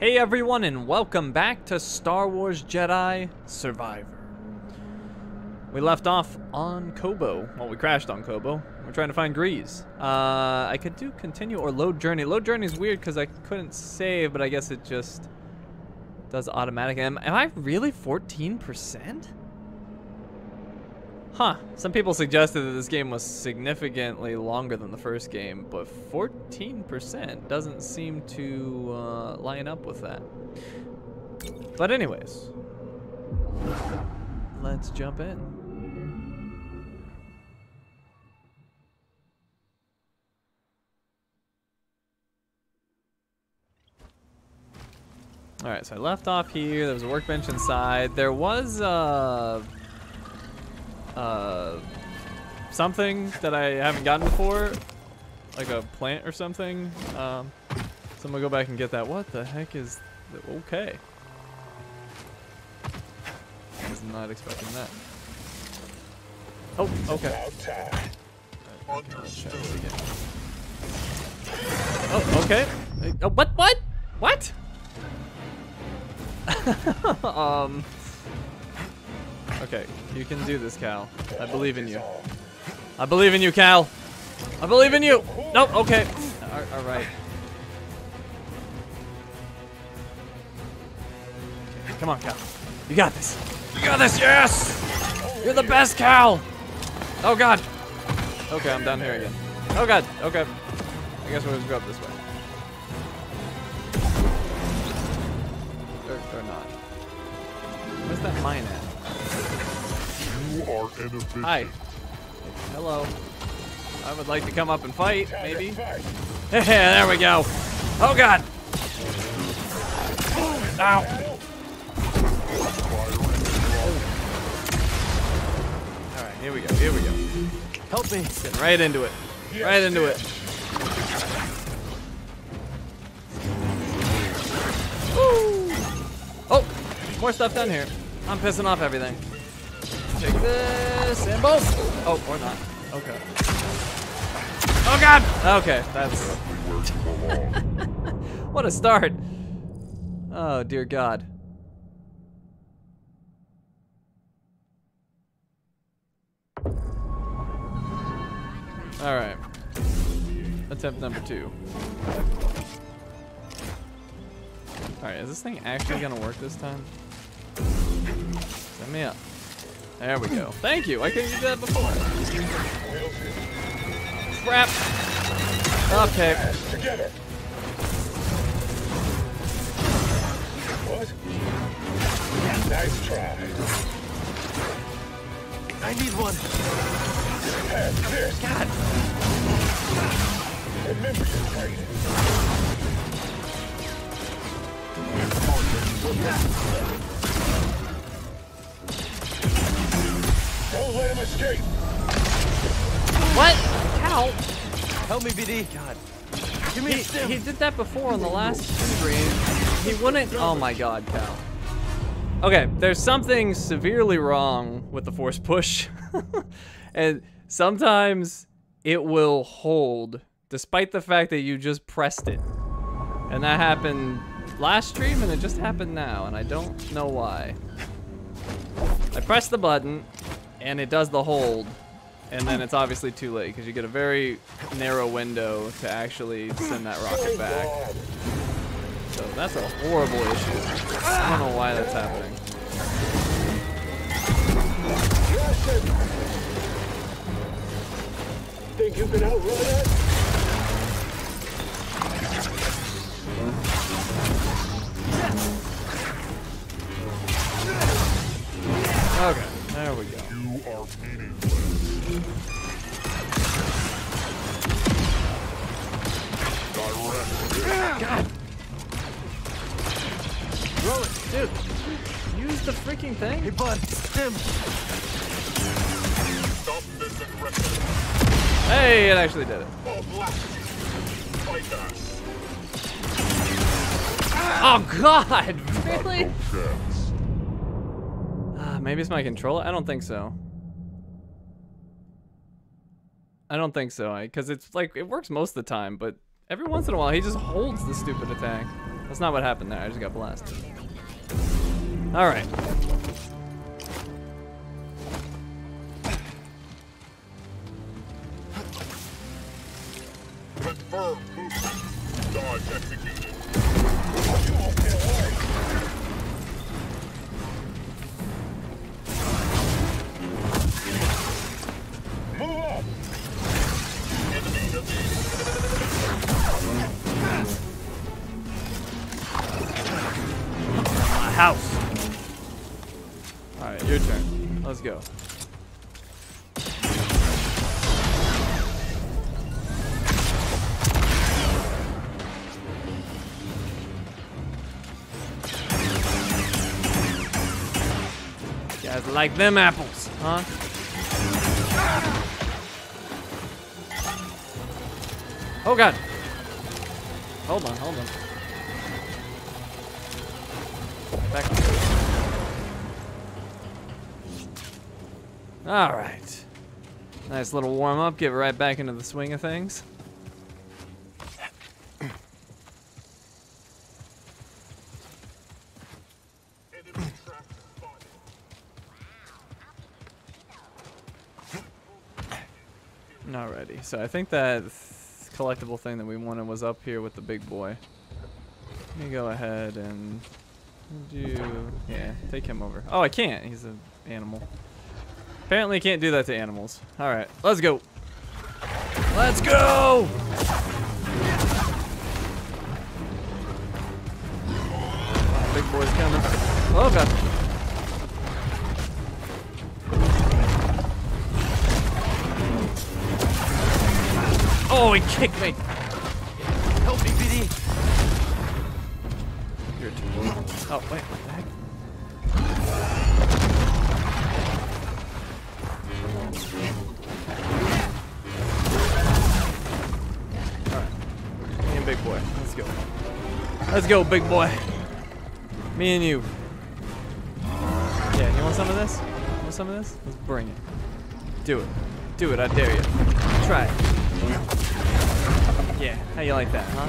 Hey everyone and welcome back to Star Wars Jedi Survivor. We left off on Koboh. Well, we crashed on Koboh. We're trying to find Greez. Uh, I could do continue or load journey. Load journey is weird because I couldn't save, but I guess it just does automatic. Am, am I really 14%? Huh. Some people suggested that this game was significantly longer than the first game, but 14% doesn't seem to uh, line up with that. But anyways, let's jump in. All right, so I left off here. There was a workbench inside. There was uh, uh, something that I haven't gotten before, like a plant or something. Um, so I'm gonna go back and get that. What the heck is? Okay. I was not expecting that. Oh, okay. Oh, okay. Oh, what? What? What? um. Okay, you can do this, Cal. I believe in you. I believe in you, Cal. I believe in you. Nope. Okay. All, right. Come on, Cal. You got this. You got this. Yes. You're the best, Cal. Oh God. Okay, I'm down here again. Oh God. Okay. I guess we'll just go up this way. Or, or not. Where's that mine at? You are inefficient. Hi. Hello. I would like to come up and fight, maybe. Yeah, there we go. Oh god. Ow. All right, here we go. Here we go. Help me. Getting right into it. Right into it. Woo. Oh, more stuff down here. I'm pissing off everything. Take this and boom. Oh, or not. Okay. Oh god. Okay, that's Where you belong. what a start. Oh dear God. All right. Attempt number two. All right, is this thing actually gonna work this time? Set me up. There we go. Thank you. I couldn't do that before. Crap. Okay. What? Nice try. I need one. God. Remember your. Don't let him escape. What? Cal? Help me, BD. God. Give me He, a stim. he did that before on the last stream. He wouldn't. Oh my god, Cal. Okay, there's something severely wrong with the force push. and sometimes it will hold despite the fact that you just pressed it. And that happened last stream and it just happened now and I don't know why. I pressed the button and it does the hold and then it's obviously too late because you get a very narrow window to actually send that rocket back. So that's a horrible issue. I don't know why that's happening. Think you can outrun us? Okay, there we go. Are meaningless. Direct. God! Roll it, dude. Use the freaking thing. Hey, bud. Stim. Stop this aggressive. Hey, it actually did it. Oh, blast you. Fight us. Oh God! Really? Uh, maybe it's my controller. I don't think so. I don't think so, because it's like it works most of the time, but every once in a while he just holds the stupid attack. That's not what happened there. I just got blasted. All right. Confirm movement. Dodge executed. Move! My house. All right, your turn. Let's go. Guys like them apples, huh? Oh god. Hold on, hold on. Back. All right. Nice little warm up. Get right back into the swing of things. Alrighty. So I think that th- collectible thing that we wanted was up here with the big boy. Let me go ahead and do. Yeah, take him over. Oh, I can't. He's an animal. Apparently, you can't do that to animals. All right, let's go. Let's go. Oh, big boy's coming. Oh god. Oh, he kicked me. Help me, BD. Your turn. Oh wait, what the heck? Alright. Me and big boy. Let's go. Let's go, big boy. Me and you. Yeah, you want some of this? You want some of this? Let's bring it. Do it. Do it, I dare you. Try it. Yeah, how you like that, huh?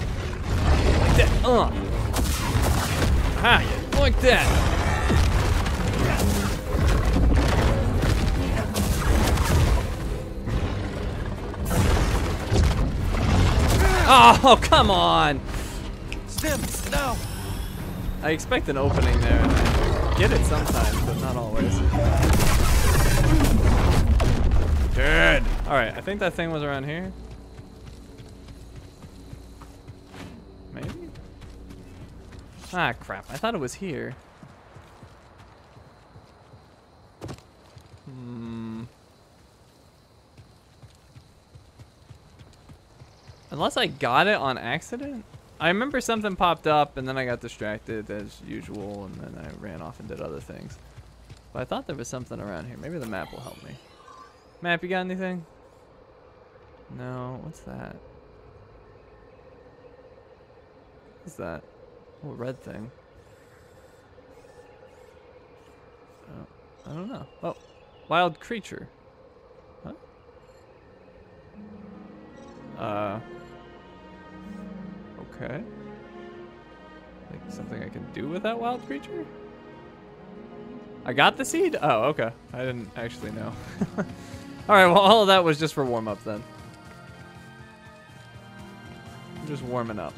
Like that, uh. Ah, yeah, like that. Oh, come on. Stim, now. I expect an opening there. and I get it sometimes, but not always. Good. All right, I think that thing was around here. Maybe? Ah, crap. I thought it was here. Hmm. Unless I got it on accident? I remember something popped up and then I got distracted as usual and then I ran off and did other things. But I thought there was something around here. Maybe the map will help me. Map, you got anything? No, what's that? What's that? Oh, red thing. Oh, I don't know. Oh, wild creature. Huh? Uh. Okay. Like something I can do with that wild creature? I got the seed? Oh, okay. I didn't actually know. Alright, well, all of that was just for warm up then. Just warming up.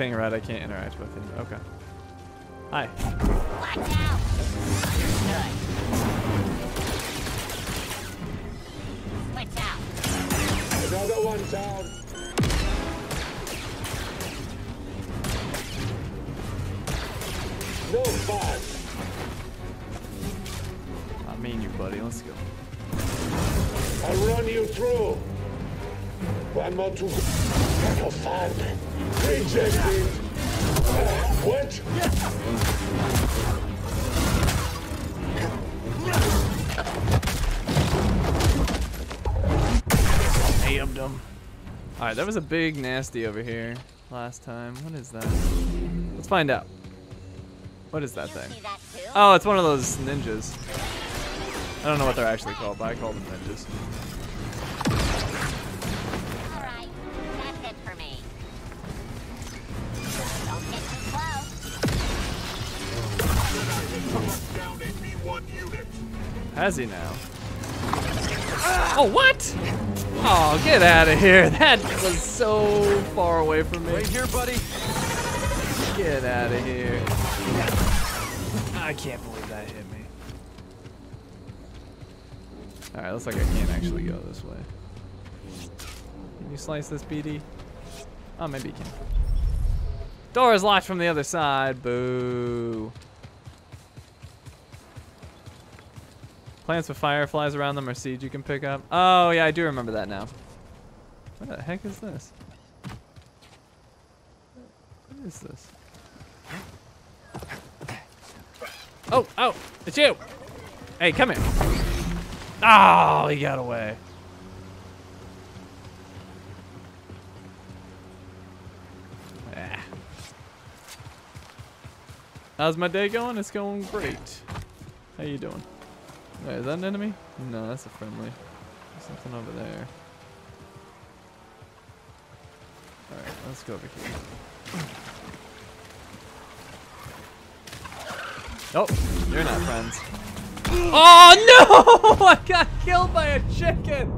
Anything red I can't interact with. Him. Okay. Hi. Watch out! Understood. Switch out. Another one down. No fun. I mean you, buddy. Let's go. I'll run you through. More to fun. Rejected. Uh, what? him. All right, that was a big nasty over here last time. What is that? Let's find out. What is that thing? see that too? Oh, it's one of those ninjas. I don't know what they're actually called, but I call them ninjas. Has he now? Oh, what? Oh, get out of here. That was so far away from me. Right here, buddy. Get out of here. I can't believe that hit me. Alright, looks like I can't actually go this way. Can you slice this BD? Oh, maybe you can. Door is locked from the other side. Boo. Plants with fireflies around them or seeds you can pick up. Oh, yeah, I do remember that now. What the heck is this? What is this? Oh, oh, it's you. Hey, come here. Oh, he got away. Ah. How's my day going? It's going great. How you doing? Wait, is that an enemy? No, that's a friendly. There's something over there. Alright, let's go over here. Oh, you're not friends. Oh no! I got killed by a chicken!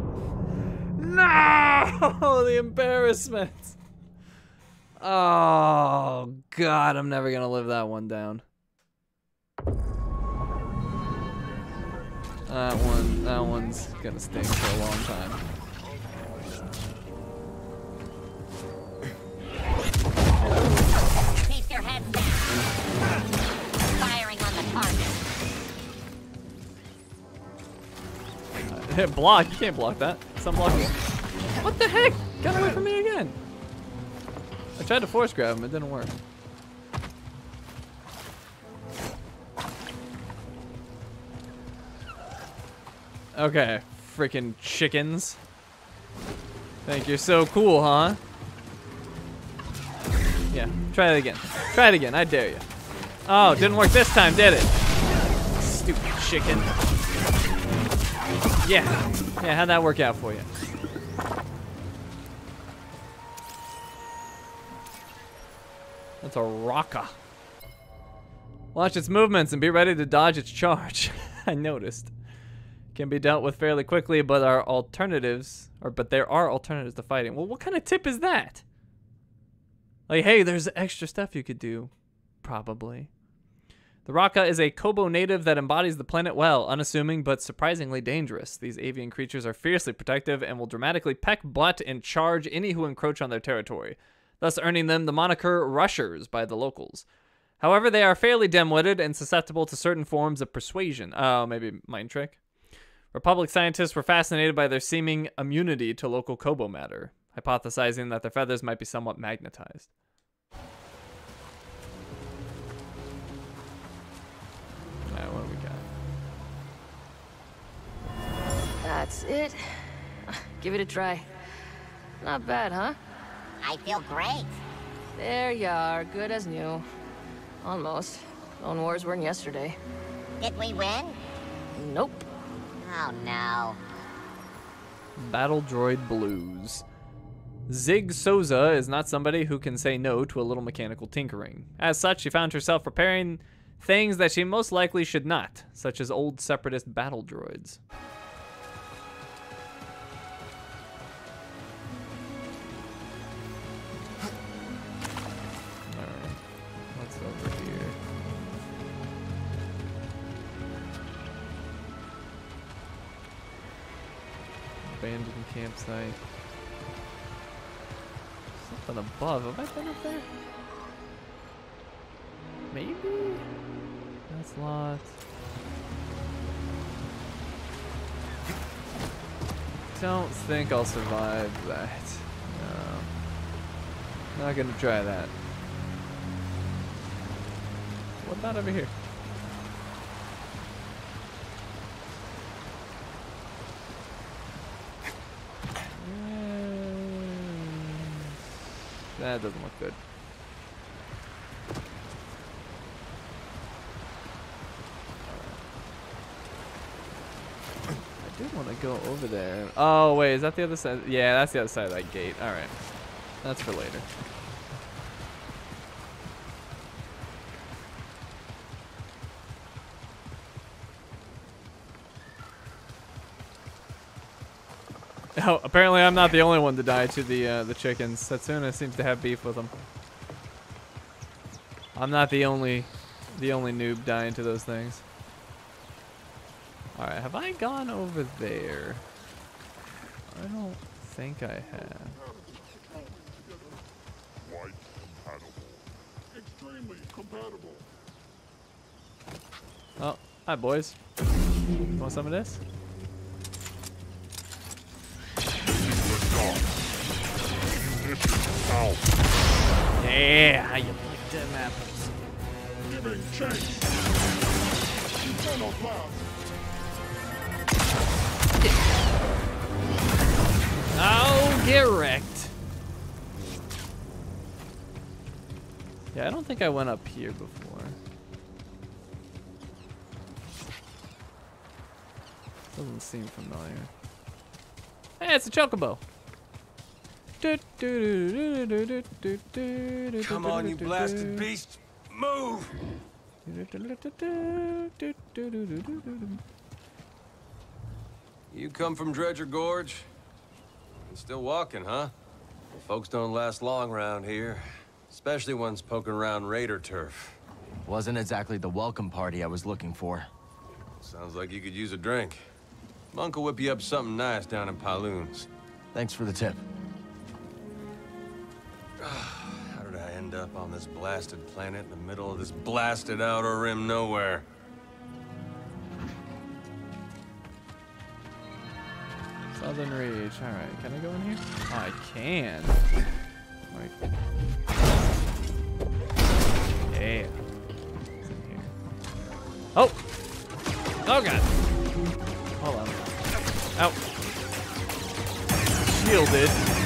No! The embarrassment! Oh god, I'm never gonna live that one down. That one, that one's gonna sting for a long time. Keep your heads down. Firing on the target. Hit block, you can't block that. It's unblockable. What the heck? Got away from me again. I tried to force grab him, it didn't work. Okay, freaking chickens. Thank you're so cool, huh? Yeah, try it again. Try it again, I dare you. Oh, didn't work this time, did it? Stupid chicken. Yeah. Yeah, how'd that work out for you? That's a Raka. Watch its movements and be ready to dodge its charge. I noticed. Can be dealt with fairly quickly, but are alternatives, or but there are alternatives to fighting. Well, what kind of tip is that? Like, hey, there's extra stuff you could do. Probably. The Raka is a Koboh native that embodies the planet well, unassuming but surprisingly dangerous. These avian creatures are fiercely protective and will dramatically peck butt and charge any who encroach on their territory, thus earning them the moniker Rushers by the locals. However, they are fairly dim-witted and susceptible to certain forms of persuasion. Oh, maybe mind trick. Republic scientists were fascinated by their seeming immunity to local Koboh matter, hypothesizing that their feathers might be somewhat magnetized. Alright, what do we got? That's it. Give it a try. Not bad, huh? I feel great. There you are, good as new. Almost. Clone Wars weren't yesterday. Did we win? Nope. Oh no. Battle Droid Blues. Zig Souza is not somebody who can say no to a little mechanical tinkering. As such, she found herself preparing things that she most likely should not, such as old separatist battle droids. Campsite. Something above. Have I been up there? Maybe? That's lots. Don't think I'll survive that. No. Not gonna try that. What about over here? That doesn't look good. I did want to go over there. Oh, wait, is that the other side? Yeah, that's the other side of that gate. All right. That's for later. Oh, apparently I'm not the only one to die to the uh, the chickens. Satsuna seems to have beef with them. I'm not the only the only noob dying to those things. All right, have I gone over there? I don't think I have. Quite compatible. Extremely compatible. Oh, hi boys. Want some of this? Yeah, you like them apples. Giving chase. Eternal blast. Oh, get wrecked. Yeah, I don't think I went up here before. Doesn't seem familiar. Hey, it's a chocobo. Come on, you blasted beast. Move! You come from Dredger Gorge? Still walking, huh? Folks don't last long around here. Especially ones poking around raider turf. Wasn't exactly the welcome party I was looking for. Sounds like you could use a drink. Monk will whip you up something nice down in Pyloons. Thanks for the tip. Ah, how did I end up on this blasted planet in the middle of this blasted outer rim nowhere? Southern Reach. All right, can I go in here? Oh, I can. Like, yeah. Oh! Oh god! Hold on. Ow! Shielded.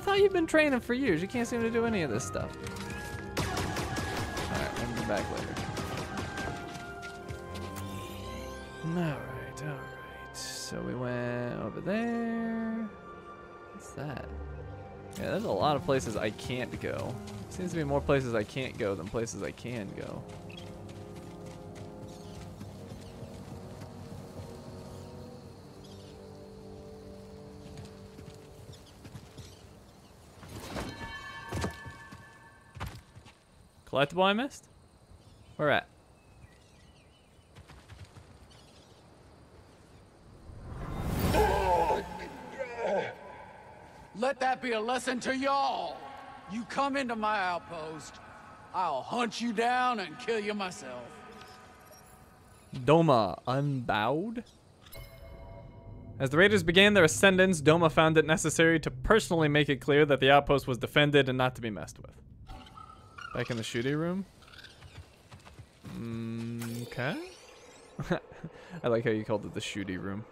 I thought you've been training for years. You can't seem to do any of this stuff. Alright, I'll be back later. Alright, alright. So we went over there. What's that? Yeah, there's a lot of places I can't go. Seems to be more places I can't go than places I can go. Collectible I missed? Where at? Let that be a lesson to y'all. You come into my outpost, I'll hunt you down and kill you myself. Doma unbowed? As the raiders began their ascendance, Doma found it necessary to personally make it clear that the outpost was defended and not to be messed with. Back in the shooting room? Mm, okay. I like how you called it the shooty room.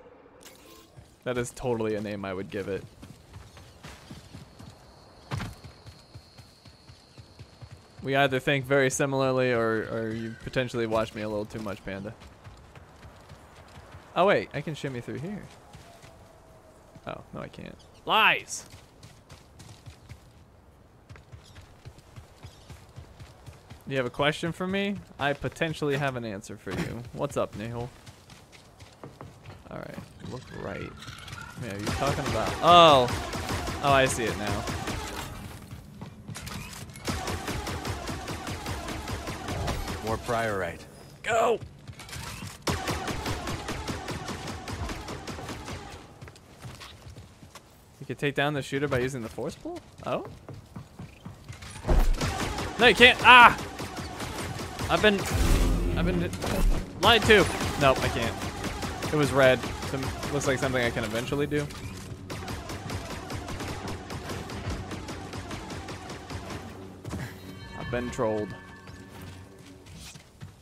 That is totally a name I would give it. We either think very similarly or, or you potentially watched me a little too much, Panda. Oh wait, I can shimmy through here. Oh, no I can't. Lies! You have a question for me? I potentially have an answer for you. What's up, Nihil? Alright, look right. Yeah, you're talking about... Oh! Oh, I see it now. More priorite. Go! You can take down the shooter by using the force pull? Oh? No, you can't. Ah! I've been... I've been lied to. Nope, I can't. It was red. Some, looks like something I can eventually do. I've been trolled.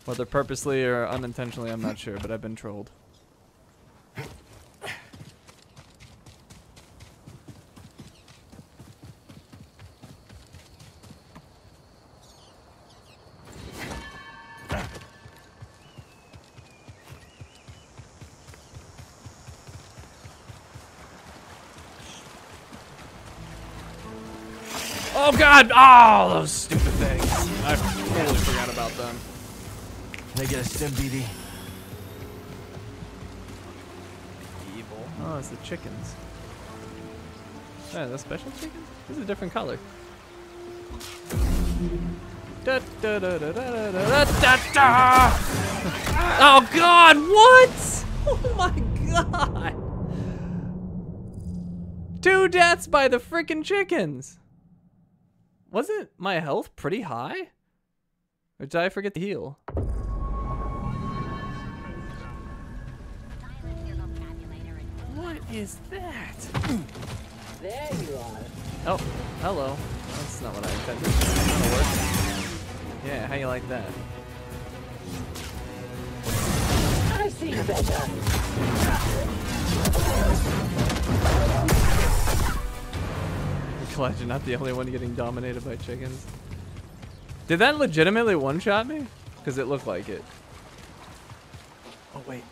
Whether purposely or unintentionally, I'm not sure, but I've been trolled. God! Oh, those stupid things. I totally forgot about them. Can I get a stim BD? Evil. Oh, it's the chickens. Oh, yeah, the special chicken? This is a different color. Da, da, da, da, da, da, da, da. oh god, what? Oh my god! Two deaths by the freaking chickens! Wasn't my health pretty high? Or did I forget to heal? What is that? There you are. Oh, hello. That's not what I intended. That'll work. Yeah, how you like that? I see better. Glad you're not the only one getting dominated by chickens. Did that legitimately one-shot me? Because it looked like it. Oh, wait.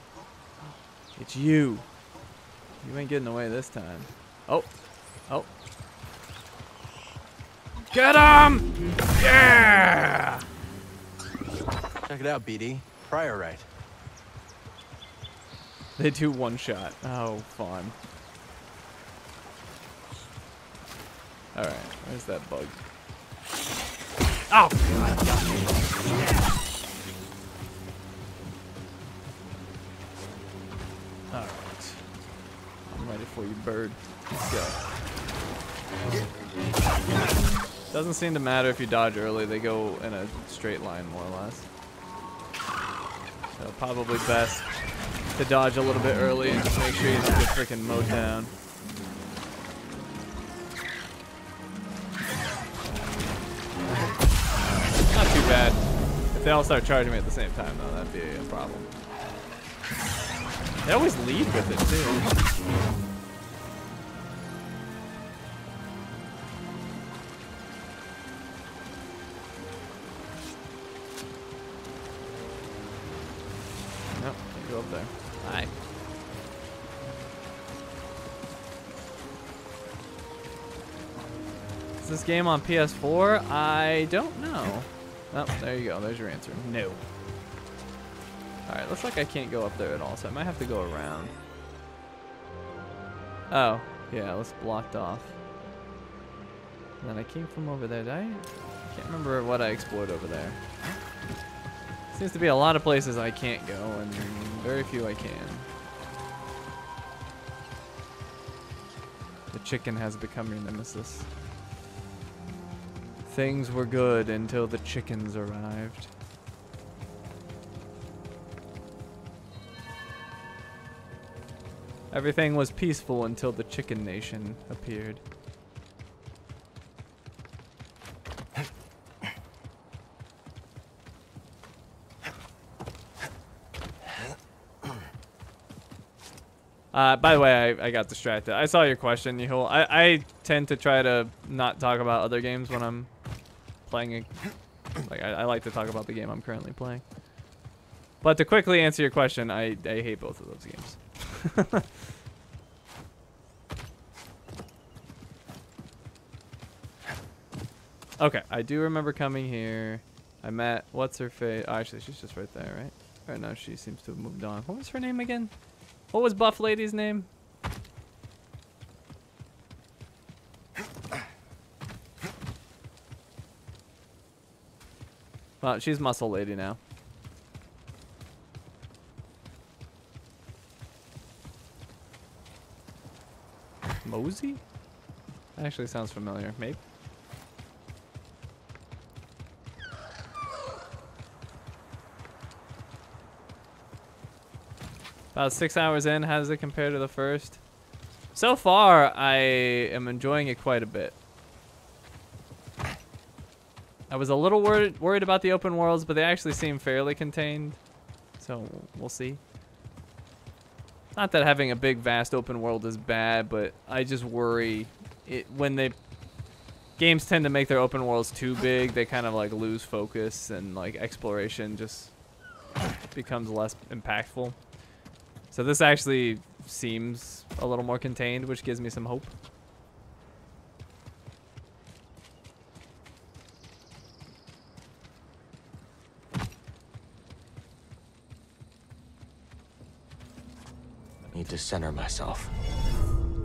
It's you. You ain't getting away this time. Oh. Oh. Get him! Yeah! Check it out, BD. Prior right. They do one shot. Oh, fun. Alright, where's that bug? Oh, God. Alright. I'm ready for you, bird. Let's go. Doesn't seem to matter if you dodge early, they go in a straight line more or less. So probably best to dodge a little bit early and just make sure you don't get freaking mowed down. Too bad. If they all start charging me at the same time, though, that'd be a problem. They always lead with it, too. Oh, nope, can't go up there. Is this game on PS4? I don't know. Oh, there you go. There's your answer. No. Alright, looks like I can't go up there at all, so I might have to go around. Oh, yeah, it's blocked off. And then I came from over there, did I? Can't remember what I explored over there. Seems to be a lot of places I can't go, and very few I can. The chicken has become your nemesis. Things were good until the chickens arrived. Everything was peaceful until the chicken nation appeared. Uh, by the way, I, I got distracted. I saw your question, Yehul. I, I tend to try to not talk about other games when I'm playing. A, like I, I like to talk about the game I'm currently playing. But to quickly answer your question, I, I hate both of those games. okay, I do remember coming here. I met what's her face? Oh, actually, she's just right there, right? Right now, she seems to have moved on. What was her name again? What was Buff Lady's name? Well, she's Muscle Lady now. Mosey? That actually sounds familiar. Maybe. About six hours in, how does it compare to the first? So far, I am enjoying it quite a bit. I was a little worried worried about the open worlds, but they actually seem fairly contained. So we'll see. Not that having a big, vast open world is bad, but I just worry it when they games tend to make their open worlds too big. They kind of like lose focus and like exploration just becomes less impactful. So this actually seems a little more contained, which gives me some hope. Need to center myself.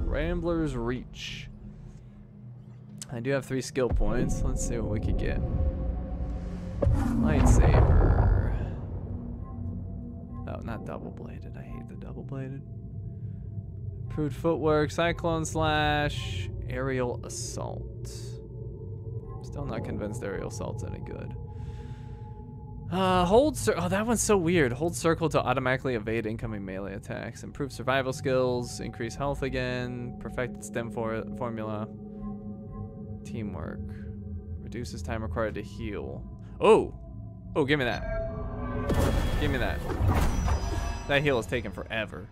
Rambler's Reach. I do have three skill points. Let's see what we could get. Lightsaber. Oh, not double bladed. I hate the double bladed. Improved footwork, cyclone slash, aerial assault. Still not convinced aerial assault's any good. Uh, hold cir- oh that one's so weird. Hold circle to automatically evade incoming melee attacks. Improve survival skills, increase health again, perfect stim for formula. Teamwork. Reduces time required to heal. Oh! Oh, give me that. Give me that. That heal is taking forever.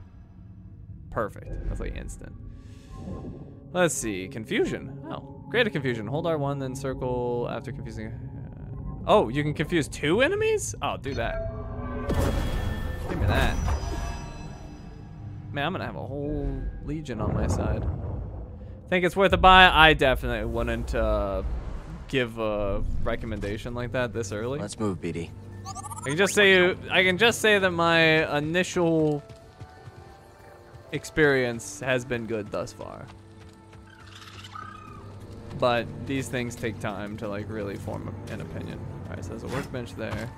Perfect. That's like instant. Let's see. Confusion. Oh, greater confusion. Hold R1, then circle after confusing. Oh, you can confuse two enemies? Oh, do that. Give me that. Man, I'm gonna have a whole legion on my side. Think it's worth a buy? I definitely wouldn't uh, give a recommendation like that this early. Let's move, BD. I can just say I can just say that my initial experience has been good thus far. But these things take time to like really form an opinion. All right, so there's a workbench there.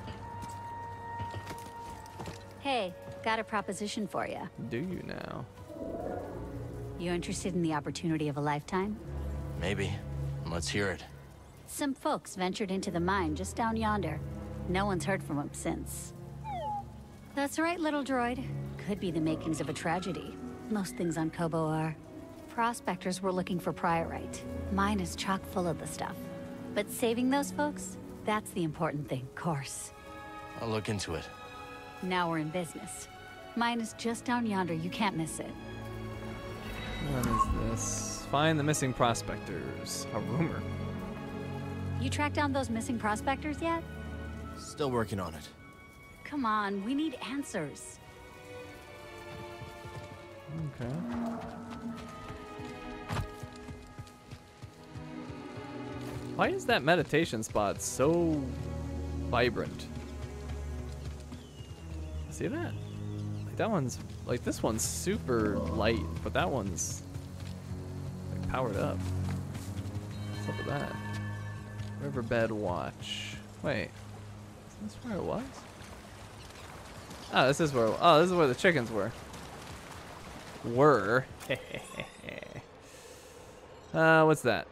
Hey, got a proposition for you. Do you now? You interested in the opportunity of a lifetime? Maybe. Let's hear it. Some folks ventured into the mine just down yonder. No one's heard from them since. That's right, little droid. Could be the makings of a tragedy. Most things on Koboh are. Prospectors were looking for priorite. Mine is chock full of the stuff. But saving those folks, that's the important thing, course. I'll look into it. Now we're in business. Mine is just down yonder, you can't miss it. What is this? Find the missing prospectors. A rumor. You tracked down those missing prospectors yet? Still working on it. Come on, we need answers. Okay. Why is that meditation spot so vibrant? See that? Like that one's like this one's super light, but that one's like powered up. What's up with that? Riverbed watch. Wait, is this where it was? Oh, this is where. Oh, this is where the chickens were. Were. uh, what's that?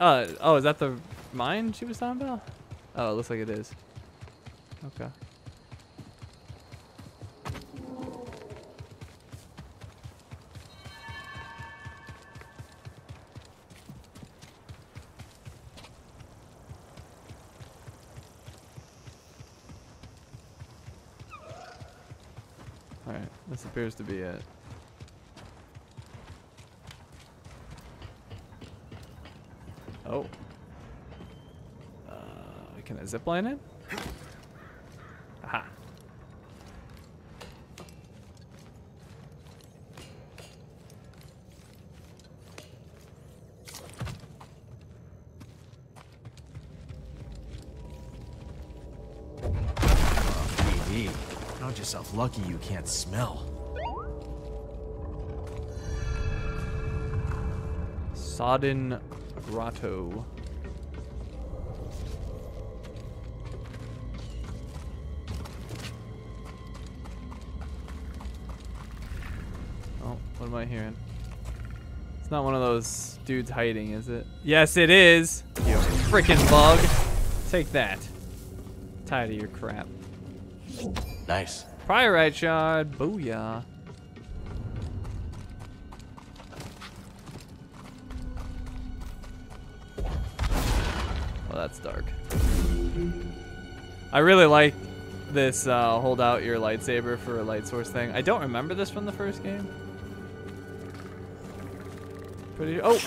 Uh, oh, is that the mine she was talking about? Oh, it looks like it is. Okay. Alright, this appears to be it. Oh. Uh, can I zipline it? Aha. Count yourself lucky you can't smell. Sodden Grotto. Oh, what am I hearing? It's not one of those dudes hiding, is it? Yes, it is! You freaking bug! Take that. Tired of your crap. Nice. Priorite shard, booyah. That's dark. I really like this uh, hold out your lightsaber for a light source thing. I don't remember this from the first game. Pretty. Oh,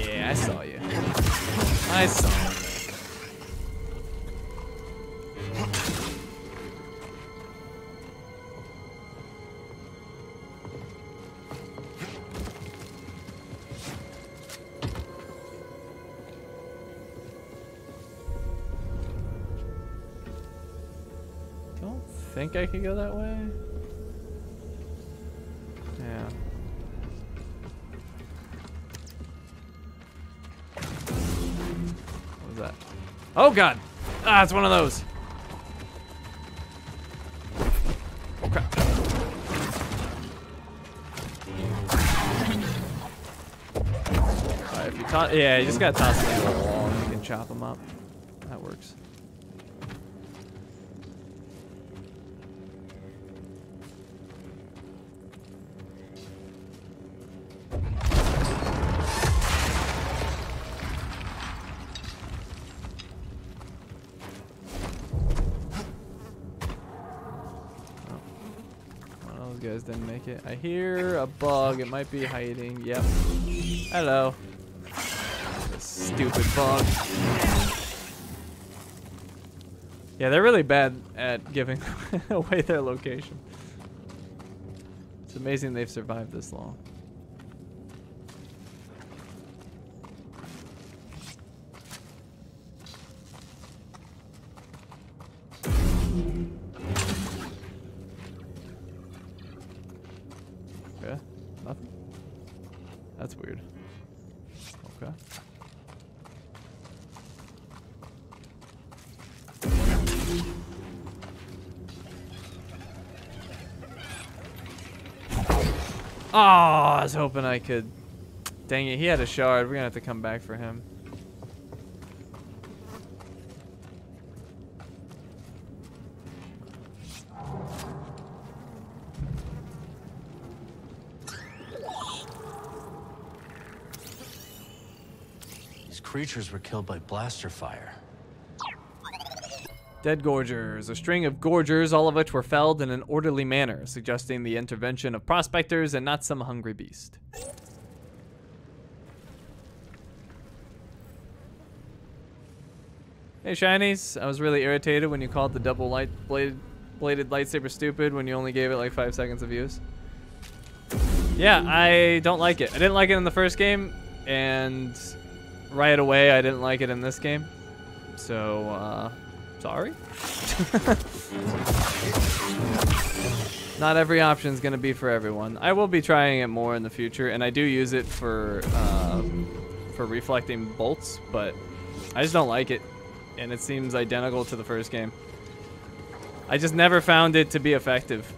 yeah, I saw you. I saw think I could go that way. Yeah. What was that? Oh god! Ah, it's one of those. Oh yeah, you just gotta toss them into and you can chop them up. That works. Hear a bug. It might be hiding. Yep. Hello. Stupid bug. Yeah, they're really bad at giving away their location. It's amazing they've survived this long. Hoping I could. Dang it, he had a shard. We're gonna have to come back for him. These creatures were killed by blaster fire. Dead Gorgers, a string of gorgers, all of which were felled in an orderly manner, suggesting the intervention of prospectors and not some hungry beast. Hey Shinies, I was really irritated when you called the double light blade, bladed lightsaber stupid when you only gave it like five seconds of use. Yeah, I don't like it. I didn't like it in the first game, and right away I didn't like it in this game. So, uh, sorry. Not every option is going to be for everyone. I will be trying it more in the future, and I do use it for uh, for reflecting bolts, but I just don't like it, and it seems identical to the first game. I just never found it to be effective.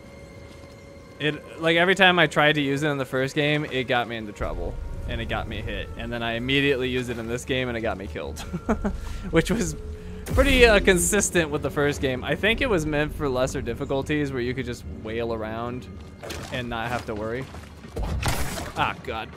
It like every time I tried to use it in the first game, it got me into trouble and it got me hit, and then I immediately used it in this game and it got me killed, which was pretty uh, consistent with the first game. I think it was meant for lesser difficulties where you could just wail around and not have to worry. Ah, God.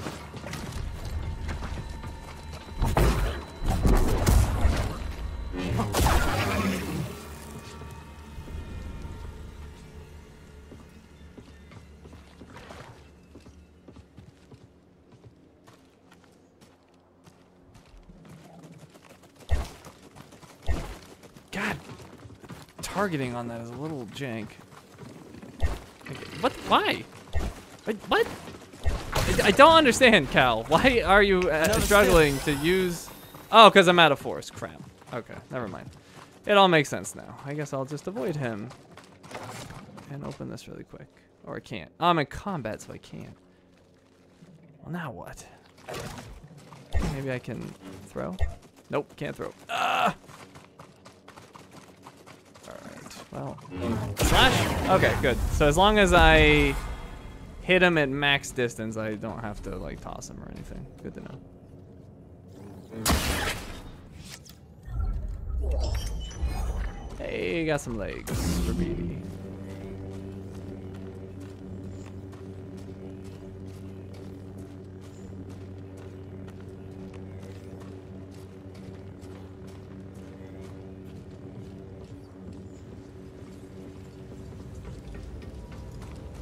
God, targeting on that is a little jank. What? Why? What? I, I don't understand, Cal. Why are you uh, struggling to use? Oh, because I'm out of force. Crap. Okay, never mind. It all makes sense now. I guess I'll just avoid him and open this really quick. Or I can't. I'm in combat, so I can't. Well, now what? Maybe I can throw? Nope, can't throw. Ah! Alright, well. Slash? Okay, good. So as long as I hit him at max distance, I don't have to, like, toss him or anything. Good to know. They got some legs for BD.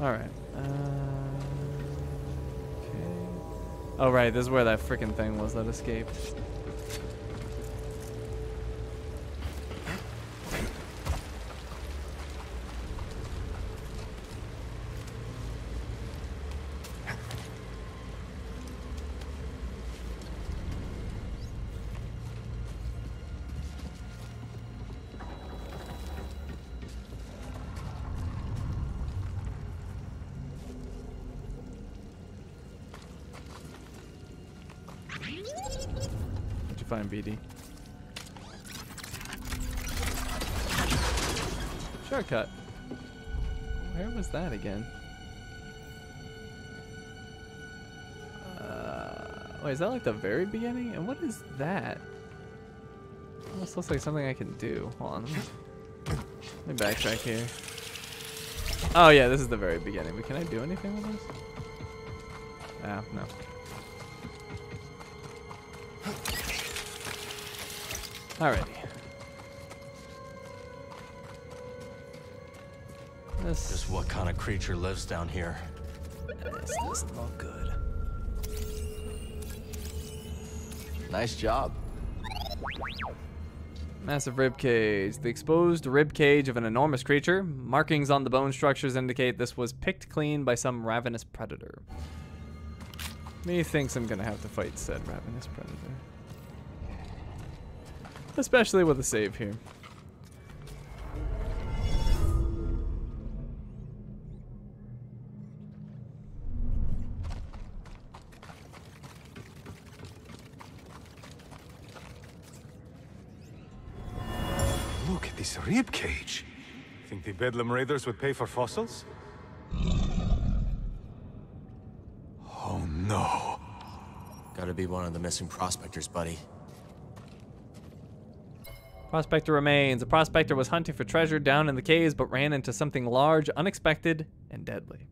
Alright. Uh, okay. Oh. This is where that freaking thing was that escaped. Is that like the very beginning? And what is that? Almost looks like something I can do. Hold on. Let me backtrack here. Oh yeah, this is the very beginning. But can I do anything with this? Ah, no. Alrighty. This Just what kind of creature lives down here? this doesn't look good. Nice job. Massive rib cage. The exposed rib cage of an enormous creature. Markings on the bone structures indicate this was picked clean by some ravenous predator. Methinks I'm gonna have to fight said ravenous predator. Especially with a save here. The Bedlam Raiders would pay for fossils? Oh no. Gotta be one of the missing prospectors, buddy. Prospector remains. A prospector was hunting for treasure down in the caves but ran into something large, unexpected, and deadly.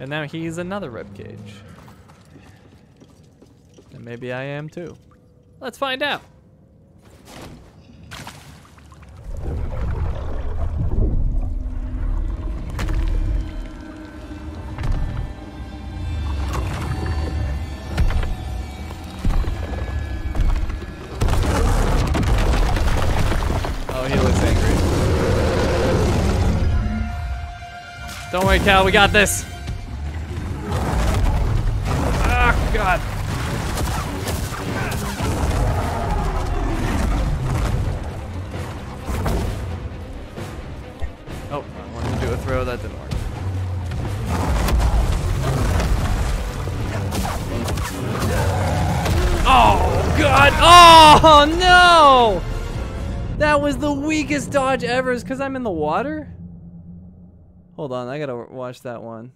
And now he's another ribcage. And maybe I am too. Let's find out. Cal, we got this. Ah, God. Oh, I wanted to do a throw, that didn't work. Oh, God. Oh, no! That was the weakest dodge ever. Is because I'm in the water? Hold on, I gotta watch that one.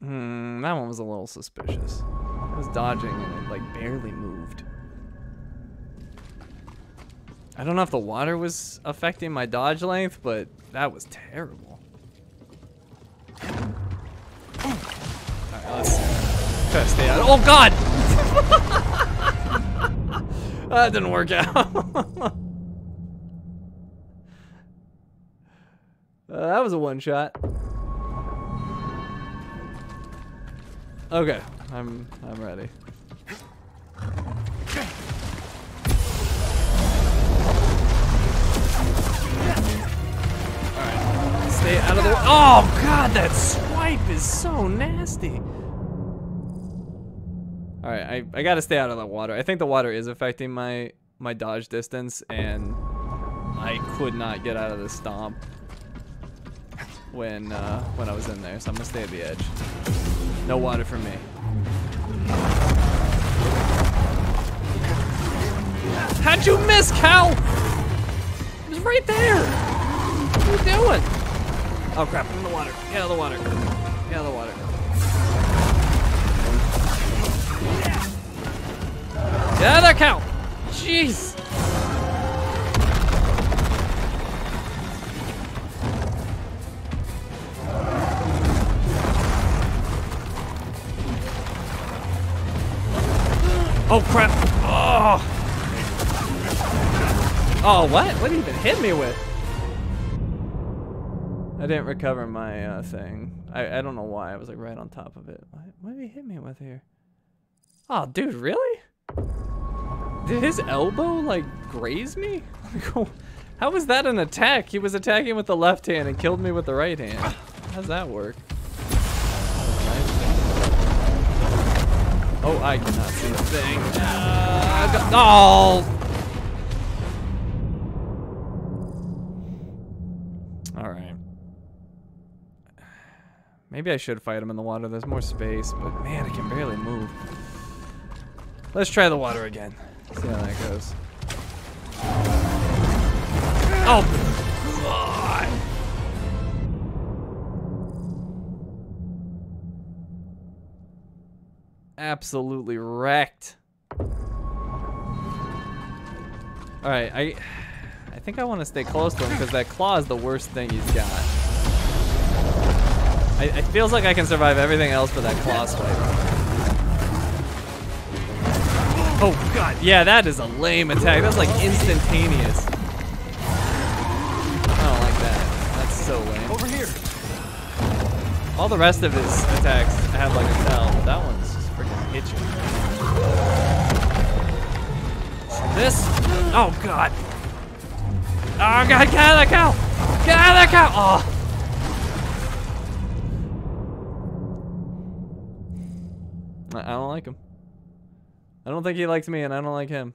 Hmm, that one was a little suspicious. I was dodging and it like barely moved. I don't know if the water was affecting my dodge length, but that was terrible. Alright, let's try to stay out. Oh god! that didn't work out. Uh, that was a one shot. Okay, I'm I'm ready. Alright. Stay out of the Oh god, that swipe is so nasty. Alright, I, I gotta stay out of the water. I think the water is affecting my my dodge distance and I could not get out of the stomp when uh, when I was in there, so I'm gonna stay at the edge. No water for me. How'd you miss, Cal? It was right there. What are you doing? Oh crap! I'm in the water. Get out of the water. Get out of the water. Get out of there, Cal. Jeez. Oh crap! Oh! Oh, what? What did he even hit me with? I didn't recover my uh, thing. I, I don't know why. I was like right on top of it. What, what did he hit me with here? Oh, dude, really? Did his elbow like graze me? How was that an attack? He was attacking with the left hand and killed me with the right hand. How's that work? Oh, I cannot see a thing. Uh, oh! All right. Maybe I should fight him in the water. There's more space, but man, I can barely move. Let's try the water again. See how that goes. Oh, Absolutely wrecked. All right, I, I think I want to stay close to him because that claw is the worst thing he's got. I, it feels like I can survive everything else but that claw swipe. Oh god, yeah, that is a lame attack. That's like instantaneous. I don't like that. That's so lame. Over here. All the rest of his attacks have like a tell, but that one's hit you. This? Oh god. Oh god, get out of that cow! Get out of that cow! Oh. I I don't like him. I don't think he likes me and I don't like him.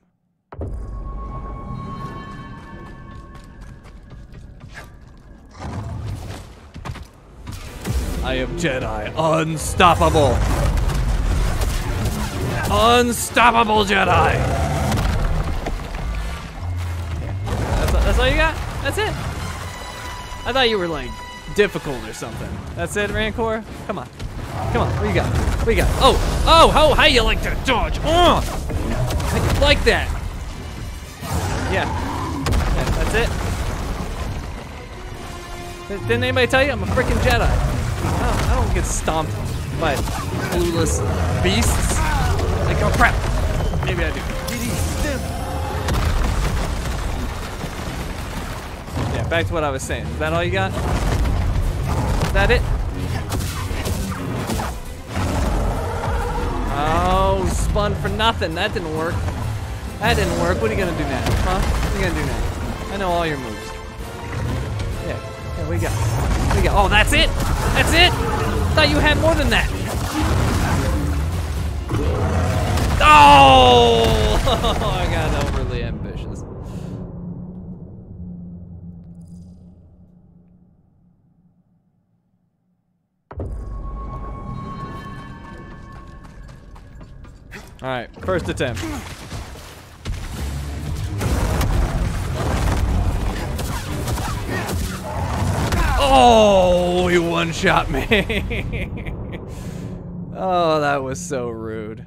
I am Jedi. Unstoppable. Unstoppable Jedi. That's, that's all you got? That's it? I thought you were like difficult or something. That's it, Rancor? Come on. Come on, what you got? What you got? Oh, oh, how, how you like that dodge? Oh, how you like that? Yeah. yeah that's it. Didn't anybody tell you I'm a freaking Jedi? I don't, I don't get stomped by clueless beasts. Like, oh crap. Maybe I do. Yeah, back to what I was saying. Is that all you got? Is that it? Oh, spun for nothing. That didn't work. That didn't work. What are you gonna do now? Huh? What are you gonna do now? I know all your moves. Yeah. Yeah, we you got? What you got? Oh, that's it? That's it? Thought you had more than that. Oh! I got overly ambitious. All right, first attempt. Oh, he one-shot me. oh, that was so rude.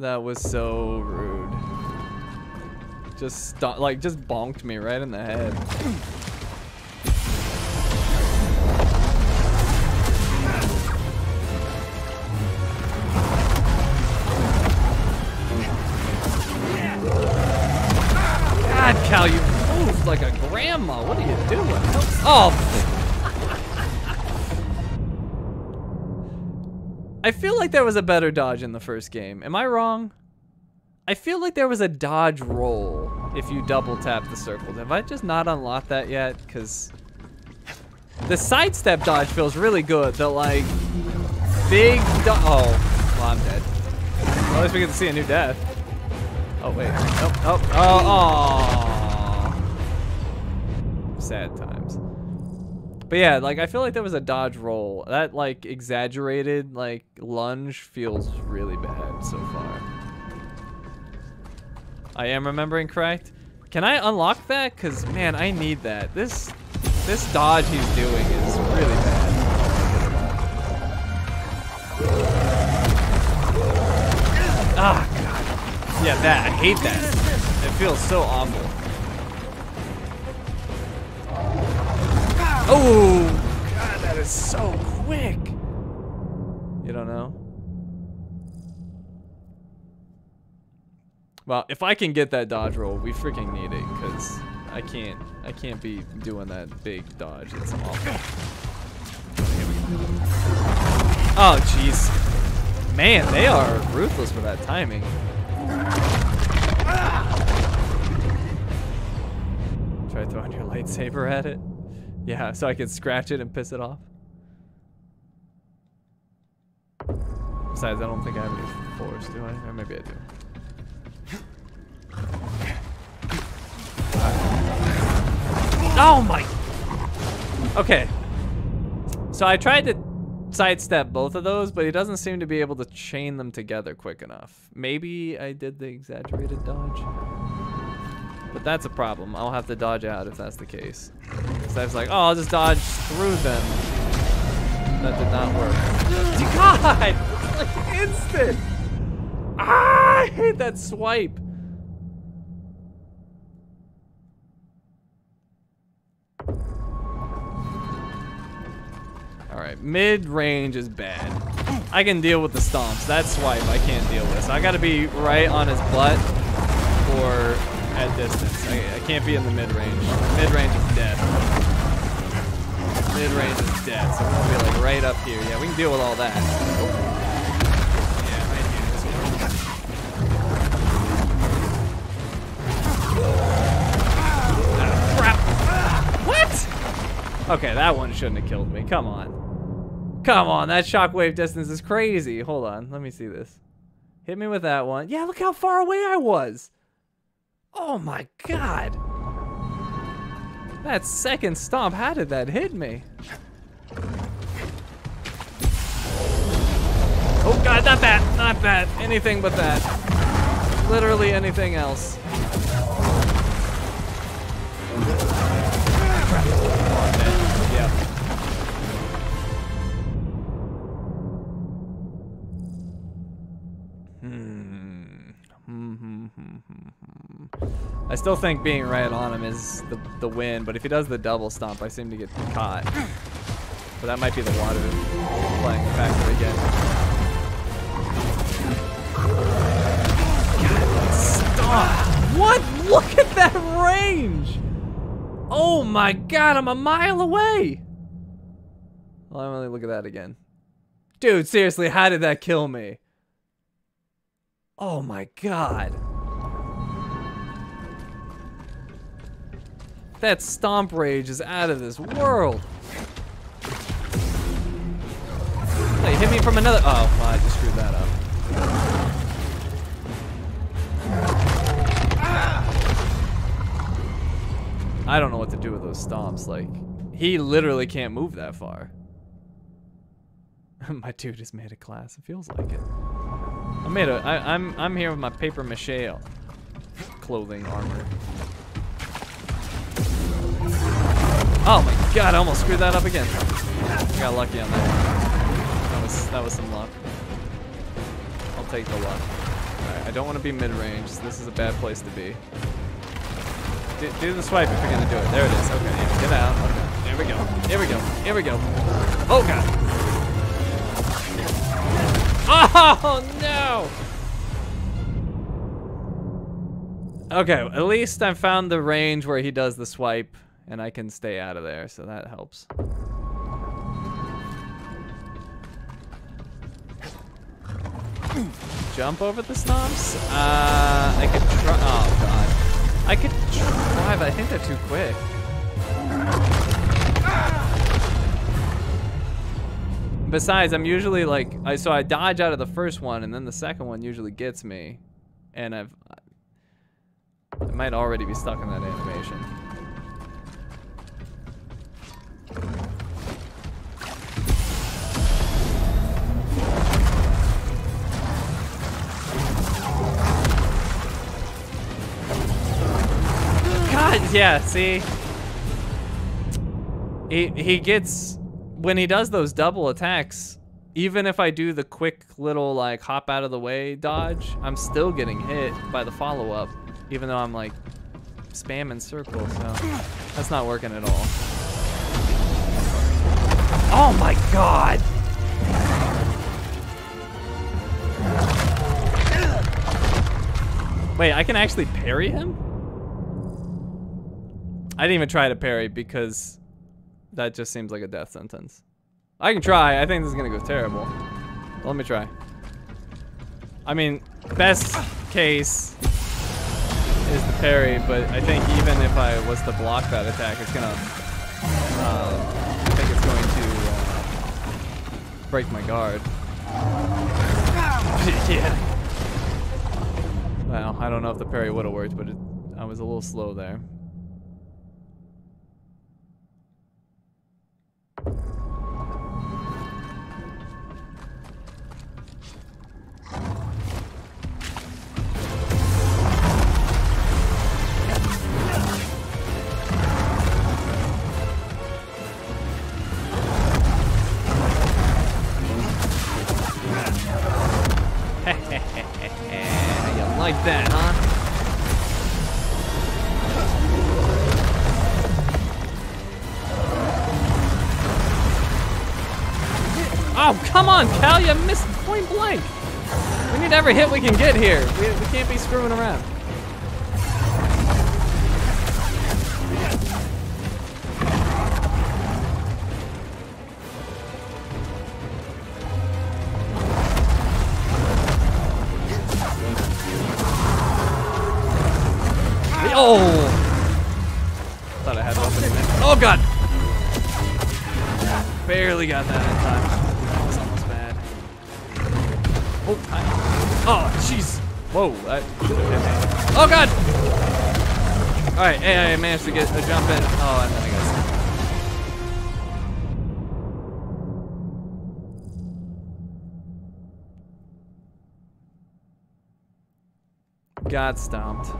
That was so rude. Just sto- like just bonked me right in the head. God, Cal, you moved like a grandma. What are you doing? Oh. I feel like there was a better dodge in the first game. Am I wrong? I feel like there was a dodge roll if you double tap the circles. Have I just not unlocked that yet? Because the sidestep dodge feels really good. The like big Oh, well, I'm dead. Well, at least we get to see a new death. Oh, wait. Nope. Oh, oh, oh. Sad times. But yeah, like, I feel like there was a dodge roll. That, like, exaggerated, like, lunge feels really bad so far. I am remembering correct. Can I unlock that? Because, man, I need that. This, this dodge he's doing is really bad. Ah, God. Yeah, that. I hate that. It feels so awful. Oh, God, that is so quick. You don't know? Well, if I can get that dodge roll, we freaking need it, because I can't. I can't be doing that big dodge. It's awful. Oh, jeez. Man, they are ruthless with that timing. Try throwing your lightsaber at it. Yeah, so I can scratch it and piss it off. Besides, I don't think I have any force, do I? Or maybe I do. Oh my! Okay. So I tried to sidestep both of those, but he doesn't seem to be able to chain them together quick enough. Maybe I did the exaggerated dodge. But that's a problem. I'll have to dodge out if that's the case. So I was like, oh, I'll just dodge through them. That did not work. God! Like instant! Ah, I hate that swipe. Alright, mid-range is bad. I can deal with the stomps. That swipe I can't deal with. So I gotta be right on his butt or at distance. I, I can't be in the mid-range. Mid-range is dead. Mid-range is dead, so we'll be like right up here. Yeah, we can deal with all that. What? Okay, that one shouldn't have killed me. Come on. Come on, that shockwave distance is crazy. Hold on, let me see this. Hit me with that one. Yeah, look how far away I was. Oh my god. That second stomp, how did that hit me? Oh god, not that, not that. Anything but that. Literally anything else. I still think being right on him is the, the win, but if he does the double stomp, I seem to get caught. But that might be the water playing factor again. God, stomp! What? Look at that range! Oh my god, I'm a mile away! Well, let me look at that again. Dude, seriously, how did that kill me? Oh my god. That stomp rage is out of this world. Hey, hit me from another. Oh, well, I just screwed that up. I don't know what to do with those stomps. Like, he literally can't move that far. My dude is made of glass. It feels like it. I made a. I, I'm I'm here with my paper mache clothing armor. Oh my god! I almost screwed that up again. I got lucky on that. That was that was some luck. I'll take the luck. I don't want to be mid range. This is a bad place to be. Do, do the swipe if you're gonna do it. There it is. Okay, yeah, get out. Okay, here we go. Here we go. Here we go. Oh god. Oh no! Okay, at least I found the range where he does the swipe and I can stay out of there, so that helps. Jump over the stomps? Uh, I could try. Oh god. I could try, but I think they're too quick. Besides, I'm usually like, I so I dodge out of the first one, and then the second one usually gets me, and I've, I might already be stuck in that animation. God, yeah, see? He, he gets, when he does those double attacks, even if I do the quick little like hop out of the way dodge, I'm still getting hit by the follow-up, even though I'm like spamming circle, so that's not working at all. Oh my god! Wait, I can actually parry him? I didn't even try to parry because that just seems like a death sentence. I can try. I think this is gonna go terrible. Let me try. I mean, best case is the parry, but I think even if I was to block that attack, it's gonna. Uh, break my guard. yeah. Well, I don't know if the parry would have worked, but it, I was a little slow there. Like that, huh? Oh, come on, Cal, you missed point blank. We need every hit we can get here. We, we can't be screwing around. Whoa, me. Oh god! Alright, hey, I managed to get a jump in. Oh, and then I got. Got stomped.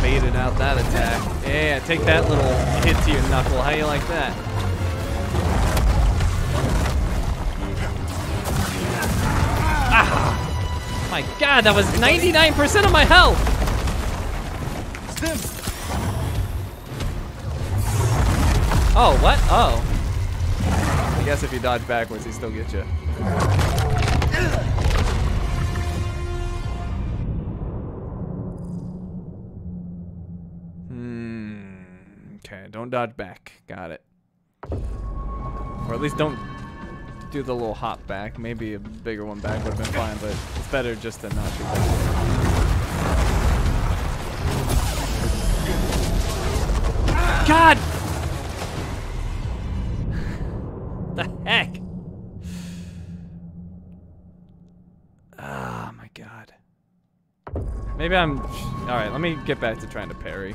Baited out that attack. Yeah, take that little hit to your knuckle. How you like that? My god, that was 99% of my health! Oh, what? Oh. I guess if you dodge backwards, he still gets you. Hmm. Okay, don't dodge back. Got it. Or at least don't do the little hop back. Maybe a bigger one back would have been fine, but it's better just to not do that. God! the heck? Oh my god. Maybe I'm... Alright, let me get back to trying to parry.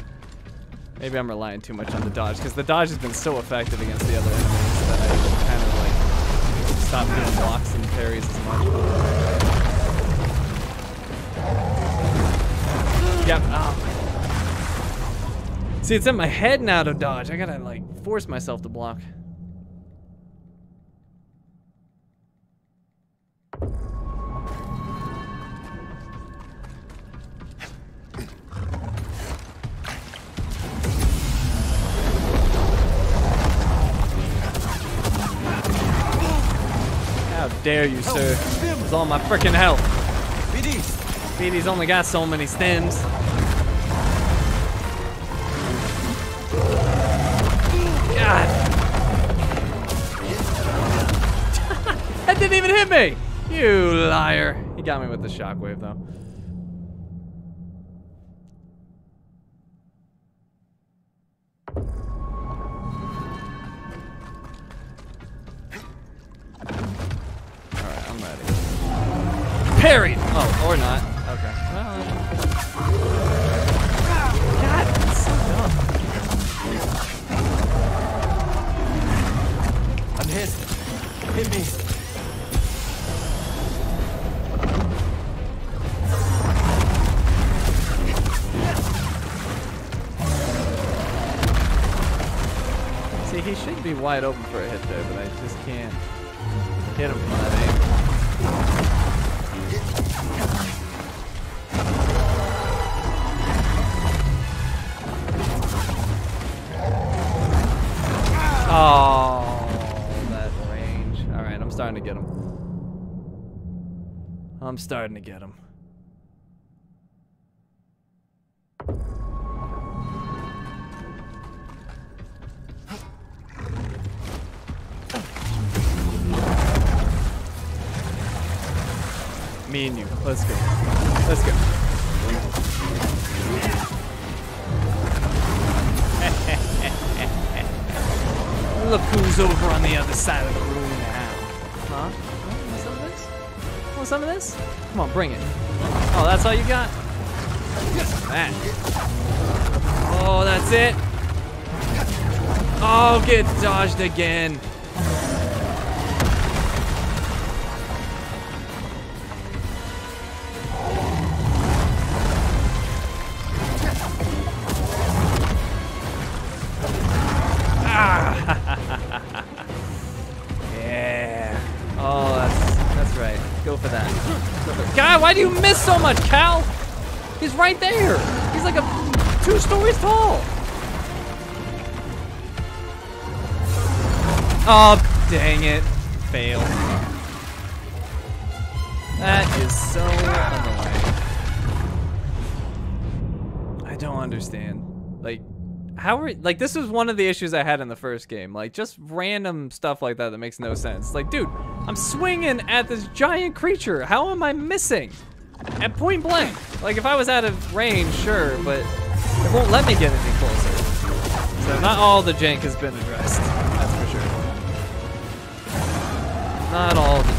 Maybe I'm relying too much on the dodge, because the dodge has been so effective against the other enemies that I kind of stopped doing blocks and parries as much. Yep. Oh. See, it's in my head now to dodge. I gotta like force myself to block. Dare you, sir? It's all my freaking health. BD! BD's only got so many stims. God. that didn't even hit me. You liar. He got me with the shockwave, though. I'm starting to get him. Again. Oh, dang it. Fail. That is so annoying. I don't understand. Like, how are like this was one of the issues I had in the first game. Like just random stuff like that that makes no sense. Like, dude, I'm swinging at this giant creature. How am I missing? At point blank. Like if I was out of range, sure, but it won't let me get any closer. So not all the jank has been addressed. Not all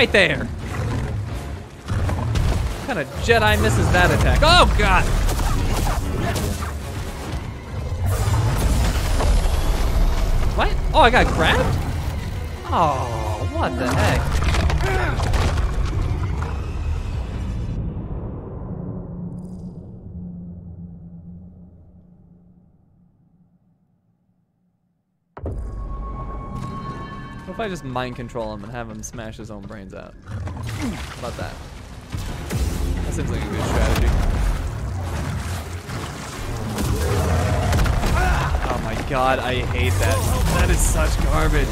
right there. What kind of Jedi misses that attack? Oh god! What? Oh, I got grabbed? Oh, what the heck? I just mind control him and have him smash his own brains out? How about that? That seems like a good strategy. Oh my god, I hate that. That is such garbage.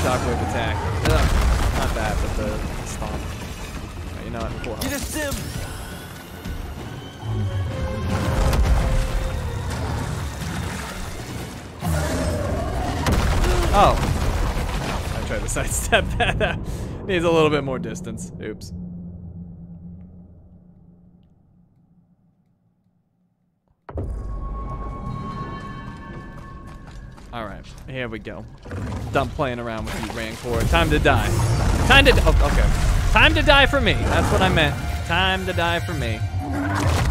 Shockwave attack. Ugh. Not that, but the stomp. Alright, You know what? Full Get a health. Oh. I tried to sidestep that. Needs a little bit more distance. Oops. All right, here we go. Done playing around with you, Rancor. Time to die. Time to. Oh, okay. Time to die for me. That's what I meant. Time to die for me.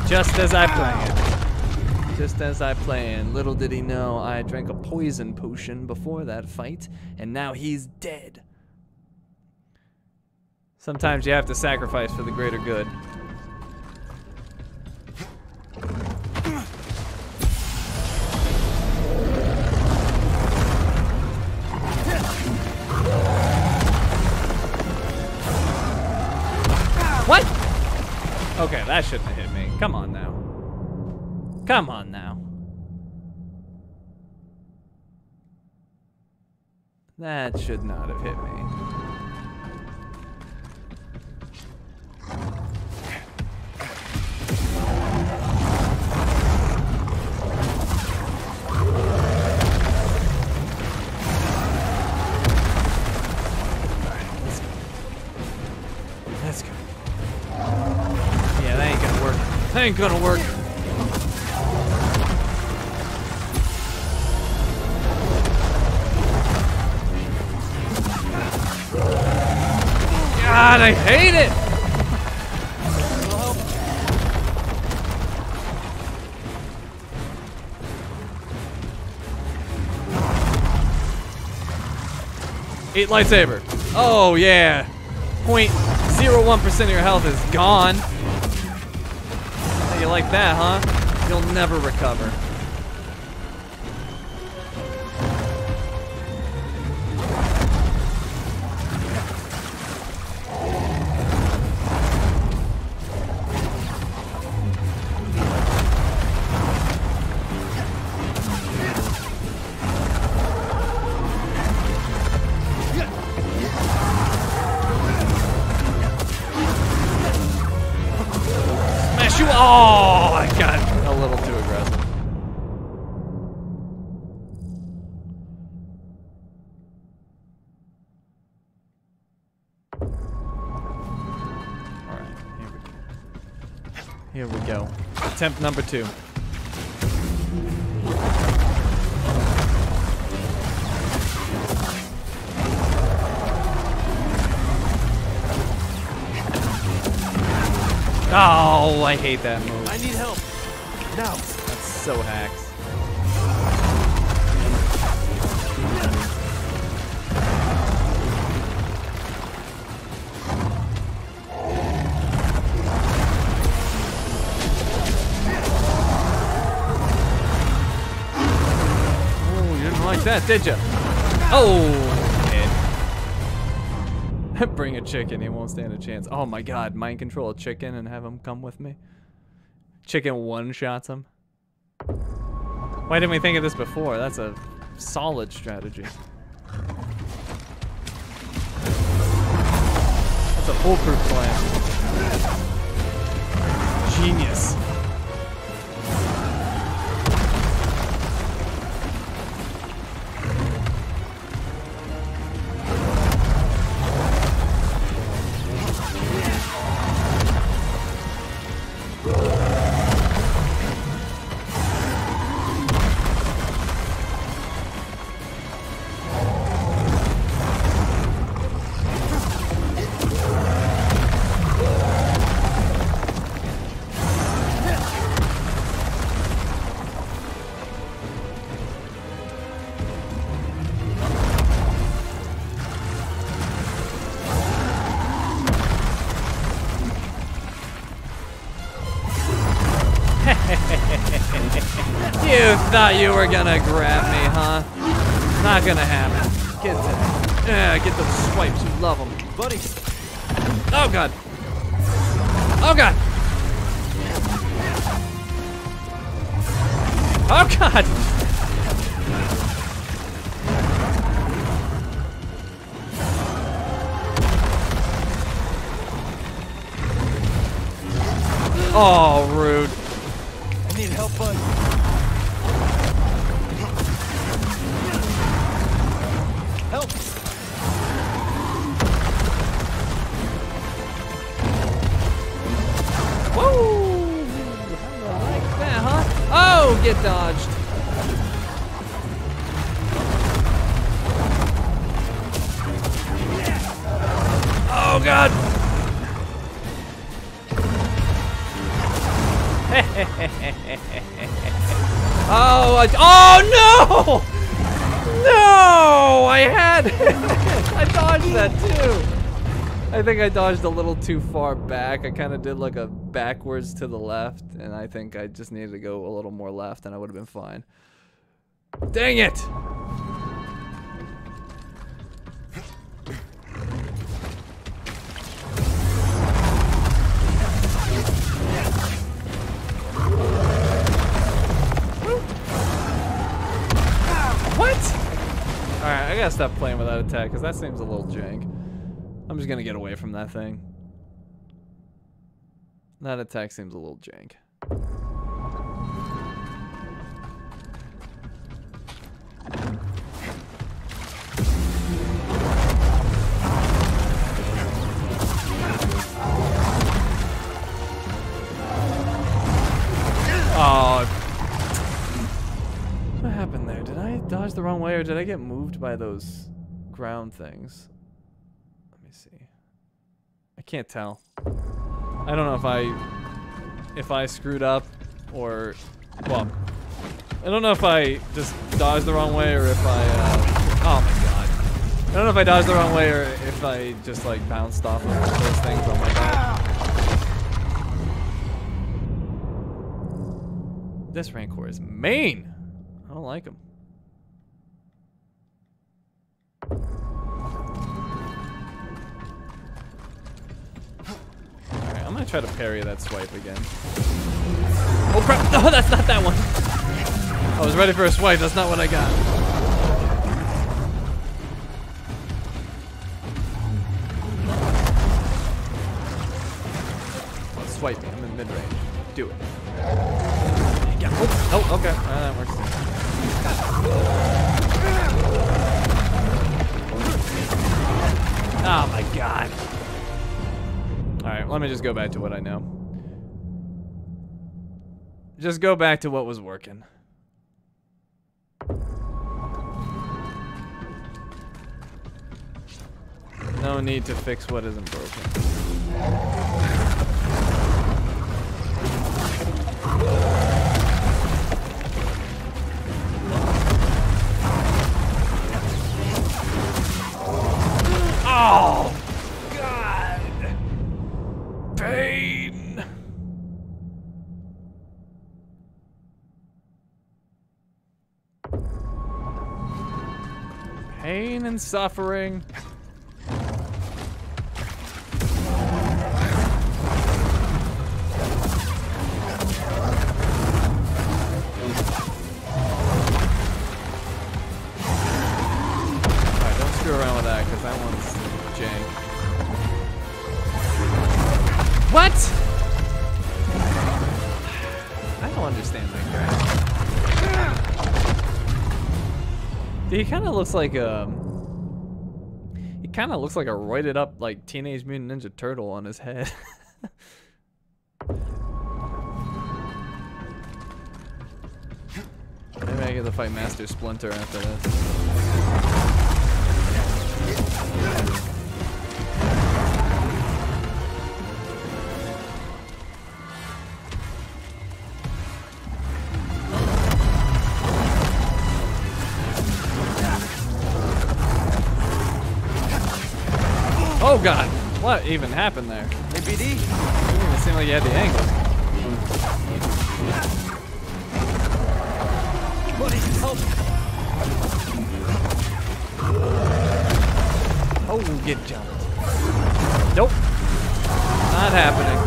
Just as I planned. Just as I planned. Little did he know I drank a poison potion before that fight, and now he's dead. Sometimes you have to sacrifice for the greater good. What? Okay, that shouldn't have hit me. Come on now. Come on now. That should not have hit me. Ain't gonna work. God, I hate it! Eight lightsaber. Oh yeah. 0.01% of your health is gone. How you like that, huh? You'll never recover. Oh, I got a little too aggressive. All right, here we, here we go. Attempt number two. Oh, I hate that move. I need help. Now. That's so hacks. Oh, you didn't like that, did you? Oh. Bring a chicken, he won't stand a chance. Oh my god, mind control a chicken and have him come with me? Chicken one-shots him? Why didn't we think of this before? That's a solid strategy. That's a foolproof plan. Genius. Were gonna think I dodged a little too far back. I kind of did like a backwards to the left, and I think I just needed to go a little more left, and I would have been fine. Dang it! What? Alright, I gotta stop playing with that attack, because that seems a little jank. I'm just gonna get away from that thing. That attack seems a little jank. Oh. What happened there? Did I dodge the wrong way or did I get moved by those ground things? Can't tell. I don't know if I if I screwed up or well, I don't know if I just dodged the wrong way or if I uh, oh my god. I don't know if I dodged the wrong way or if I just like bounced off of those things on my back. This Rancor is main. I don't like him. I'm gonna try to parry that swipe again. Oh crap! No, that's not that one! I was ready for a swipe, that's not what I got. Oh, swipe me, I'm in mid range. Do it. Yeah. Oh, oh okay. Uh, that works. Oh my god. Alright, let me just go back to what I know. Just go back to what was working. No need to fix what isn't broken. Oh! Pain! Pain and suffering. What? I don't understand that guy. He kind of looks like a. He kind of looks like a roided up like Teenage Mutant Ninja Turtle on his head. Maybe I get to fight Master Splinter after this. God, what even happened there? Hey, BD. It didn't even seem like you had the angle. Buddy, help. Oh, get jumped. Nope. Not happening.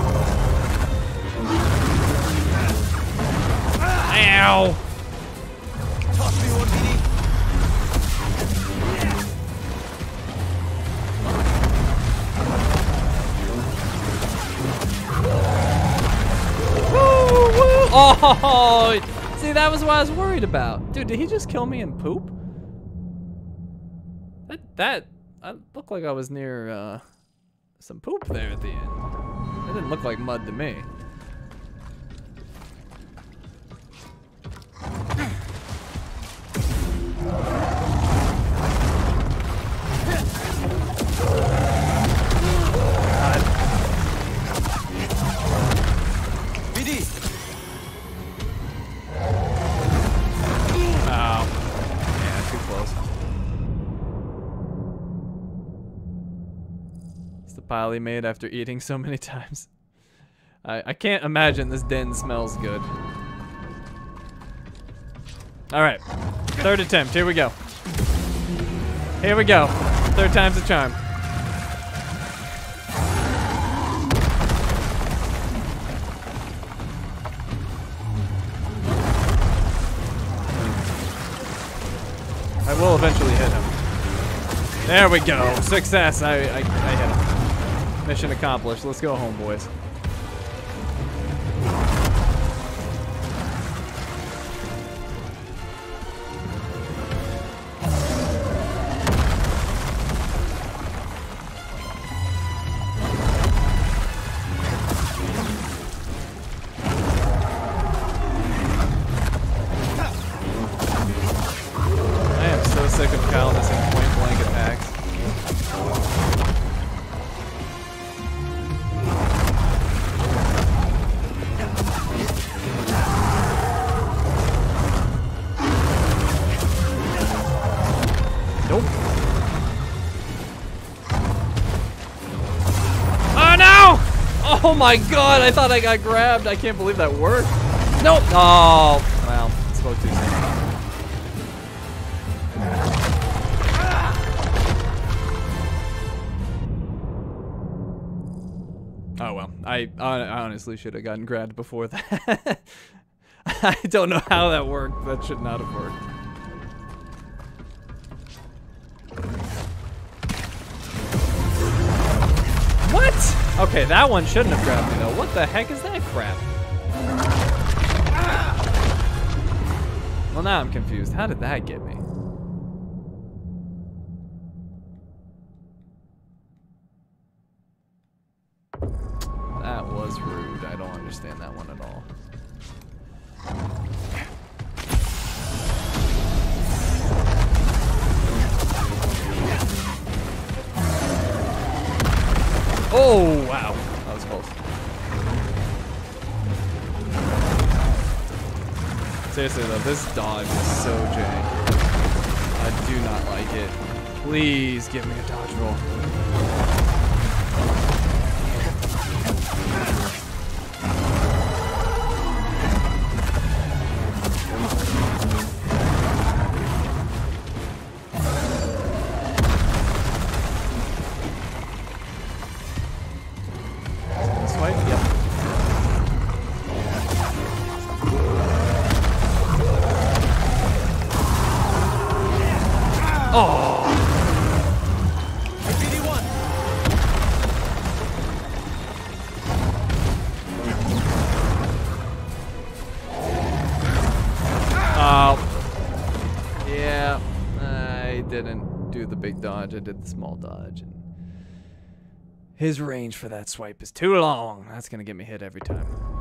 Ow! Toss me one, BD. Oh, see, that was what I was worried about. Dude, did he just kill me in poop? That, that, I looked like I was near, uh, some poop there at the end. It didn't look like mud to me. Pile he made after eating so many times. I, I can't imagine this den smells good. Alright. Third attempt. Here we go. Here we go. Third time's a charm. I will eventually hit him. There we go. Success. I, I, I hit him. Mission accomplished. Let's go home, boys. Oh my god, I thought I got grabbed. I can't believe that worked. Nope. Oh, well, spoke too soon. Oh well, I, I honestly should have gotten grabbed before that. I don't know how that worked. That should not have worked. Okay, that one shouldn't have grabbed me though. What the heck is that crap? Ah! Well, now I'm confused. How did that get me? Please give me a dodge roll. Small dodge. And his range for that swipe is too long. That's going to get me hit every time.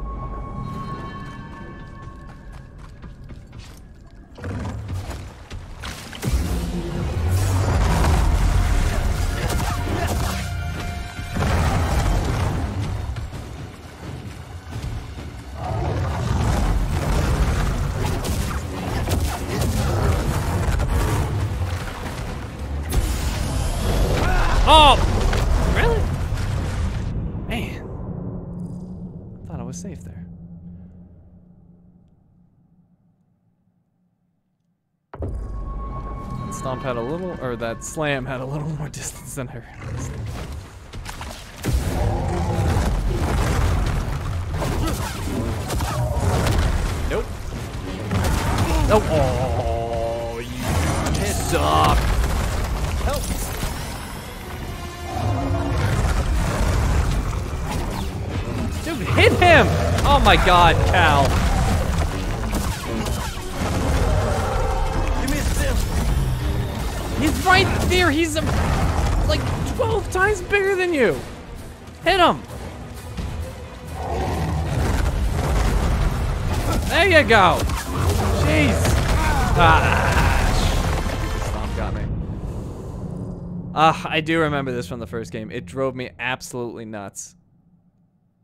Or that slam had a little more distance than I realized. Nope. Nope. Oh, you suck. Help. Dude, hit him! Oh my god, Cal. Right there. He's um, like 12 times bigger than you. Hit him. There you go. Jeez. Ah, Stomp got me. Ah, I do remember this from the first game. It drove me absolutely nuts.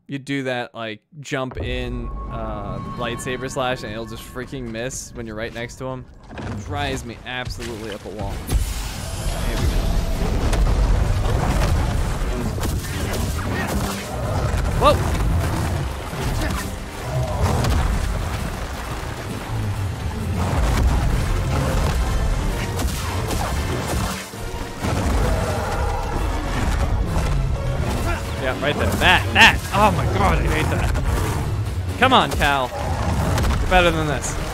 You do that like jump in uh, lightsaber slash and it'll just freaking miss when you're right next to him. It drives me absolutely up a wall. Whoa! Yeah, right there. That, that. Oh my god, I hate that. Come on, Cal. You're better than this.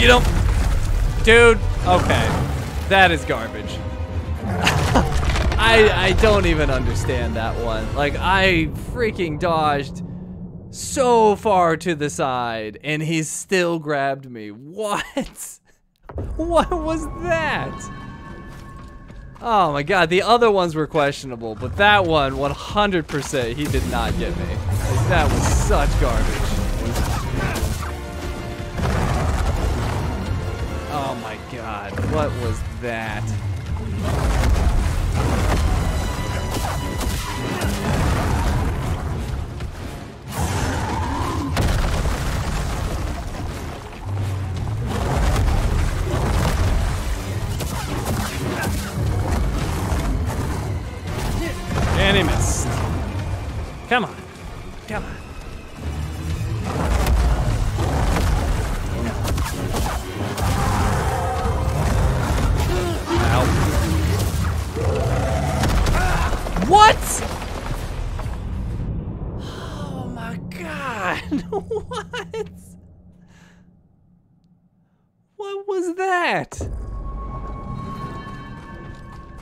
You don't. Dude, okay. That is garbage. I I don't even understand that one. Like I freaking dodged so far to the side and he still grabbed me. What? What was that? Oh my god, the other ones were questionable, but that one 100% he did not get me. That was such garbage. God, what was that? And. Come on. What? Oh my god. what? What was that?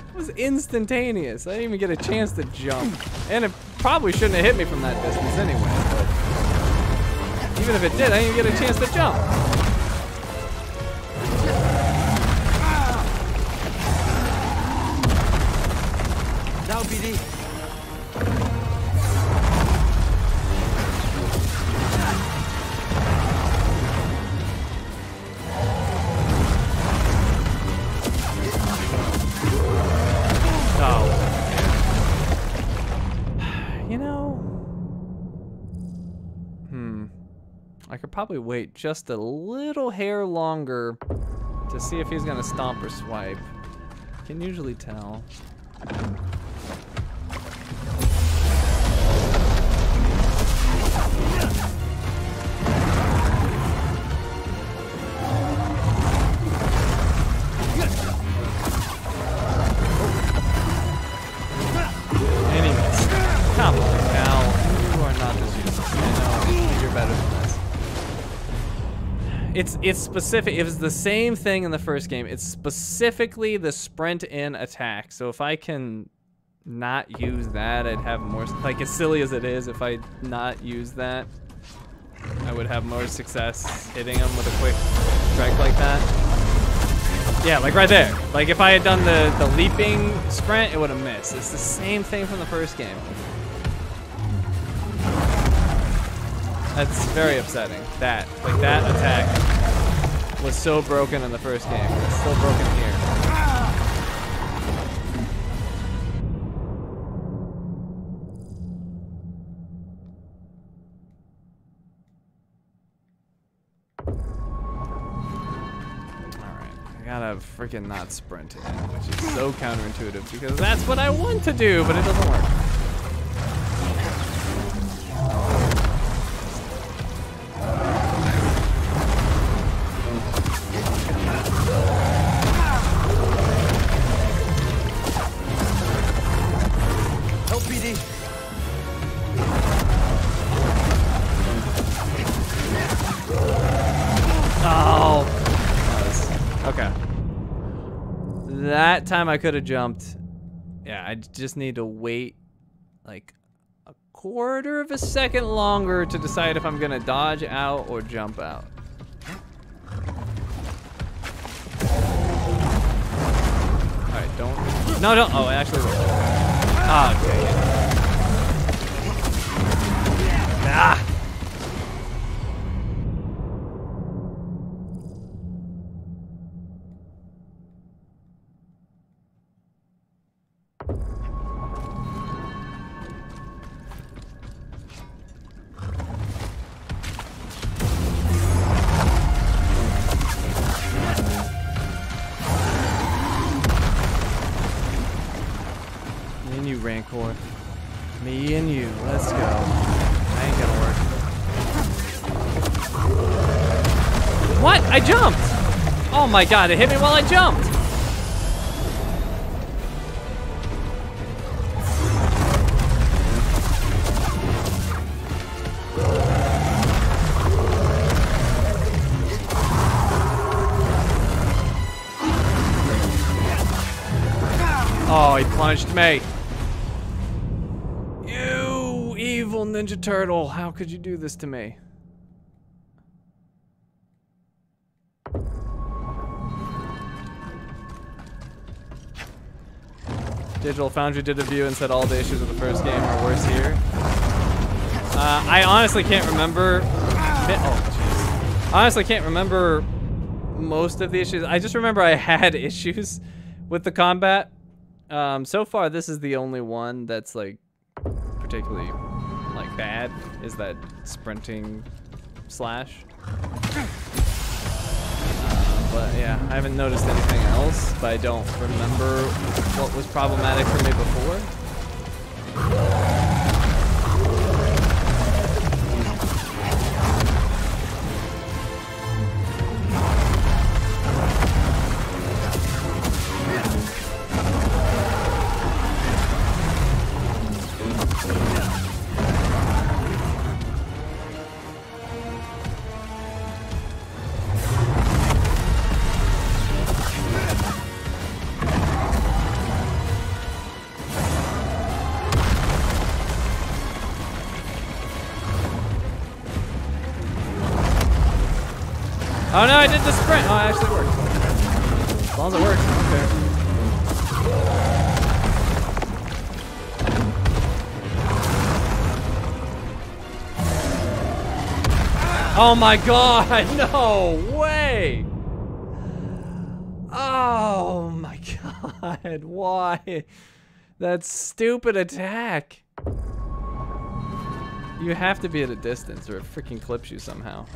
It was instantaneous. I didn't even get a chance to jump. And it probably shouldn't have hit me from that distance anyway, but even if it did, I didn't even get a chance to jump. Probably wait just a little hair longer to see if he's gonna stomp or swipe. Can usually tell. It's it's specific. It was the same thing in the first game. It's specifically the sprint in attack. So if I can not use that, I'd have more. Like as silly as it is, if I not use that, I would have more success hitting him with a quick strike like that. Yeah, like right there. Like if I had done the, the leaping sprint, it would have missed. It's the same thing from the first game. That's very upsetting. That, like that attack was so broken in the first game. It's still broken here. Gotta freaking not sprint in, which is so counterintuitive because that's what I want to do, but it doesn't work. I could have jumped. Yeah, I just need to wait like a quarter of a second longer to decide if I'm gonna dodge out or jump out. Alright, don't. No, don't. Oh, I actually rolled. Ah, okay. My god, it hit me while I jumped! Oh, he punched me. You evil Ninja Turtle. How could you do this to me? Digital Foundry did a view and said all the issues of the first game are worse here. Uh, I honestly can't remember. Oh, jeez. Honestly, can't remember most of the issues. I just remember I had issues with the combat. Um, so far, this is the only one that's like particularly like bad. Is that sprinting slash? But yeah, I haven't noticed anything else. But I don't remember what was problematic for me before. Oh my god, no way! Oh my god, why? That stupid attack. You have to be at a distance or it freaking clips you somehow.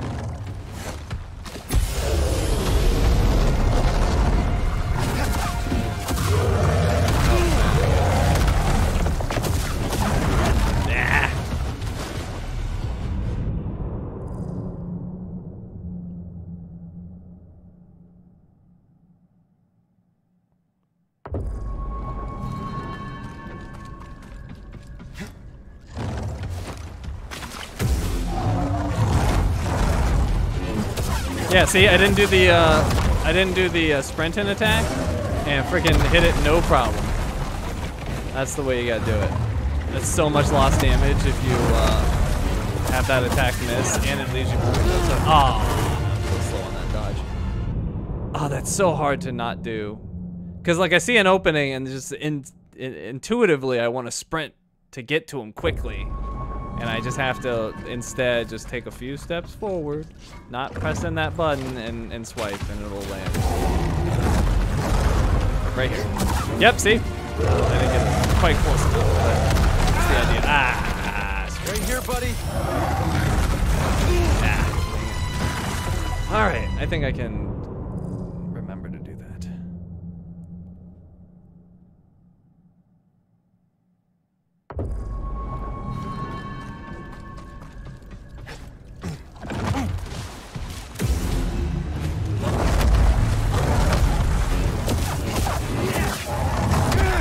Yeah, see, I didn't do the uh, I didn't do the uh, sprinting attack, and freaking hit it no problem. That's the way you gotta do it. That's so much lost damage if you uh, have that attack miss, and it leaves you. Oh, I'm so slow on that dodge. Oh, that's so hard to not do. Cause like I see an opening, and just in, in, intuitively I want to sprint to get to him quickly. And I just have to instead just take a few steps forward, not pressing that button and, and swipe and it'll land. Right here. Yep, see? I didn't get quite close but that's the idea. Ah, Right here, buddy. All right, I think I can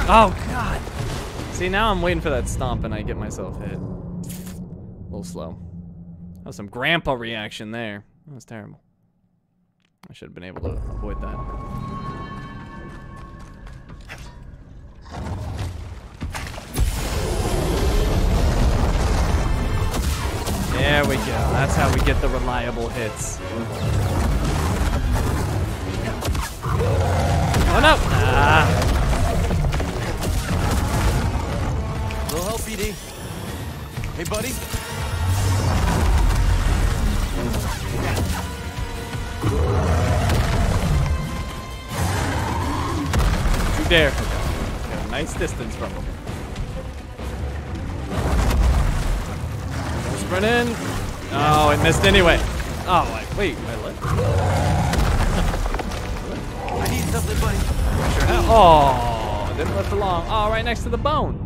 Oh god. See, now I'm waiting for that stomp and I get myself hit. A little slow. That was some grandpa reaction there. That was terrible. I should have been able to avoid that. There we go. That's how we get the reliable hits. Oh no! Ah. Little help, BD. Hey, buddy. You dare. Got a nice distance from him. Sprint in. Oh, it missed anyway. Oh, wait, wait, I left. I need something, buddy. Sure. Oh, didn't lift long. Oh, right next to the bone.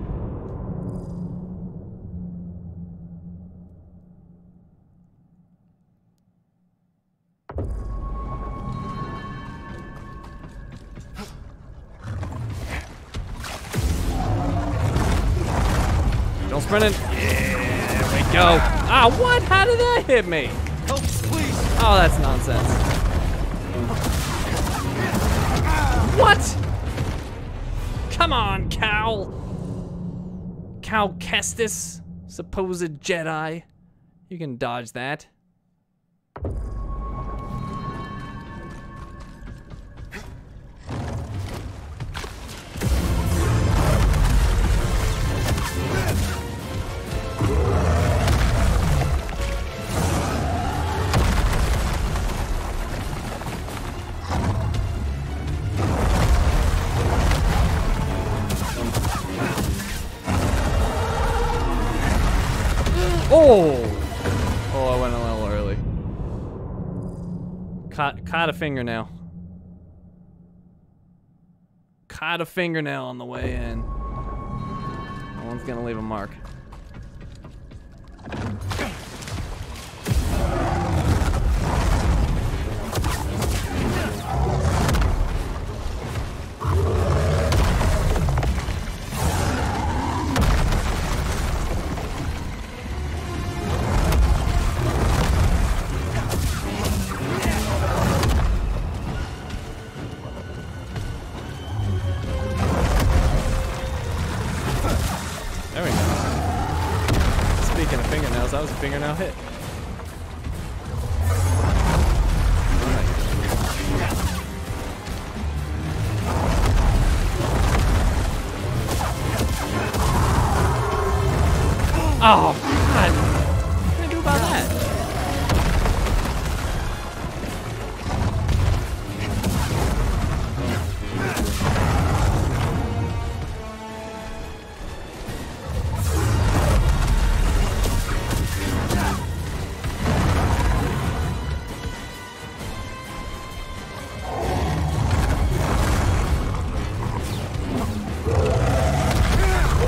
Yeah, there we go. Ah, what? How did that hit me? Help, please. Oh, that's nonsense. What? Come on, Cal. Cal Kestis, supposed Jedi. You can dodge that. Caught, caught a fingernail. Caught a fingernail on the way in. No one's gonna leave a mark.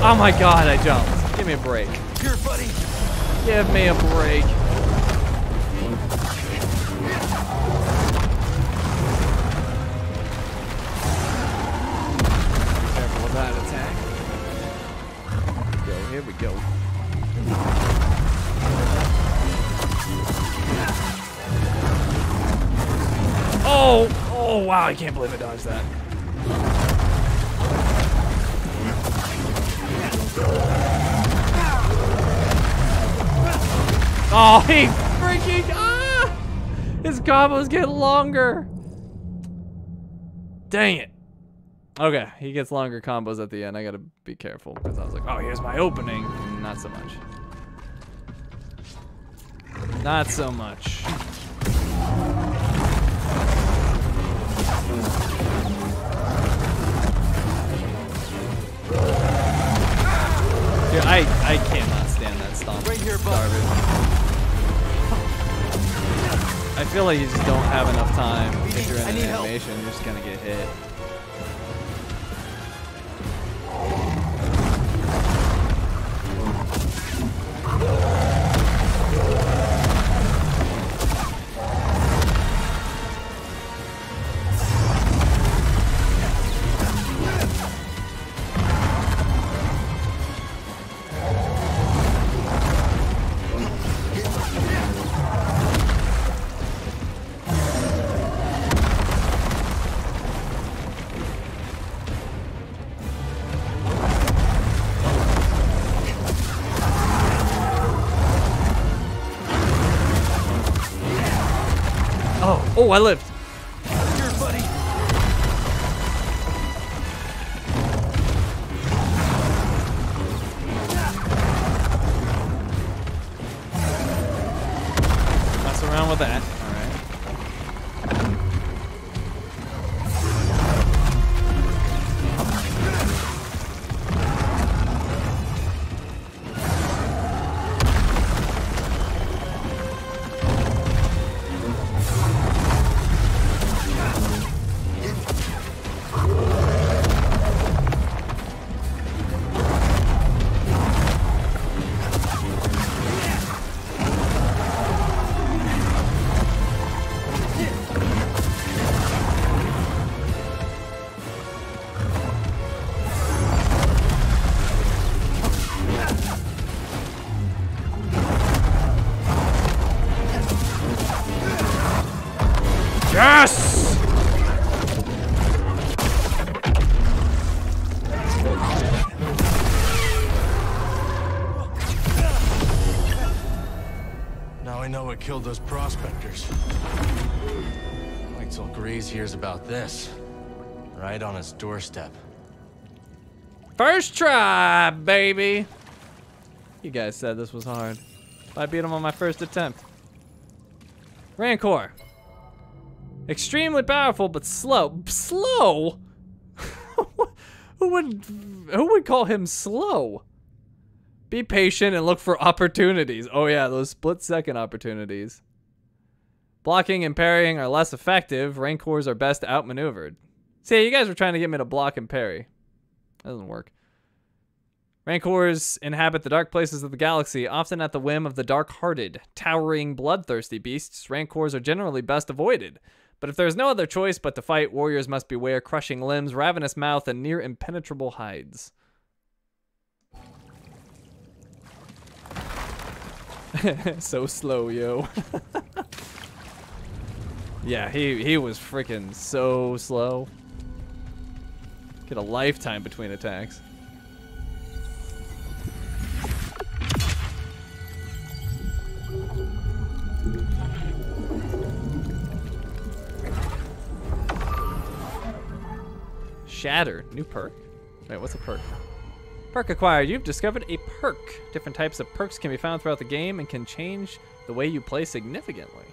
Oh my god, I jumped. Give me a break. Here, buddy. Give me a break. Be careful with that attack. Here we go, here we go. Oh! Oh wow, I can't believe I dodged that. Oh, he freaking ah! His combos get longer. Dang it. Okay, he gets longer combos at the end. I gotta be careful because I was like, oh, here's my opening. Not so much. Not so much. Dude, I I cannot stand that stomp. Right here, bud. I feel like you just don't have enough time. If you're in an need help. animation, you're just gonna get hit. Oh, oh, I lived. About this. Right on his doorstep. First try, baby. You guys said this was hard. I beat him on my first attempt. Rancor. Extremely powerful, but slow. Slow? who would who would call him slow? Be patient and look for opportunities. Oh yeah, those split second opportunities. Blocking and parrying are less effective. Rancors are best outmaneuvered. See, you guys were trying to get me to block and parry. That doesn't work. Rancors inhabit the dark places of the galaxy, often at the whim of the dark-hearted, towering, bloodthirsty beasts. Rancors are generally best avoided. But if there is no other choice but to fight, warriors must beware crushing limbs, ravenous mouth, and near impenetrable hides. so slow, yo. yeah, he he was freaking so slow. Get a lifetime between attacks. Shatter, new perk. Wait, what's a perk? Perk acquired. You've discovered a perk. Different types of perks can be found throughout the game and can change the way you play significantly.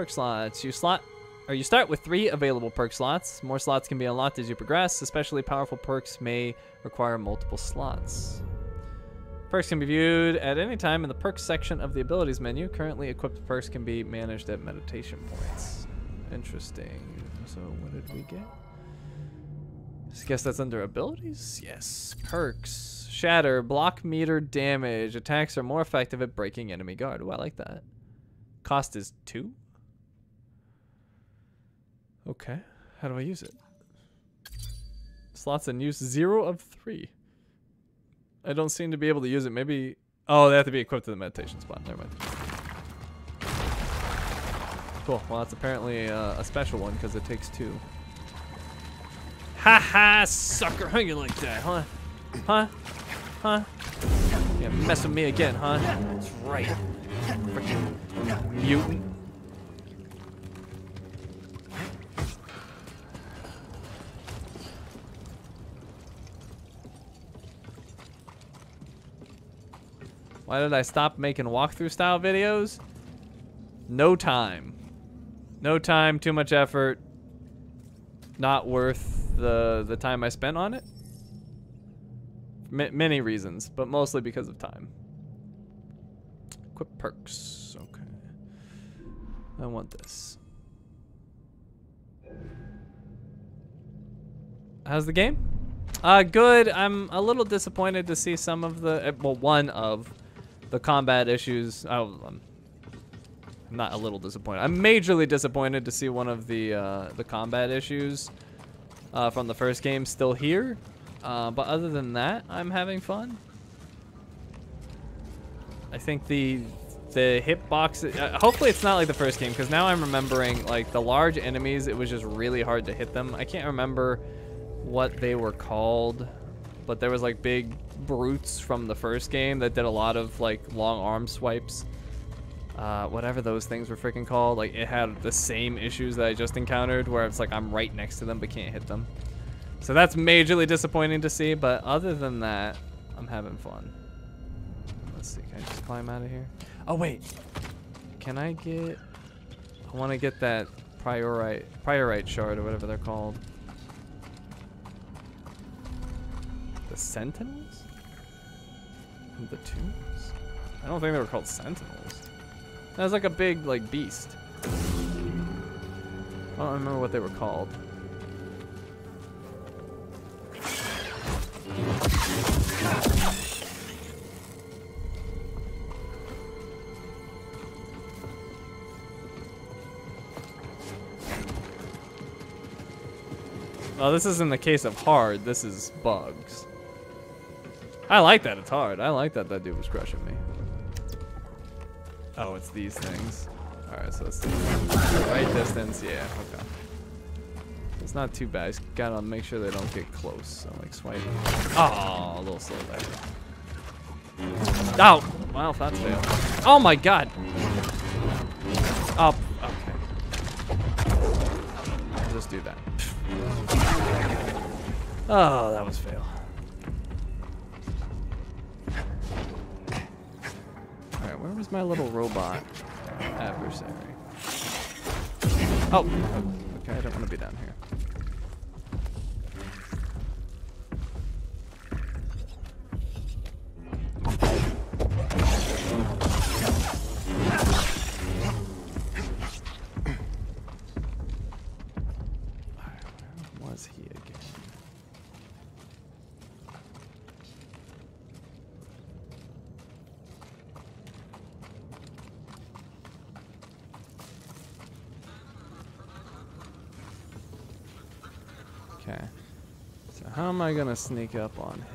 Perk slots. You slot or you start with three available perk slots. More slots can be unlocked as you progress. Especially powerful perks may require multiple slots. Perks can be viewed at any time in the perks section of the abilities menu. Currently equipped perks can be managed at meditation points. Interesting. So what did we get? I guess that's under abilities? Yes. Perks. Shatter. Block meter damage. Attacks are more effective at breaking enemy guard. Oh, I like that. Cost is two? Okay. How do I use it? Slots in use zero of three. I don't seem to be able to use it. Maybe... Oh, they have to be equipped to the meditation spot. Never mind. Cool. Well, that's apparently uh, a special one because it takes two. Ha ha, sucker. How you like that, huh? Huh? Huh? Yeah, mess with me again, huh? That's right. Freaking mutant. Why did I stop making walkthrough style videos? No time. No time, too much effort. Not worth the the time I spent on it. M many reasons, but mostly because of time. Equip perks. Okay. I want this. How's the game? Uh, good. I'm a little disappointed to see some of the, eh, well, one of the combat issues. Oh, I'm not a little disappointed. I'm majorly disappointed to see one of the uh, the combat issues uh, from the first game still here. Uh, but other than that, I'm having fun. I think the the hitbox. Uh, hopefully, it's not like the first game because now I'm remembering like the large enemies. It was just really hard to hit them. I can't remember what they were called, but there was like big brutes from the first game that did a lot of like long arm swipes. Uh, whatever those things were freaking called, like it had the same issues that I just encountered where it's like I'm right next to them but can't hit them. So that's majorly disappointing to see, but other than that, I'm having fun. Let's see, can I just climb out of here? Oh wait, can I get, I want to get that priorite, priorite shard or whatever they're called. The Sentinels? The Tombs? I don't think they were called Sentinels. That was like a big, like, beast. I don't remember what they were called. Well, this isn't the case of hard. This is bugs. I like that it's hard. I like that that dude was crushing me. Oh, it's these things. Alright, so it's right distance. Yeah, okay. It's not too bad. Just gotta make sure they don't get close. So, like, swipe. Oh, a little slow there. Oh! Well, that's fail. Oh my god! Oh, okay. I'll just do that. Oh, that was fail. Alright, where was my little robot adversary? Oh! Okay, I don't want to be down here. Okay. So how am I gonna sneak up on him?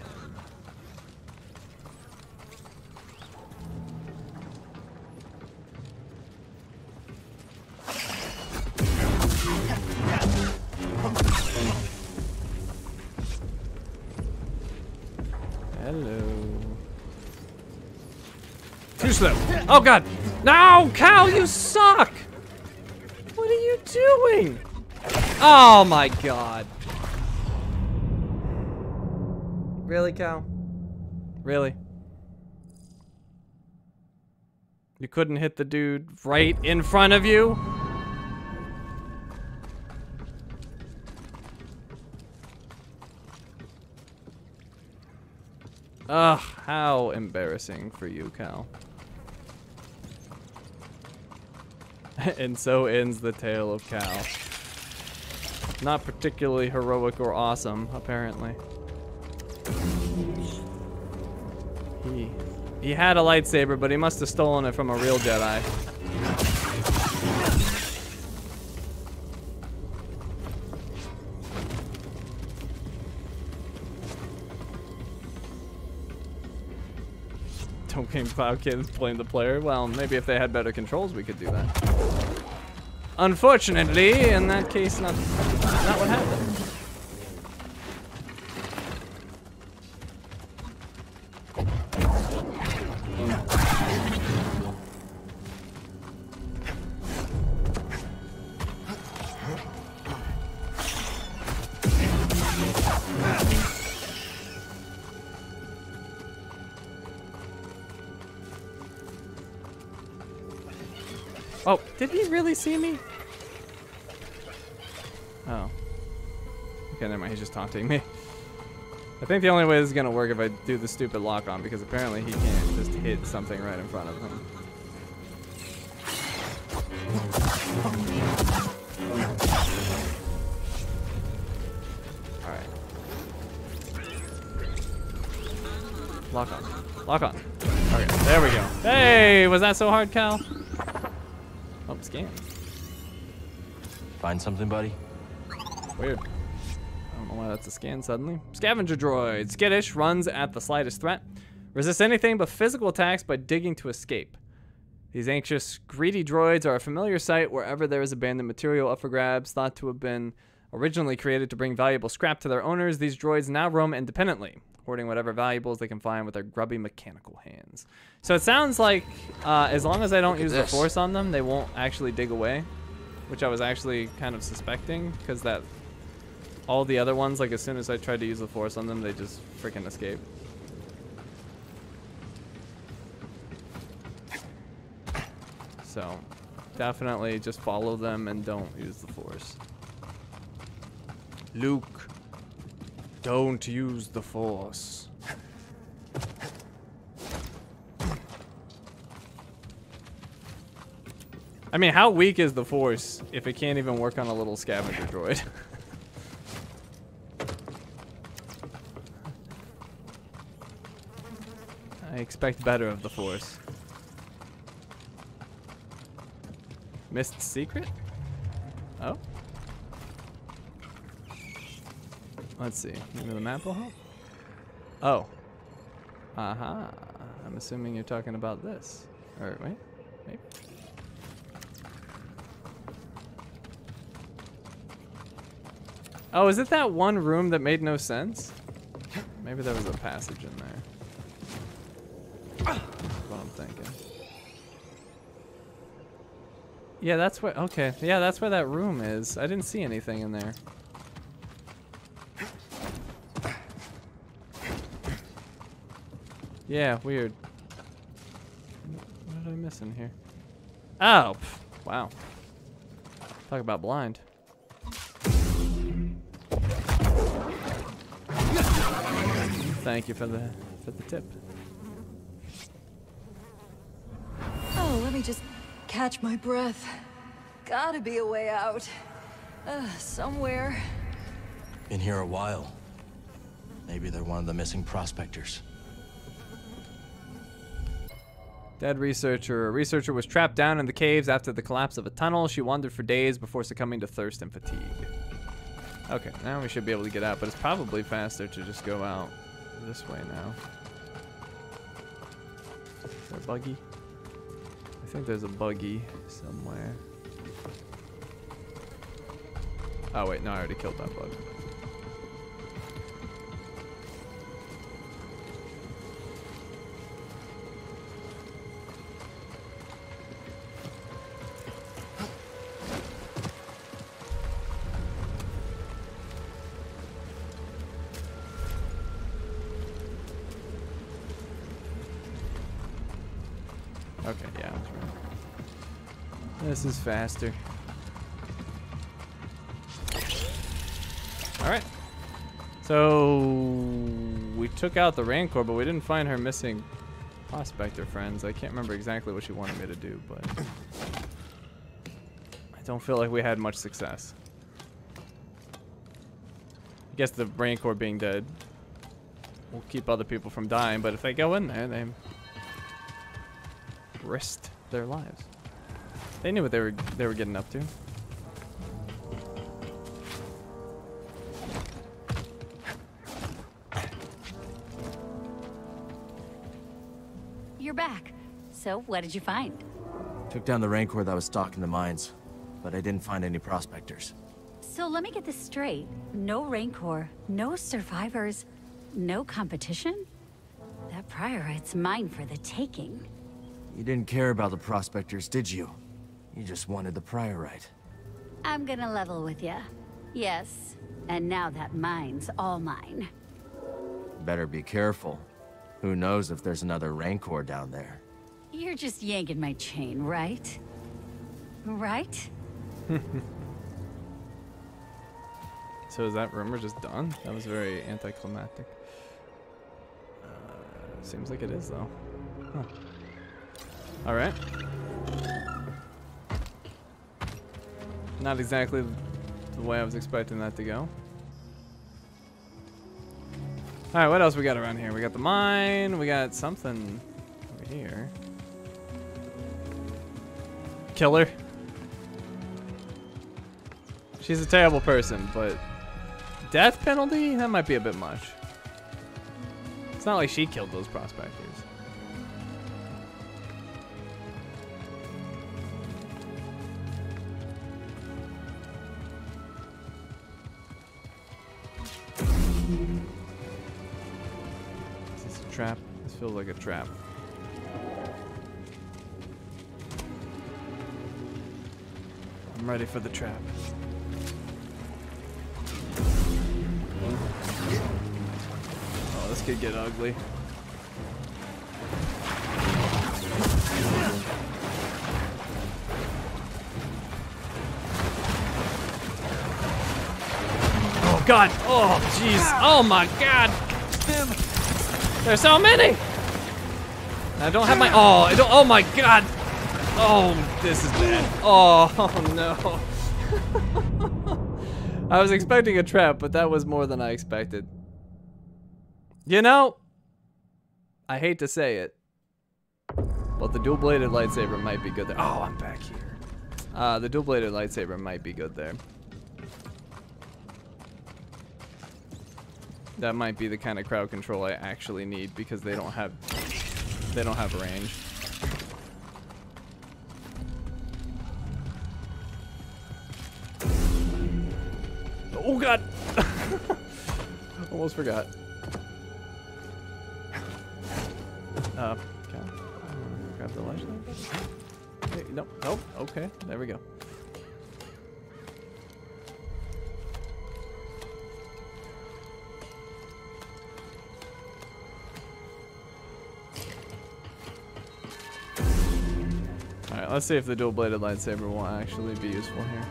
Hello. Too slow. Oh god. No, Cal, you suck. What are you doing? Oh my god. Really, Cal? Really? You couldn't hit the dude right in front of you? Ugh, how embarrassing for you, Cal. and so ends the tale of Cal. Not particularly heroic or awesome, apparently. He had a lightsaber, but he must have stolen it from a real Jedi. Don't Game Cloud Kids blame the player. Well, maybe if they had better controls, we could do that. Unfortunately, in that case, not, not what happened. Never mind. He's just taunting me. I think the only way this is gonna work if I do the stupid lock on because apparently he can't just hit something right in front of him. Alright. Lock on. Lock on. Okay, there we go. Hey, was that so hard, Cal? Oh, scan. Find something, buddy? Weird. I don't know why that's a scan suddenly. Scavenger droid. Skittish runs at the slightest threat. Resists anything but physical attacks by digging to escape. These anxious, greedy droids are a familiar sight wherever there is abandoned material up for grabs, thought to have been originally created to bring valuable scrap to their owners. These droids now roam independently, hoarding whatever valuables they can find with their grubby mechanical hands. So it sounds like uh, as long as I don't use the force on them, they won't actually dig away, which I was actually kind of suspecting because that all the other ones, like as soon as I tried to use the force on them, they just freaking escape. So definitely just follow them and don't use the force. Luke, don't use the force. I mean, how weak is the force if it can't even work on a little scavenger droid? I expect better of the force. Missed secret? Oh? Let's see. Maybe the map will help? Oh. Aha. I'm assuming you're talking about this. Or wait. Maybe. Oh, is it that one room that made no sense? Maybe there was a passage in there. What I'm thinking. Yeah, that's where. Okay, yeah, that's where that room is. I didn't see anything in there. Yeah, weird. What did I miss in here? Oh, wow. Talk about blind. Thank you for the for the tip. Oh, let me just catch my breath. Gotta be a way out. Uh, somewhere. Been here a while. Maybe they're one of the missing prospectors. Dead researcher. A researcher was trapped down in the caves after the collapse of a tunnel. She wandered for days before succumbing to thirst and fatigue. Okay, now we should be able to get out, but it's probably faster to just go out this way now. Is there buggy? I think there's a buggy somewhere. Oh wait, no, I already killed that bug. This is faster. Alright. So we took out the Rancor, but we didn't find her missing prospector friends. I can't remember exactly what she wanted me to do, but I don't feel like we had much success. I guess the Rancor being dead will keep other people from dying, but if they go in there, they risked their lives. They knew what they were they were getting up to. You're back. So, what did you find? Took down the Rancor that was stalking the mines, but I didn't find any prospectors. So, let me get this straight. No Rancor, no survivors, no competition? That priorite's mine for the taking. You didn't care about the prospectors, did you? You just wanted the priorite. I'm gonna level with you. Yes. And now that mine's all mine. Better be careful. Who knows if there's another Rancor down there. You're just yanking my chain, right? Right? So is that rumor just done? That was very anticlimactic. Uh, seems like it is though. Huh. All right. Not exactly the way I was expecting that to go. All right, what else we got around here? We got the mine. We got something over here. Killer. She's a terrible person, but death penalty? That might be a bit much. It's not like she killed those prospectors. Trap? This feels like a trap. I'm ready for the trap. Oh, this could get ugly. Oh god! Oh jeez! Oh my god! There's so many! I don't have my. Oh, I don't. Oh my god! Oh, this is bad. Oh, no. I was expecting a trap, but that was more than I expected. You know, I hate to say it, but the dual-bladed lightsaber might be good there. Oh, I'm back here. Uh, the dual-bladed lightsaber might be good there. That might be the kind of crowd control I actually need because they don't have they don't have range. Oh god! Almost forgot. Uh, uh, grab the ledge? Hey, no, nope. Okay, there we go. Let's see if the dual-bladed lightsaber will actually be useful here.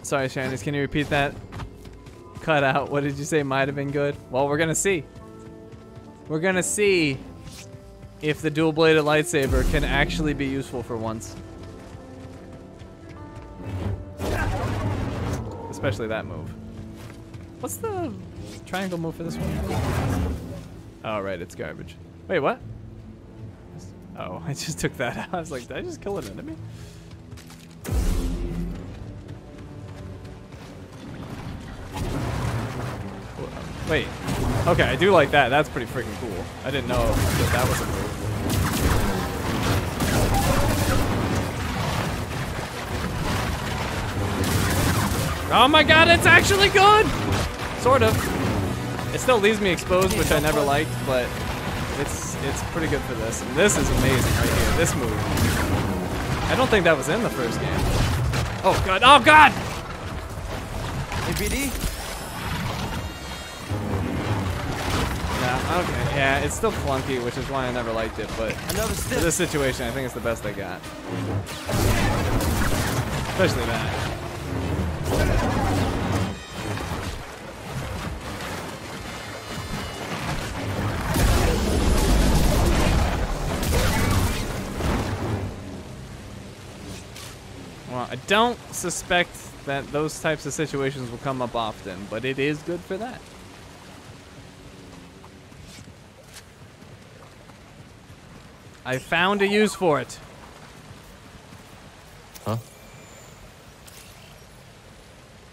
Sorry, Shanice, can you repeat that? Cut out. What did you say might have been good? Well, we're gonna see. We're gonna see if the dual-bladed lightsaber can actually be useful for once. Especially that move. What's the triangle move for this one? Oh, right, it's garbage. Wait, what? Oh, I just took that out. I was like, did I just kill an enemy? Wait. Okay, I do like that. That's pretty freaking cool. I didn't know that that was a move. Oh my god, it's actually good! Sort of. It still leaves me exposed, which I never liked, but it's it's pretty good for this. And this is amazing right here, this move. I don't think that was in the first game. Oh god, oh god! APD? Yeah, okay, yeah, it's still clunky, which is why I never liked it, but Another for this situation, I think it's the best I got. Especially that. I don't suspect that those types of situations will come up often, but it is good for that. I found a use for it. Huh?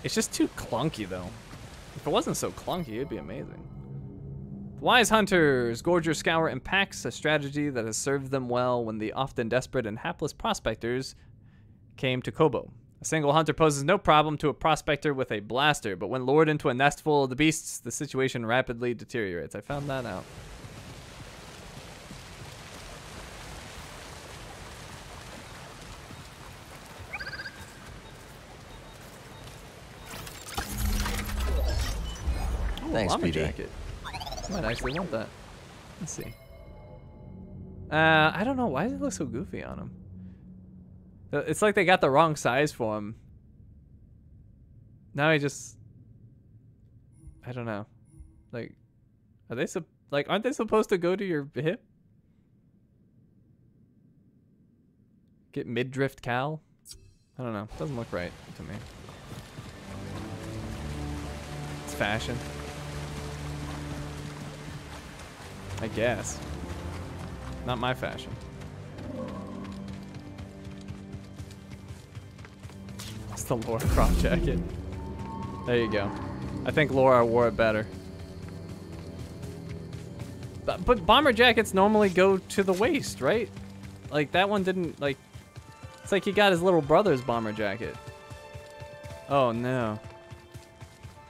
It's just too clunky, though. If it wasn't so clunky, it'd be amazing. Wise hunters gorge your scour in packs, a strategy that has served them well when the often desperate and hapless prospectors came to Koboh. A single hunter poses no problem to a prospector with a blaster, but when lured into a nest full of the beasts, the situation rapidly deteriorates. I found that out. Ooh, Thanks, BD. jacket. Might actually want that. Let's see. Uh, I don't know. Why does it look so goofy on him? Uh, It's like they got the wrong size for him. Now he just. I don't know. Like, are they sup- like aren't they supposed to go to your hip? Get mid drift Cal? I don't know. Doesn't look right to me. It's fashion. I guess. Not my fashion. The Laura Croft jacket. There you go. I think Laura wore it better. But, but bomber jackets normally go to the waist, right? Like that one didn't like. It's like he got his little brother's bomber jacket. Oh no.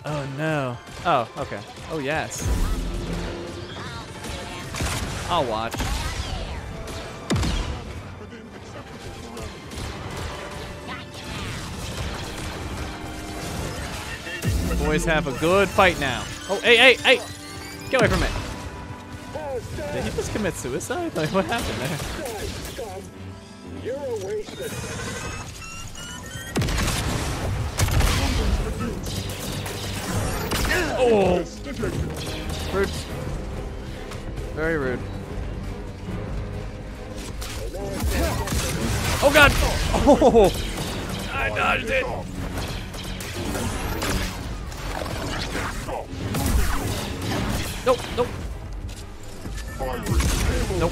Oh no. Oh okay. Oh yes. I'll watch. Boys have a good fight now. Oh, hey, hey, hey! Get away from it. Did he just commit suicide? Like, what happened there? Oh! Rude. Very rude. Oh god! Oh! I dodged it! Nope, nope. Nope.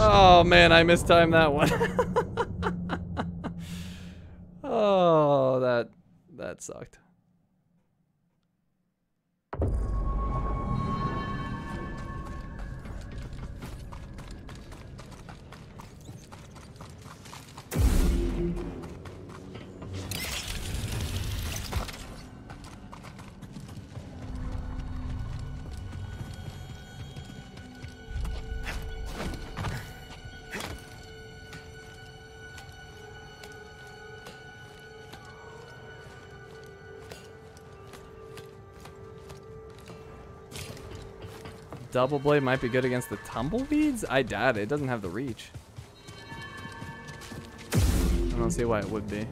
Oh man, I mistimed that one. oh, that that sucked. Double blade might be good against the tumbleweeds? I doubt it. It doesn't have the reach. I don't see why it would be.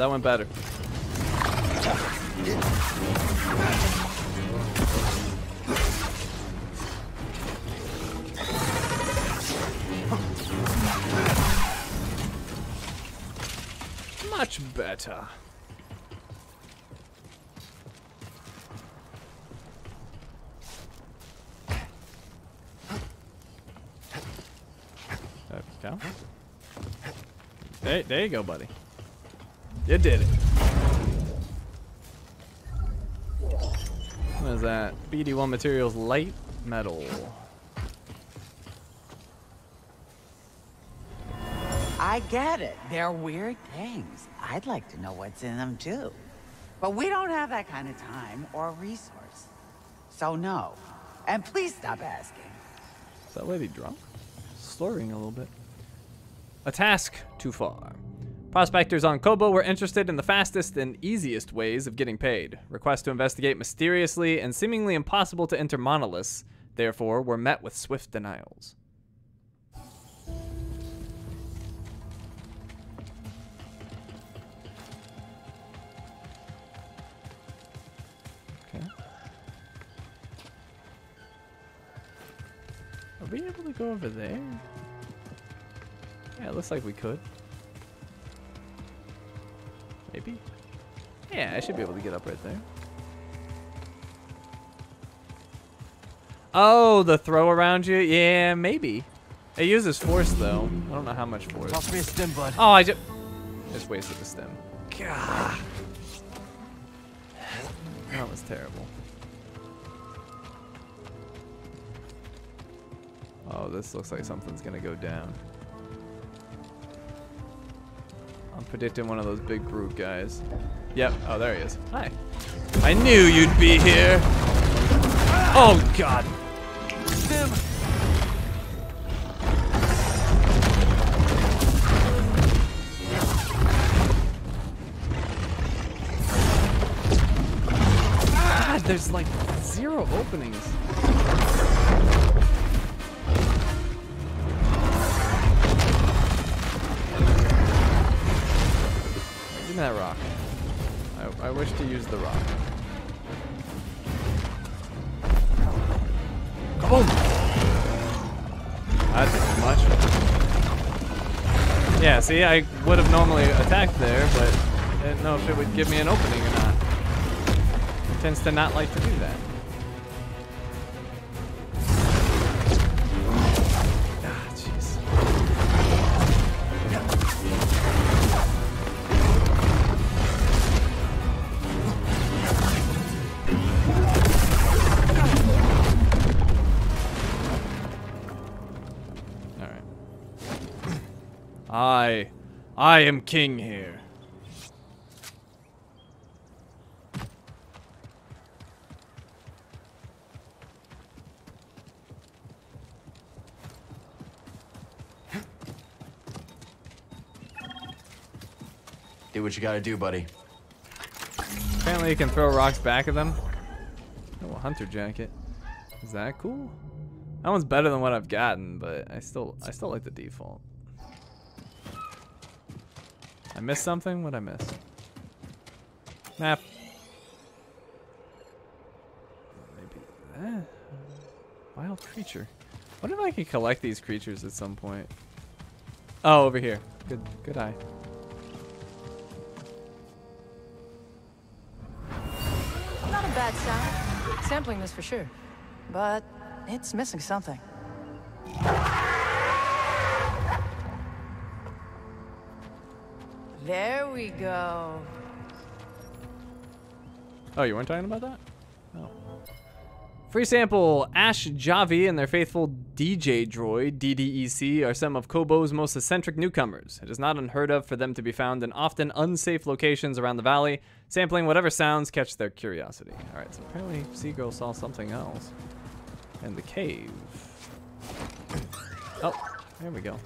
That went better. Much better. There, there you go, buddy. You did it. What is that? BD1 materials light metal. I get it. They're weird things. I'd like to know what's in them too. But we don't have that kind of time or resource. So no. And please stop asking. Is that lady drunk? Slurring a little bit. A task too far. Prospectors on Koboh were interested in the fastest and easiest ways of getting paid. Requests to investigate mysteriously and seemingly impossible to enter monoliths, therefore, were met with swift denials. Okay. Are we able to go over there? Yeah, it looks like we could. Maybe? Yeah, I should be able to get up right there. Oh, the throw around you? Yeah, maybe. It uses force, though. I don't know how much force. Toss me a stim, bud. Oh, I just... Just wasted the stim. God. That was terrible. Oh, this looks like something's gonna go down. Predicting one of those big Groot guys. Yep. Oh, there he is. Hi. I knew you'd be here. Oh! God, there's like zero openings. That rock. I, I wish to use the rock. Kaboom! That's much. Yeah, see, I would have normally attacked there, but I didn't know if it would give me an opening or not. It tends to not like to do that. I am king here. Do what you gotta do, buddy. Apparently you can throw rocks back at them. Oh, a hunter jacket. Is that cool? That one's better than what I've gotten, but I still I still like the default. I missed something? What'd I miss? Map. Maybe eh. Wild creature. What if I could collect these creatures at some point? Oh, over here. Good good eye. Not a bad sound. Sampling this for sure. But it's missing something. There we go. Oh, you weren't talking about that? Oh. Free sample Ash Javi and their faithful DJ droid, DDEC, are some of Koboh's most eccentric newcomers. It is not unheard of for them to be found in often unsafe locations around the valley, sampling whatever sounds catch their curiosity. Alright, so apparently Seagirl saw something else. In the cave. Oh, there we go.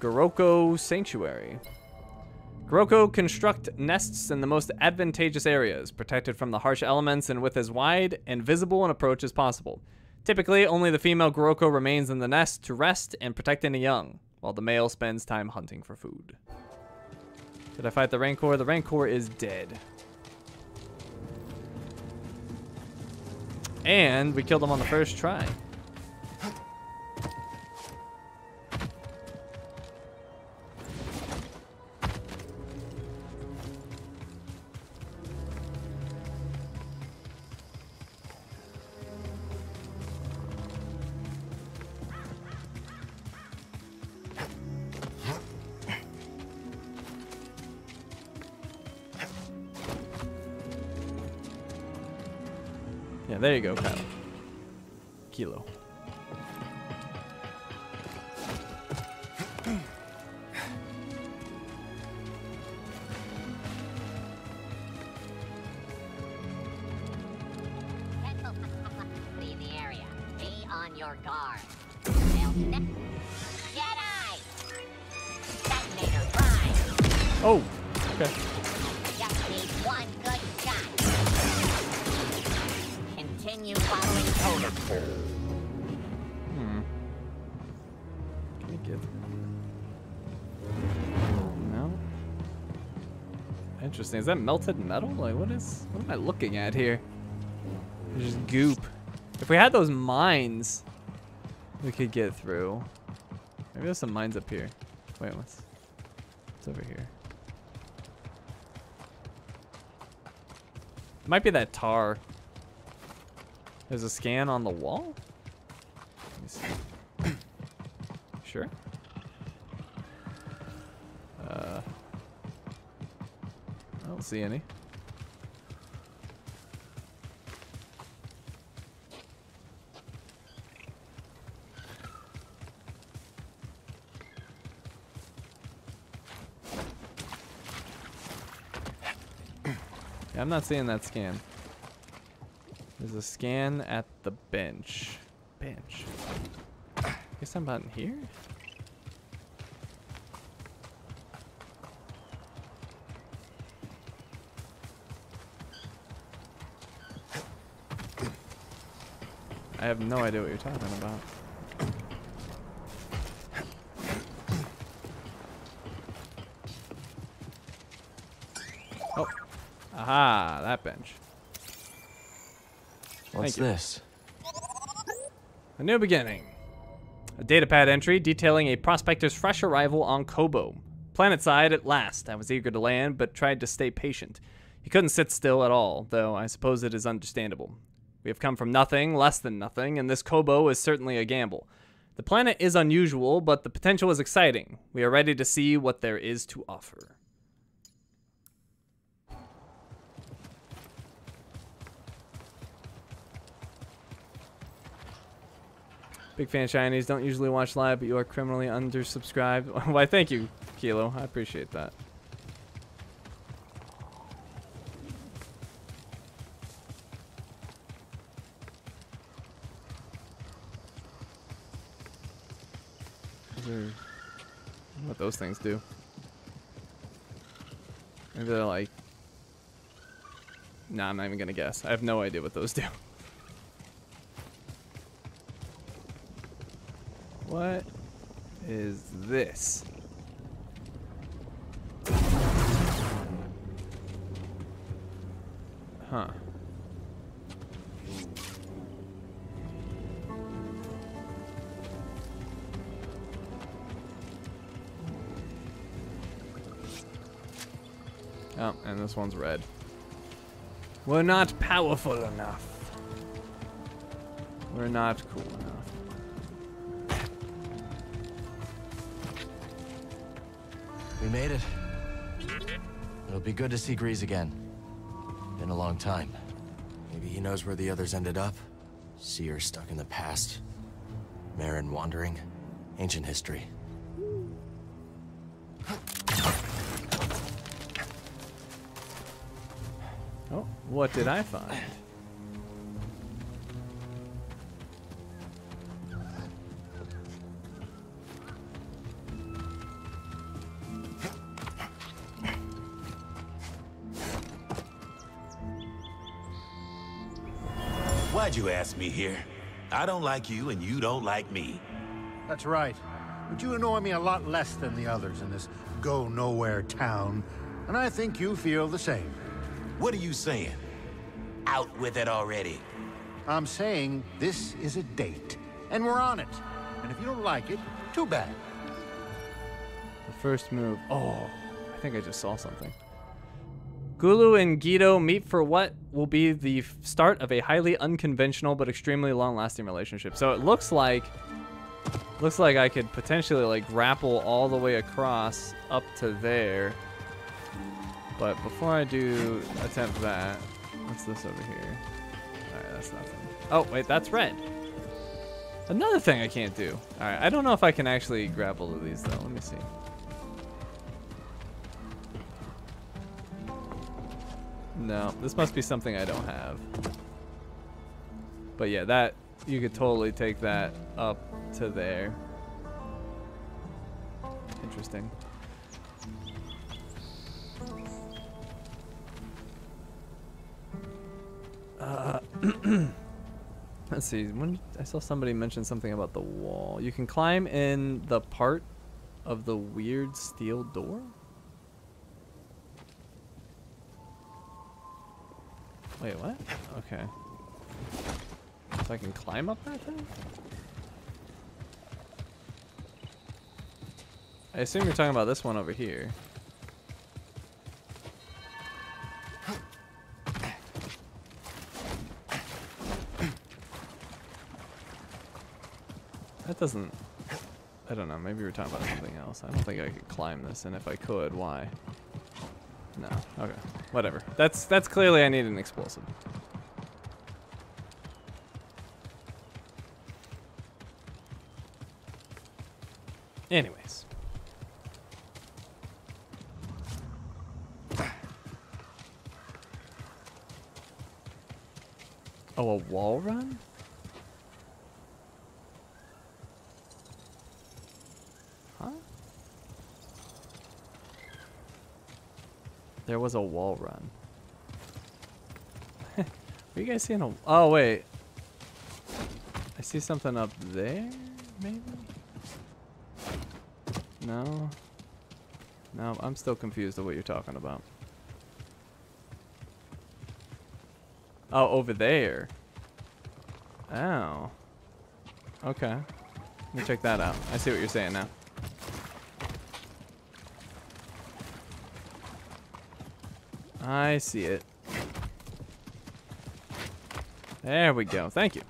Gorocco Sanctuary. Gorocco construct nests in the most advantageous areas, protected from the harsh elements and with as wide and visible an approach as possible. Typically, only the female Gorocco remains in the nest to rest and protect any young, while the male spends time hunting for food. Did I fight the Rancor? The Rancor is dead. And we killed him on the first try. There you go, Kyle. Is that melted metal? Like, what is? What am I looking at here? Just goop. If we had those mines, we could get through. Maybe there's some mines up here. Wait, what's? What's over here? Might be that tar. There's a scan on the wall? Sure. Don't see any. Yeah, I'm not seeing that scan. There's a scan at the bench. Bench. Guess I'm about in here? I have no idea what you're talking about. Oh. Aha, that bench. What's this? A new beginning. A datapad entry detailing a prospector's fresh arrival on Koboh. Planetside at last. I was eager to land, but tried to stay patient. He couldn't sit still at all, though I suppose it is understandable. We have come from nothing, less than nothing, and this Koboh is certainly a gamble. The planet is unusual, but the potential is exciting. We are ready to see what there is to offer. Big fan of Shinies. Don't usually watch live, but you are criminally undersubscribed. Why, thank you, Kilo. I appreciate that. Those things do. Maybe they're like. Nah, I'm not even gonna guess. I have no idea what those do. What is this? Huh. Oh, and this one's red. We're not powerful enough. We're not cool enough. We made it. It'll be good to see Greez again. Been a long time. Maybe he knows where the others ended up. Cere stuck in the past. Merrin wandering. Ancient history. What did I find? Why'd you ask me here? I don't like you, and you don't like me. That's right. But you annoy me a lot less than the others in this go-nowhere town, and I think you feel the same. What are you saying? Out with it already. I'm saying this is a date, and we're on it. And if you don't like it, too bad. The first move. Oh, I think I just saw something. Gulu and Guido meet for what will be the start of a highly unconventional but extremely long-lasting relationship. So it looks like looks like I could potentially like grapple all the way across up to there. But before I do attempt that, what's this over here? Alright, that's nothing. Oh, wait, that's red. Another thing I can't do. Alright, I don't know if I can actually grapple to these though. Let me see. No, this must be something I don't have. But yeah, that, you could totally take that up to there. Interesting. Uh, let's see. When I saw somebody mention something about the wall. You can climb in the part of the weird steel door. Wait, what? Okay. So I can climb up that thing? I assume you're talking about this one over here. That doesn't... I don't know, maybe we're talking about something else. I don't think I could climb this, and if I could, why? No. Okay. Whatever. That's that's clearly I need an explosive. Anyways. Oh, a wall run? There was a wall run. Are you guys seeing a... Oh, wait. I see something up there, maybe? No? No, I'm still confused of what you're talking about. Oh, over there. Oh. Okay. Let me check that out. I see what you're saying now. I see it. There we go. Thank you.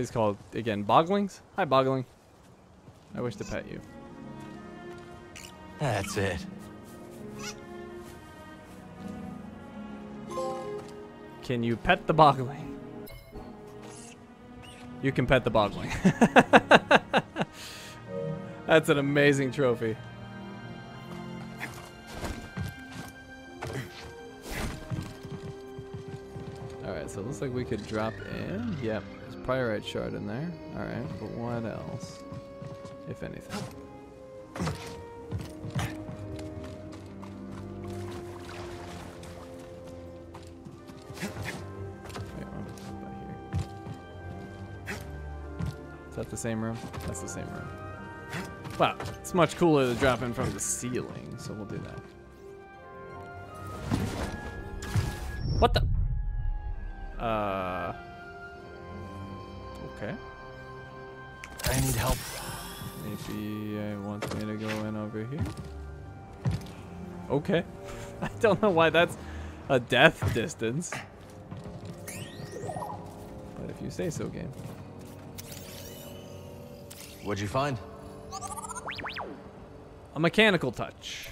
Is called again? Boglings? Hi, Bogling. I wish to pet you. That's it. Can you pet the Bogling? You can pet the Bogling. That's an amazing trophy. Alright, so it looks like we could drop in. Yep, Priorite Shard in there. Alright, but what else? If anything. Is that the same room? That's the same room. Wow, it's much cooler to drop in from the ceiling, so we'll do that. Okay. I don't know why that's a death distance. But if you say so, game. What'd you find? A mechanical touch.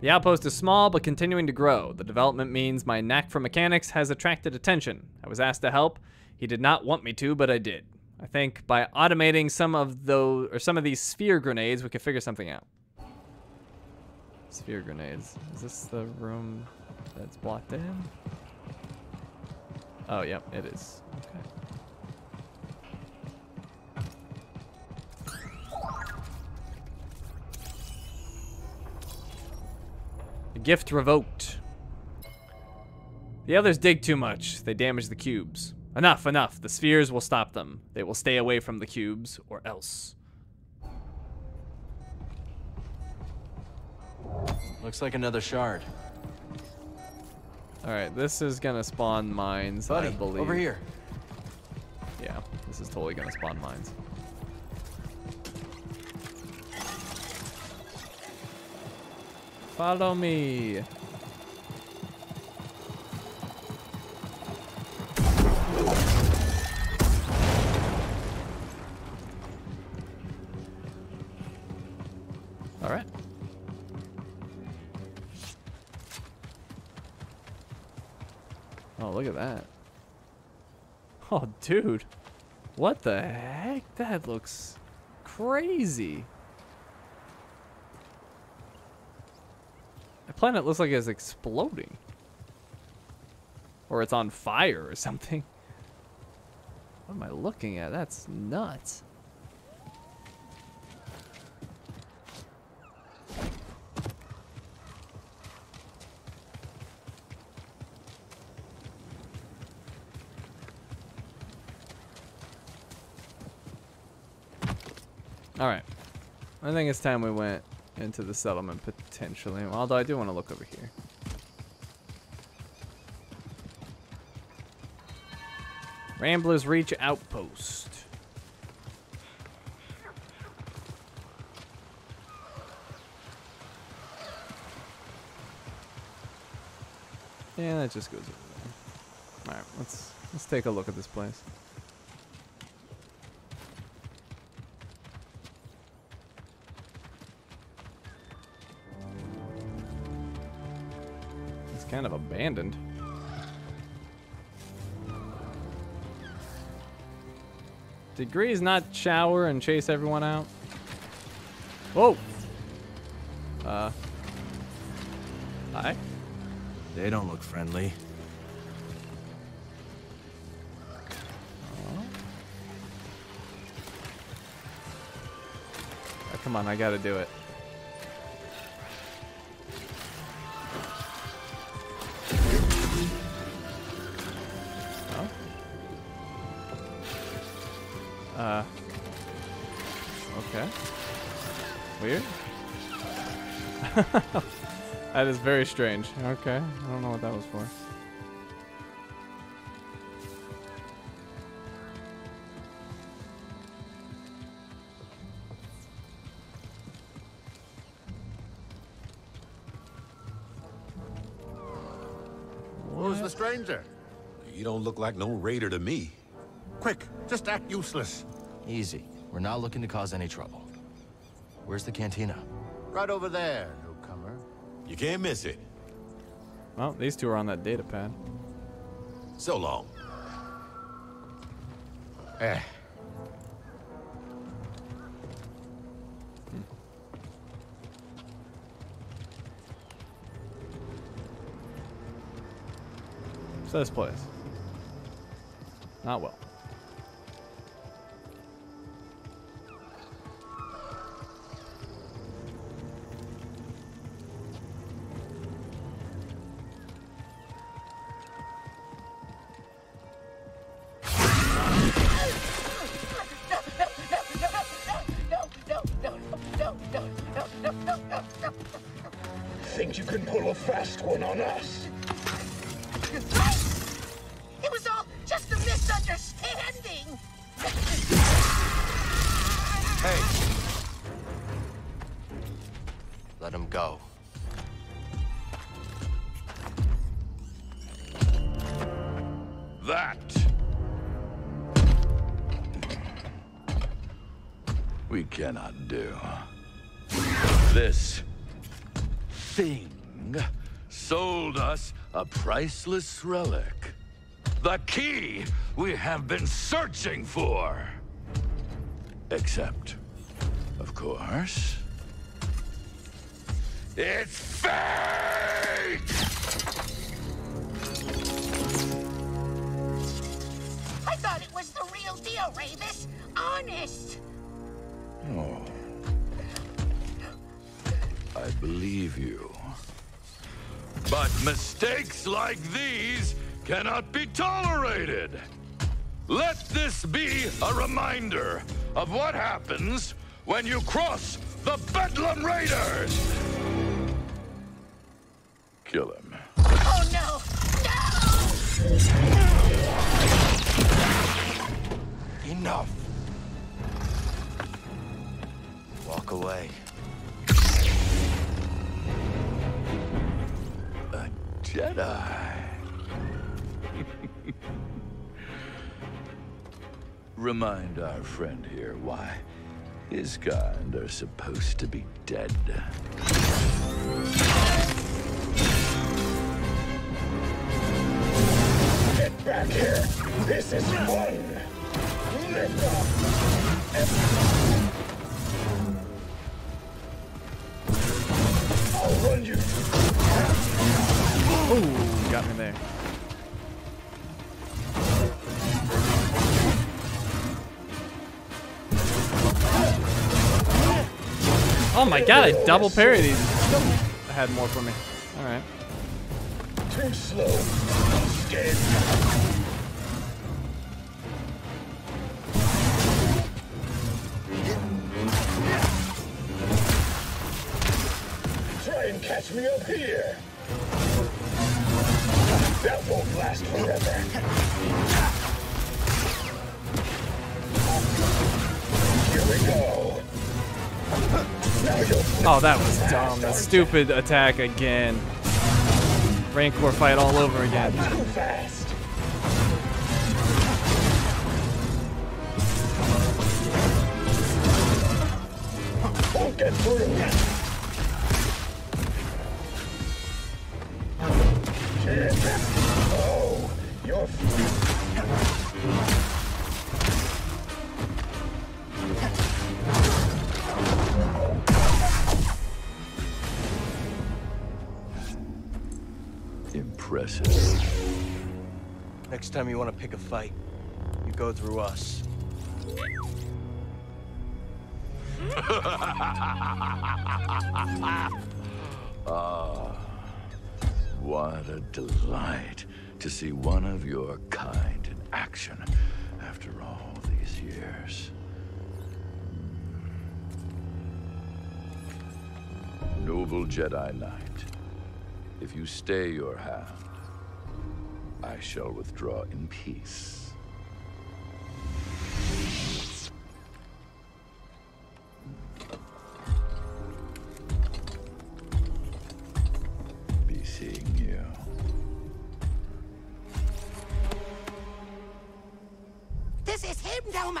The outpost is small, but continuing to grow. The development means my knack for mechanics has attracted attention. I was asked to help. He did not want me to, but I did. I think by automating some of those or some of these sphere grenades, we could figure something out. Sphere grenades. Is this the room that's blocked in? Oh, yep, it is. Okay. Gift revoked. The others dig too much. They damage the cubes. Enough, enough. The spheres will stop them. They will stay away from the cubes, or else. Looks like another shard. Alright, this is gonna spawn mines, Buddy, I believe. over here. Yeah, this is totally gonna spawn mines. Follow me. That. Oh, dude. What the heck? That looks crazy. The planet looks like it's exploding. Or it's on fire or something. What am I looking at? That's nuts. Alright. I think it's time we went into the settlement potentially. Although I do want to look over here. Ramblers Reach Outpost. Yeah, that just goes over there. Alright, let's let's take a look at this place. Kind of abandoned. Did Greez not shower and chase everyone out? Whoa! Uh. Hi. They don't look friendly. Oh, come on, I gotta do it. Is very strange. Okay. I don't know what that was for. Who's the stranger? You don't look like no raider to me. Quick, just act useless. Easy. We're not looking to cause any trouble. Where's the cantina? Right over there, newcomer. You can't miss it. Well, these two are on that data pad. So long. Eh. So this place. Not well. Think you can pull a fast one on us? A priceless relic. The key we have been searching for. Except, of course, It's fake! I thought it was the real deal, Rayvis. Honest. Oh. I believe you. But mistakes like these cannot be tolerated. Let this be a reminder of what happens when you cross the Bedlam Raiders! Kill him. Oh no! No! Enough. Walk away. Jedi. Remind our friend here why his kind are supposed to be dead. Get back here! This is fun! Lift up! I'll run you Ooh, got me there. Oh my god, I double parry these. I had more for me. Alright. too slow. Dead. Try and catch me up here. That won't last forever. Here we go. Oh, that was dumb. The stupid attack again. Rancor fight all over again. Won't get through. Shit. Oh, you're Impressive. Next time you want to pick a fight, you go through us. Ah, what a delight to see one of your kind in action after all these years. Noble Jedi Knight, if you stay your hand, I shall withdraw in peace. This is him, Doma.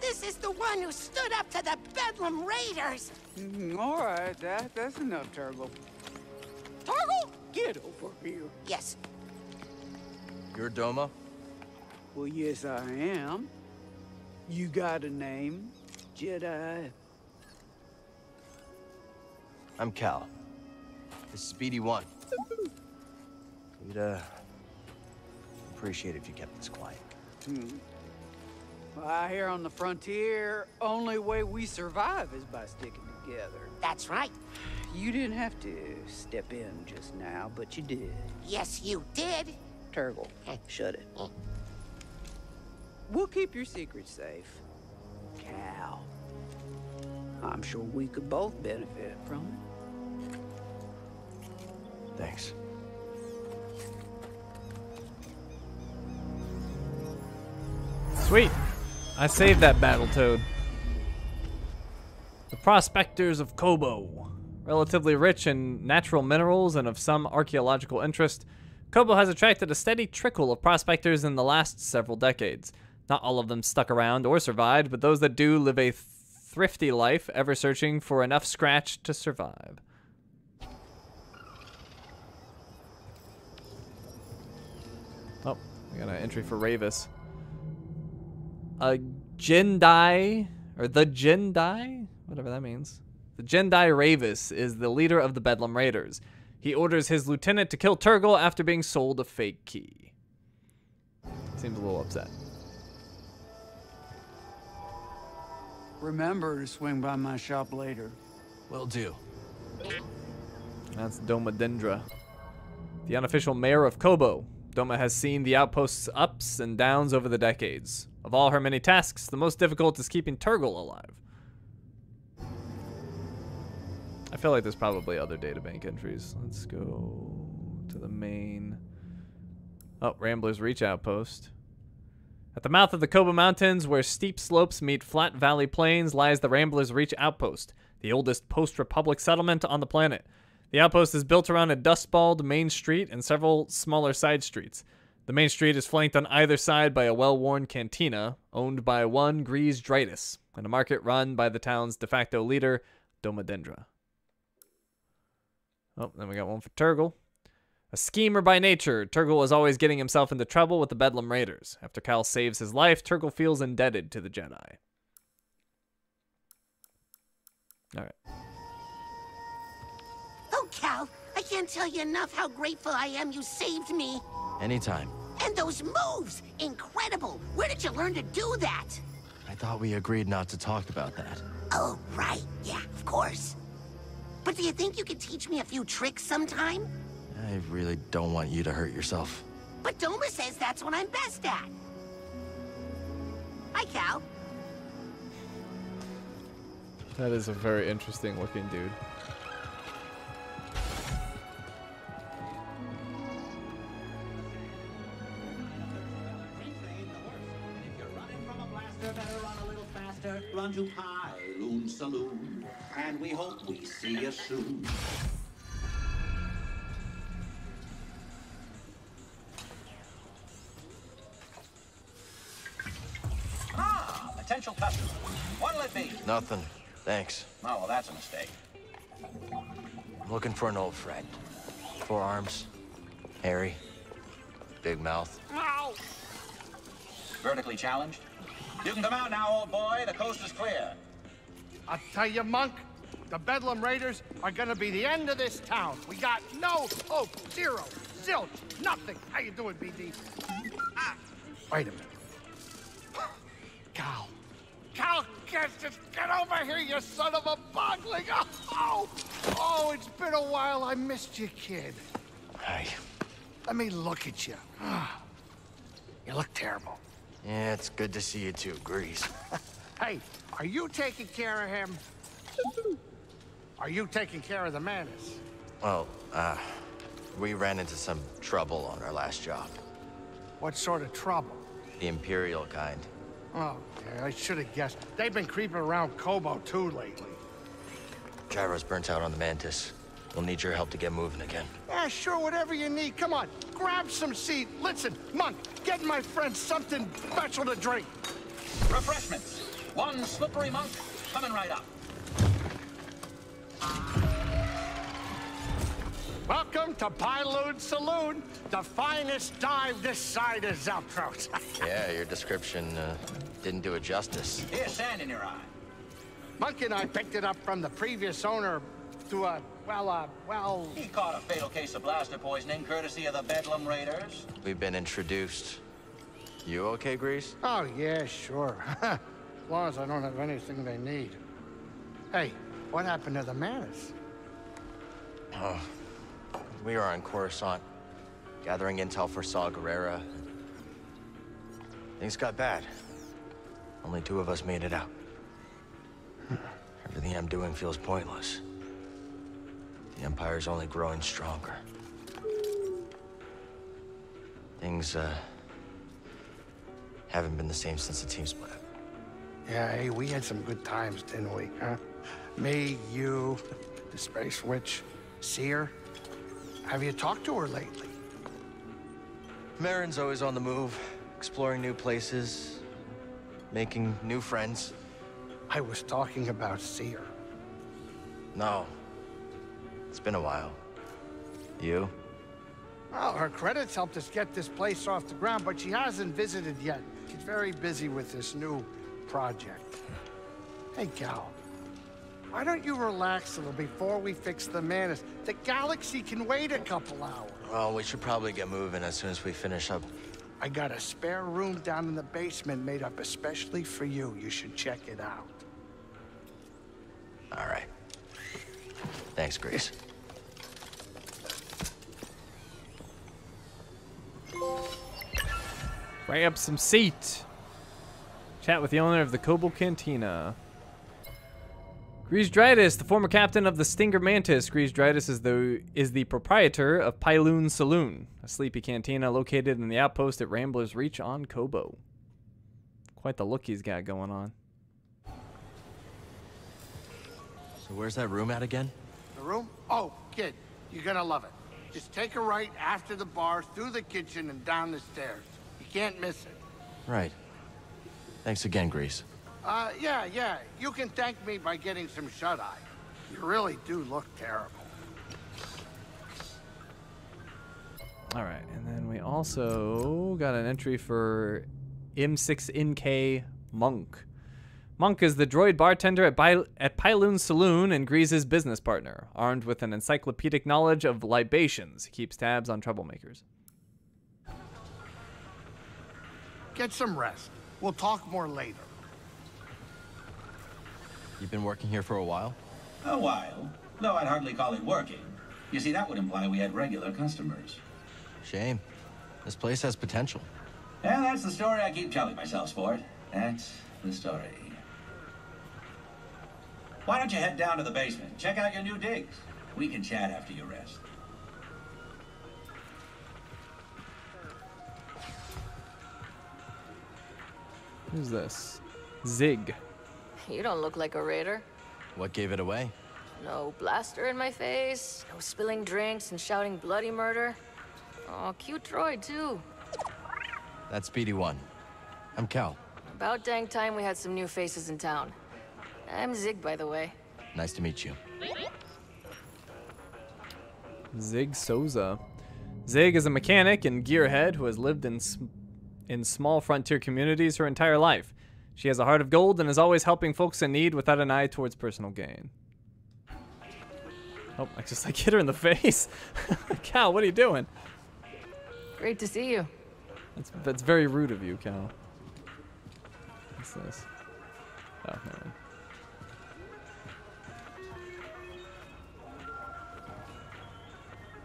This is the one who stood up to the Bedlam Raiders. Mm, all right, that, that's enough, Turgle. Turgle, get over here. Yes. You're Doma? Well, yes, I am. You got a name, Jedi? I'm Cal. This is BD-1. We'd, uh... Appreciate if you kept this quiet. Hmm. Well, out here on the frontier, only way we survive is by sticking together. That's right. You didn't have to step in just now, but you did. Yes, you did. Turgle, shut it. We'll keep your secrets safe. Cal. I'm sure we could both benefit from it. Thanks. Sweet. I saved that battle toad. The prospectors of Koboh. Relatively rich in natural minerals and of some archaeological interest, Koboh has attracted a steady trickle of prospectors in the last several decades. Not all of them stuck around or survived, but those that do live a thrifty life, ever searching for enough scratch to survive. Oh, we got an entry for Rayvis. A Jindai, or the Jindai, whatever that means. The Jendai Rayvis is the leader of the Bedlam Raiders. He orders his lieutenant to kill Turgle after being sold a fake key. Seems a little upset. Remember to swing by my shop later. Will do. That's Doma Dendra, the unofficial mayor of Koboh. Doma has seen the outpost's ups and downs over the decades. Of all her many tasks, the most difficult is keeping Turgle alive. I feel like there's probably other databank entries. Let's go to the main. Oh, Rambler's Reach Outpost. At the mouth of the Koboh Mountains, where steep slopes meet flat valley plains, lies the Rambler's Reach Outpost, the oldest post-Republic settlement on the planet. The outpost is built around a dust-balled main street and several smaller side streets. The main street is flanked on either side by a well-worn cantina, owned by one Greez Dritus, and a market run by the town's de facto leader, Domadendra. Oh, then we got one for Turgle. A schemer by nature, Turgle is always getting himself into trouble with the Bedlam Raiders. After Cal saves his life, Turgle feels indebted to the Jedi. Alright. Oh, Cal, can't tell you enough how grateful I am you saved me. Anytime. And those moves! Incredible! Where did you learn to do that? I thought we agreed not to talk about that. Oh, right. Yeah, of course. But do you think you could teach me a few tricks sometime? I really don't want you to hurt yourself. But Doma says that's what I'm best at. Hi, Cal. That is a very interesting looking dude. Run to Pyloon Saloon, and we hope we see you soon. Ah, potential customer. What'll it be? Nothing. Thanks. Oh, well, that's a mistake. I'm looking for an old friend. Four arms. Hairy. Big mouth. Ow! Vertically challenged? You can come out now, old boy. The coast is clear. I tell you, Monk, the Bedlam Raiders are gonna be the end of this town. We got no hope. Zero. Zilch. Nothing. How you doing, BD? Ah, wait a minute. Cal. Cal, get, just get over here, you son of a bogling. Oh, oh, oh, it's been a while. I missed you, kid. Hey. Let me look at you. You look terrible. Yeah, it's good to see you too, Greez. Hey, are you taking care of him? Are you taking care of the Mantis? Well, uh, we ran into some trouble on our last job. What sort of trouble? The Imperial kind. Oh, yeah, I should have guessed. They've been creeping around Koboh too lately. Gyro's burnt out on the Mantis. We'll need your help to get moving again. Yeah, sure, whatever you need. Come on, grab some seat. Listen, Monk, get my friend something special to drink. Refreshments. One slippery monk coming right up. Welcome to Pyloon Saloon, the finest dive this side of Zeltros. yeah, your description uh, didn't do it justice. Here's sand in your eye. Monk and I picked it up from the previous owner through a, well, uh, well... He caught a fatal case of blaster poisoning courtesy of the Bedlam Raiders. We've been introduced. You okay, Greez? Oh, yeah, sure. as long as I don't have anything they need. Hey, what happened to the Mantis? Oh, we were on Coruscant, gathering intel for Saw Gerrera. Things got bad. Only two of us made it out. Everything I'm doing feels pointless. The Empire's only growing stronger. Things, uh, haven't been the same since the team split. Yeah, hey, we had some good times, didn't we, huh? Me, you, the Space Witch, Cere. Have you talked to her lately? Merrin's always on the move, exploring new places, making new friends. I was talking about Cere. No. It's been a while. You? Well, her credits helped us get this place off the ground, but she hasn't visited yet. She's very busy with this new project. Hey, Gal. Why don't you relax a little before we fix the Mantis? The galaxy can wait a couple hours. Well, we should probably get moving as soon as we finish up. I got a spare room down in the basement made up especially for you. You should check it out. All right. Thanks, Greez. Fry up some seat. Chat with the owner of the Koboh Cantina. Greez Dritus, the former captain of the Stinger Mantis. Greez Dritus is the is the proprietor of Pyloon Saloon, a sleepy cantina located in the outpost at Rambler's Reach on Koboh. Quite the look he's got going on. So where's that room at again? The room? Oh, kid, you're gonna love it. Just take a right after the bar, through the kitchen, and down the stairs. You can't miss it. Right. Thanks again, Greez. Uh, yeah, yeah. You can thank me by getting some shut-eye. You really do look terrible. All right, and then we also got an entry for M6NK Monk. Monk is the droid bartender at, Bi- at Pyloon Saloon and Greez's business partner. Armed with an encyclopedic knowledge of libations, he keeps tabs on troublemakers. Get some rest. We'll talk more later. You've been working here for a while? A while. Though I'd hardly call it working. You see, that would imply we had regular customers. Shame. This place has potential. And that's the story I keep telling myself, Sport. That's the story. Why don't you head down to the basement? Check out your new digs. We can chat after you rest. Who's this? Zig. You don't look like a raider. What gave it away? No blaster in my face, no spilling drinks and shouting bloody murder. Oh, cute droid, too. That's BD1. I'm Cal. About dang time we had some new faces in town. I'm Zig, by the way. Nice to meet you. Zig Souza. Zig is a mechanic and gearhead who has lived in sm- in small frontier communities her entire life. She has a heart of gold and is always helping folks in need without an eye towards personal gain. Oh, I just like hit her in the face. Cal, what are you doing? Great to see you. That's that's very rude of you, Cal. What's this? Oh, never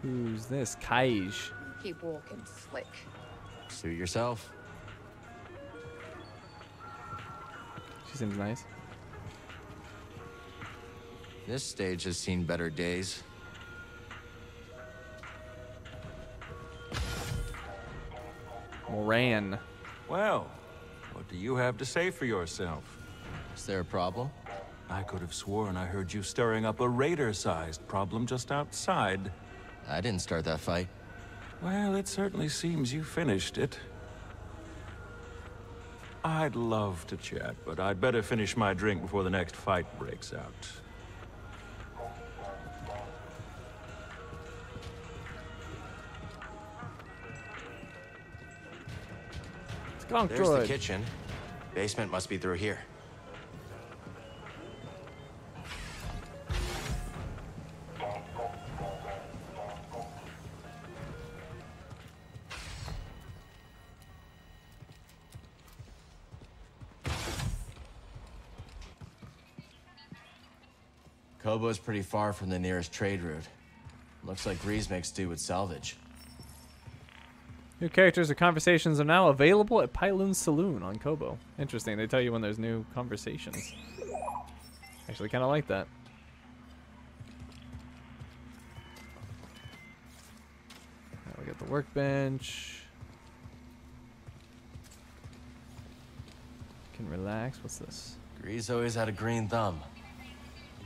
Who's this? Caij. Keep walking slick. Suit yourself. She seems nice. This stage has seen better days. Moran. Well, what do you have to say for yourself? Is there a problem? I could have sworn I heard you stirring up a raider-sized problem just outside. I didn't start that fight. Well, it certainly seems you finished it. I'd love to chat, but I'd better finish my drink before the next fight breaks out. Skunk There's droid. the kitchen. Basement must be through here. Koboh's pretty far from the nearest trade route. Looks like Greez makes do with salvage. New characters or conversations are now available at Pyloon Saloon on Koboh. Interesting. They tell you when there's new conversations. Actually, kind of like that. Now we got the workbench. Can relax. What's this? Grease always had a green thumb.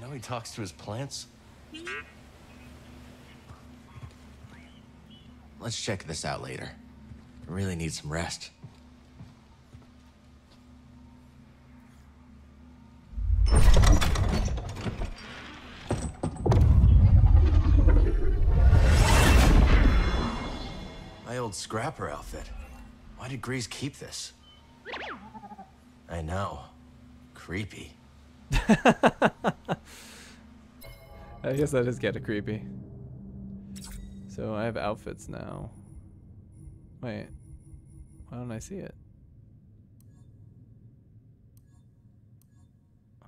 Know he talks to his plants? Let's check this out later. I really need some rest. My old scrapper outfit. Why did Greez keep this? I know. Creepy. I guess that is kind of creepy. So I have outfits now. Wait. Why don't I see it?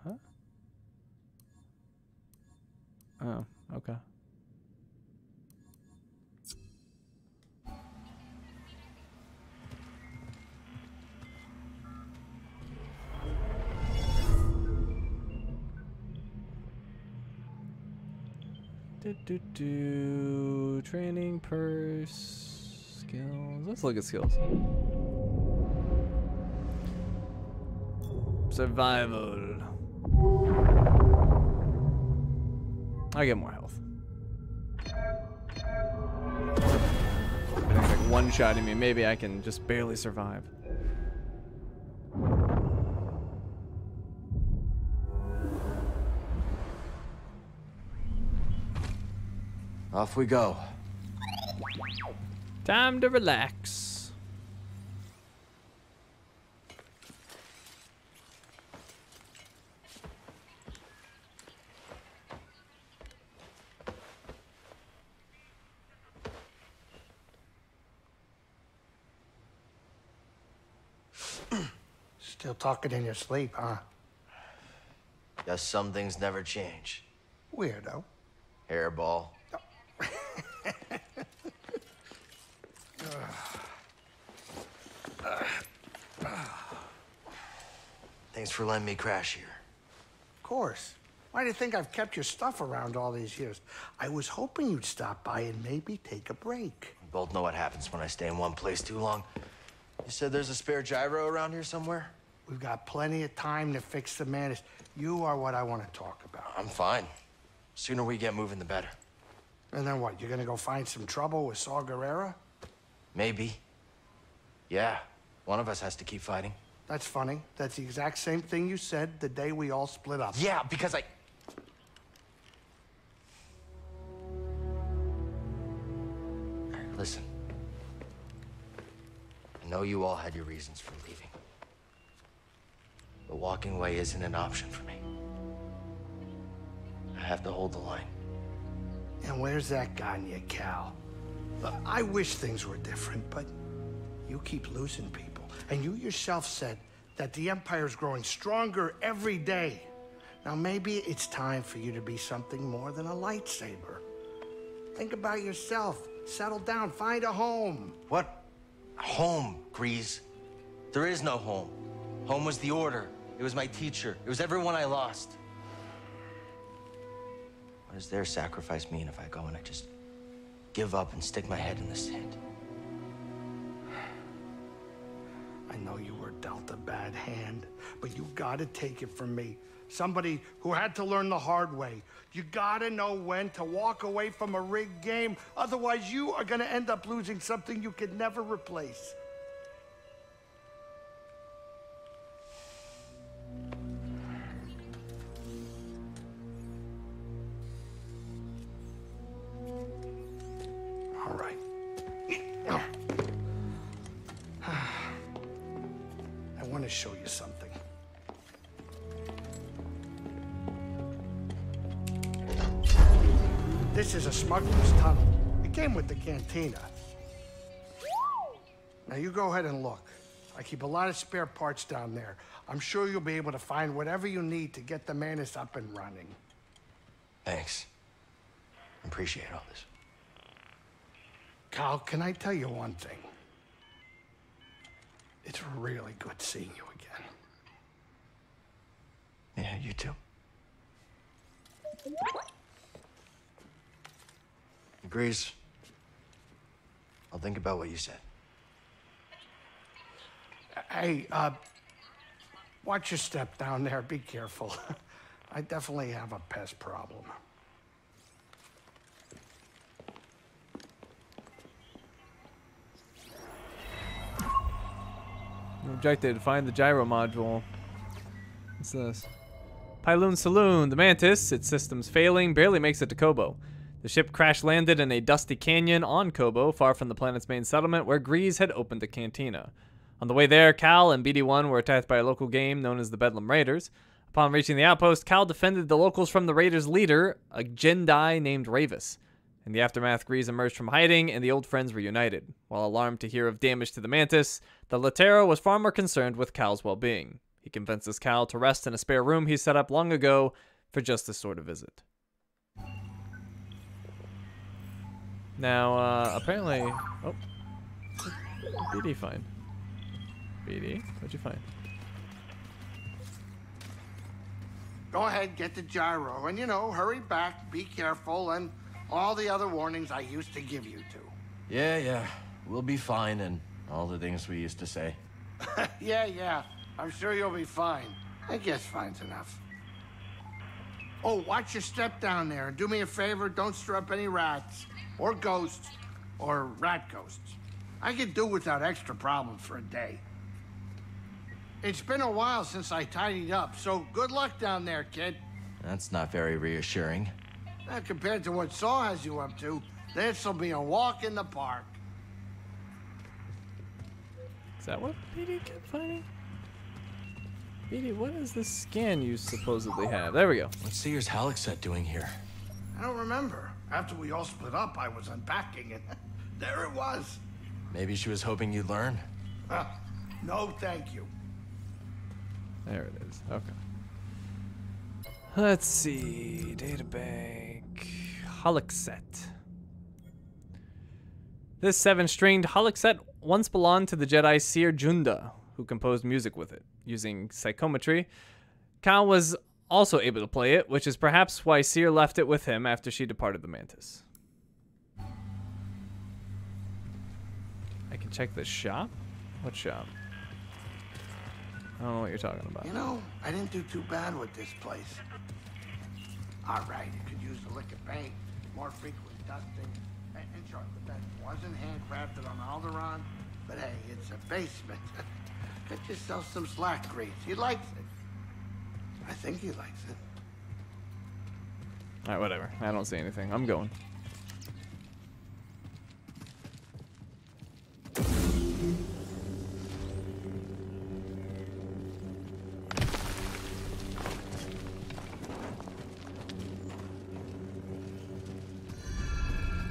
Huh? Oh, okay. Do, do, do. Training, purse, skills. Let's look at skills. Survival. I get more health. It's like one shotting me. Maybe I can just barely survive. Off we go. Time to relax. Still talking in your sleep, huh? Guess some things never change. Weirdo. Hairball. Thanks for letting me crash here. Of course. Why do you think I've kept your stuff around all these years? I was hoping you'd stop by and maybe take a break. We both know what happens when I stay in one place too long. You said there's a spare gyro around here somewhere? We've got plenty of time to fix the Mantis. You are what I want to talk about. I'm fine. Sooner we get moving, the better. And then what? You're gonna go find some trouble with Saw Gerrera? Maybe. Yeah, one of us has to keep fighting. That's funny. That's the exact same thing you said the day we all split up. Yeah, because I. Listen. I know you all had your reasons for leaving. But walking away isn't an option for me. I have to hold the line. And where's that you, Cal? I wish things were different, but you keep losing people. And you yourself said that the Empire's growing stronger every day. Now, maybe it's time for you to be something more than a lightsaber. Think about yourself. Settle down. Find a home. What? Home, Greez. There is no home. Home was the order. It was my teacher. It was everyone I lost. What does their sacrifice mean if I go and I just give up and stick my head in the sand? I know you were dealt a bad hand, but you gotta take it from me. Somebody who had to learn the hard way. You gotta know when to walk away from a rigged game. Otherwise, you are gonna end up losing something you could never replace. Smuggler's tunnel. It came with the cantina. Now you go ahead and look. I keep a lot of spare parts down there. I'm sure you'll be able to find whatever you need to get the Mantis up and running. Thanks. Appreciate all this. Kyle, can I tell you one thing? It's really good seeing you again. Yeah, you too. Greez. I'll think about what you said. Hey, uh, watch your step down there. Be careful. I definitely have a pest problem. Objective, find the gyro module. What's this? Pyloon Saloon. The Mantis, its systems failing, barely makes it to Koboh. The ship crash landed in a dusty canyon on Koboh, far from the planet's main settlement, where Greez had opened a cantina. On the way there, Cal and BD1 were attacked by a local game known as the Bedlam Raiders. Upon reaching the outpost, Cal defended the locals from the raiders' leader, a Jedi named Rayvis. In the aftermath, Greez emerged from hiding, and the old friends reunited. While alarmed to hear of damage to the Mantis, the Latero was far more concerned with Cal's well-being. He convinces Cal to rest in a spare room he set up long ago for just this sort of visit. Now, uh, apparently... Oh. What did he find? BD, what'd you find? Go ahead, get the gyro, and you know, hurry back, be careful, and all the other warnings I used to give you two. Yeah, yeah. We'll be fine and all the things we used to say. yeah, yeah. I'm sure you'll be fine. I guess fine's enough. Oh, watch your step down there, and do me a favor, don't stir up any rats, or ghosts, or rat ghosts. I could do without extra problems for a day. It's been a while since I tidied up, so good luck down there, kid. That's not very reassuring. Uh, compared to what Saw has you up to, this'll be a walk in the park. Is that what BD kept finding? BD, what is this scan you supposedly have? There we go. Let's What's Cere's Halixet doing here? I don't remember. After we all split up, I was unpacking it. there it was. Maybe she was hoping you'd learn. Huh. No, thank you. There it is. Okay. Let's see. Databank. Halixet. This seven-stringed Halixet once belonged to the Jedi Cere Junda, who composed music with it, using psychometry. Cal was also able to play it, which is perhaps why Cere left it with him after she departed the Mantis. I can check the shop? What shop? I don't know what you're talking about. You know, I didn't do too bad with this place. All right, it could use a lick of paint, more frequent dusting, sure, the bed wasn't handcrafted on Alderaan, but hey, it's a basement. Get yourself some slack Greez. He likes it. I think he likes it. Alright, whatever. I don't see anything. I'm going.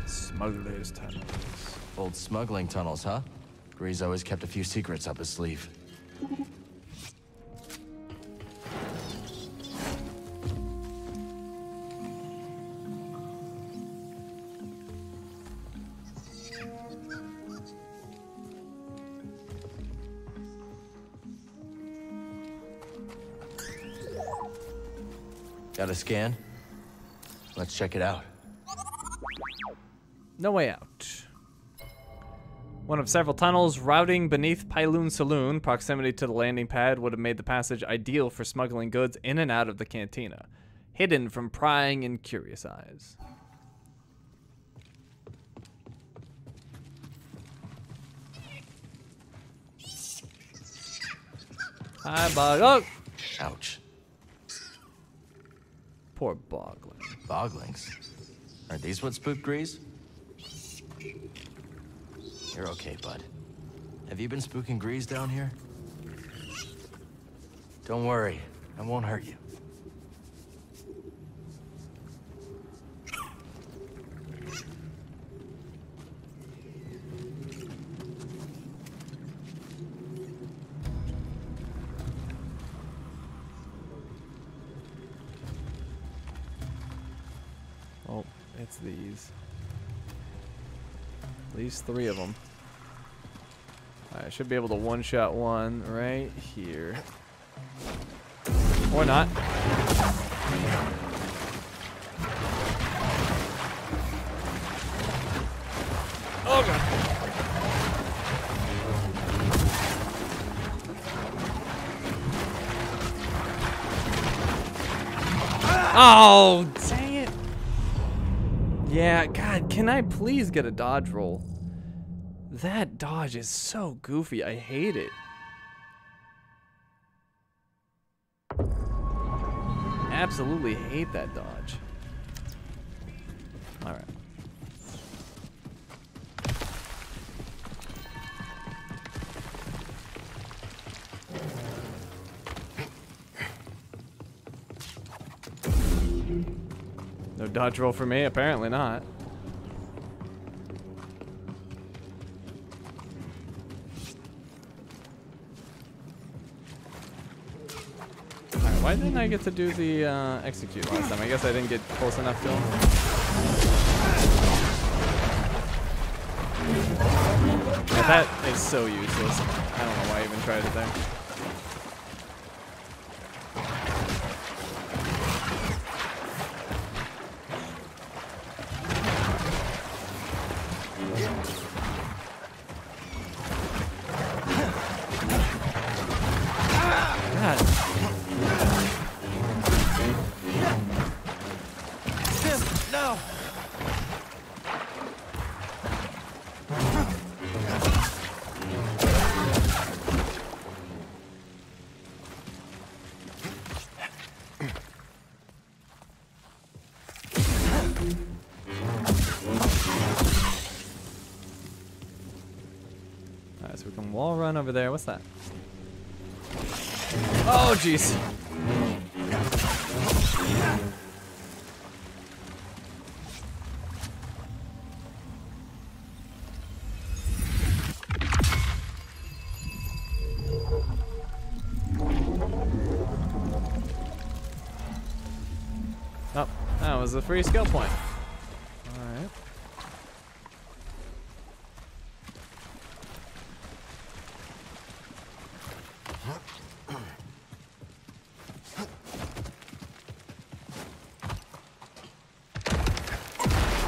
Smuggler's tunnels. Old smuggling tunnels, huh? Greez always kept a few secrets up his sleeve. A scan? Let's check it out. No way out. One of several tunnels routing beneath Pyloon Saloon, proximity to the landing pad would have made the passage ideal for smuggling goods in and out of the cantina, hidden from prying and curious eyes. Hi, Bog. Oh! Ouch. Poor Bogling. Boglings? Are these what spooked Greez? You're okay, bud. Have you been spooking Greez down here? Don't worry, I won't hurt you. Oh, it's these. At least three of them. I should be able to one-shot one right here. Or not. Oh god. Oh. Yeah, God, can I please get a dodge roll? That dodge is so goofy. I hate it. Absolutely hate that dodge. All dodge roll for me, apparently not. Alright, why didn't I get to do the uh, execute last time? I guess I didn't get close enough to him. Yeah, that is so useless. I don't know why I even tried it there. Over there. What's that? Oh, jeez. Oh, that was a free skill point. Alright.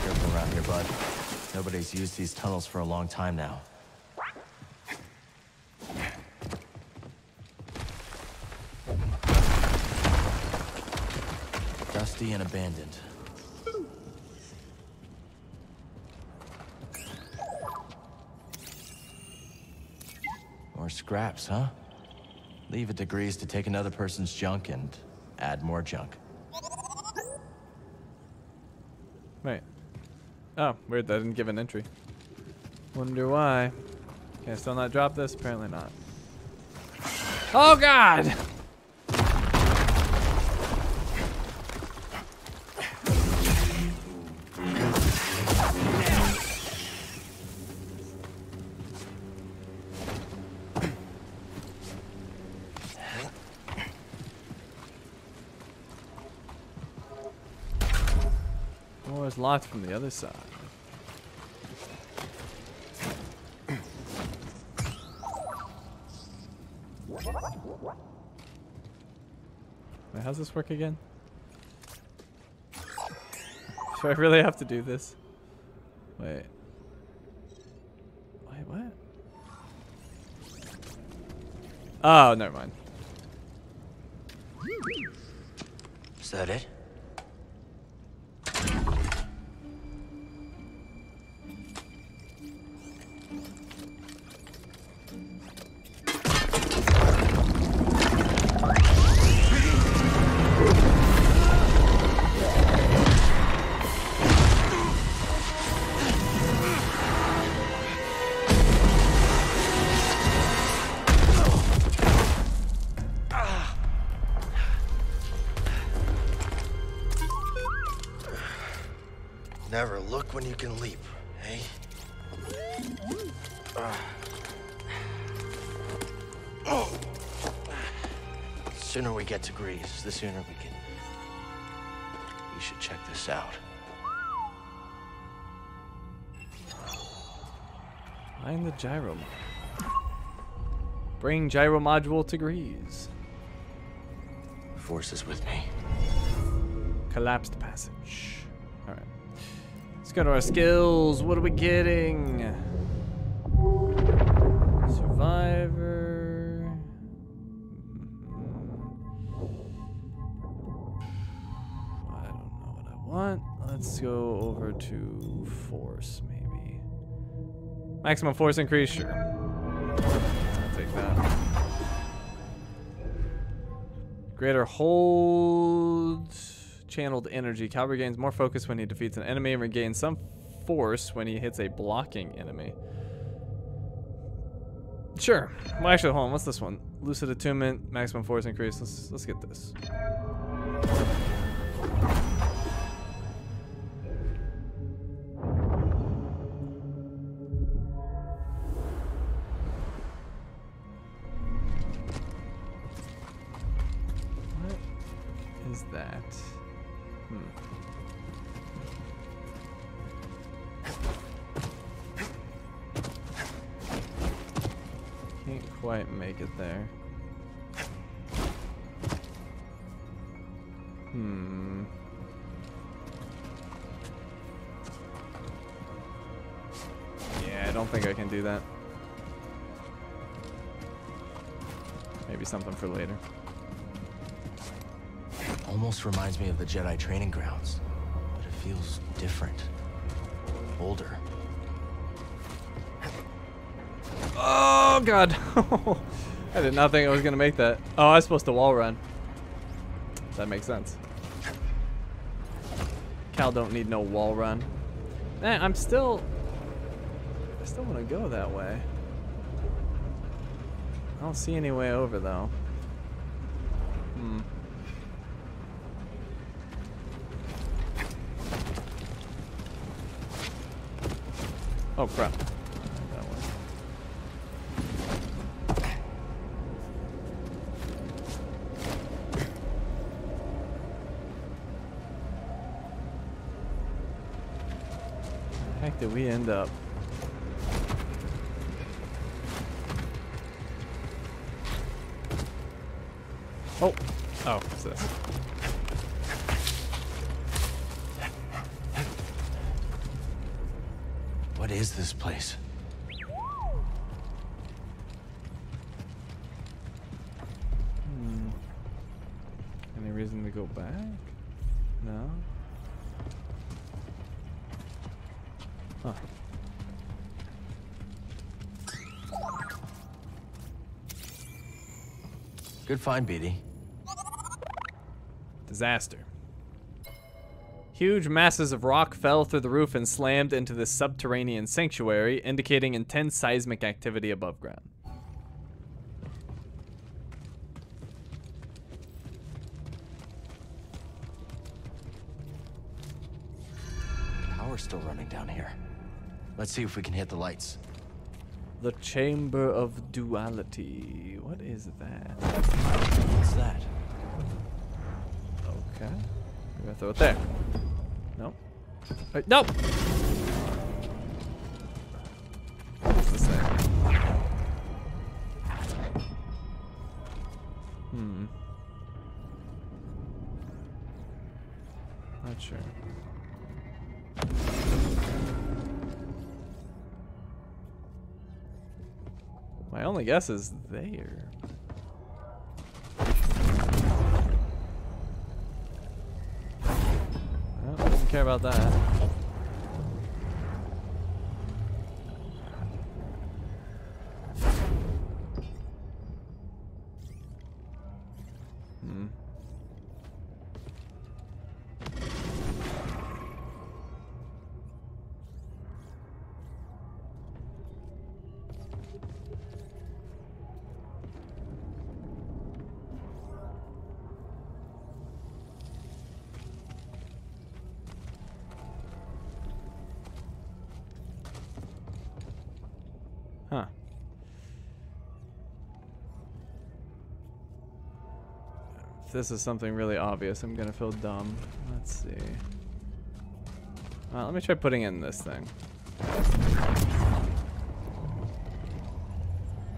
Careful around here, bud. Used these tunnels for a long time now. Dusty and abandoned. More scraps, huh? Leave it to to take another person's junk and add more junk. Wait. Oh, weird. That didn't give an entry. Wonder why. Can I still not drop this? Apparently not. Oh, God! From the other side. Wait, how's this work again? Do I really have to do this? Wait. Wait, what? Oh, never mind. Is that it? You can leap, eh? Ah. Oh. Sooner we get to Greez, the sooner we can. We should check this out. Find the gyro. Bring gyro module to Greez. Force is with me. Collapsed passage. Let's go to our skills. What are we getting? Survivor. Hmm. I don't know what I want. Let's go over to force, maybe. Maximum force increase, sure. I'll take that. Greater hold channeled energy. Caliber gains more focus when he defeats an enemy and regains some force when he hits a blocking enemy. Sure. Well, actually, hold on. What's this one? Lucid attunement, maximum force increase. Let's let's get this. For later. Almost reminds me of the Jedi training grounds, but it feels different. Older. Oh god. I did not think I was gonna make that. Oh, I was supposed to wall run. That makes sense. Cal don't need no wall run. Man, I'm still I still wanna go that way. I don't see any way over though. Hmm. Oh crap. Heck did we end up? Oh, oh, what's this? What is this place? Hmm. Any reason to go back? No. Huh. Good find, BD. Disaster. Huge masses of rock fell through the roof and slammed into this subterranean sanctuary, indicating intense seismic activity above ground. Power's still running down here. Let's see if we can hit the lights. The Chamber of Duality. What is that? What's that? Okay. We're gonna throw it there. Nope. Wait, nope! What's this thing? Hmm. Not sure. My only guess is there. Oh, well, don't care about that. This is something really obvious, I'm gonna feel dumb. Let's see. Well, let me try putting in this thing.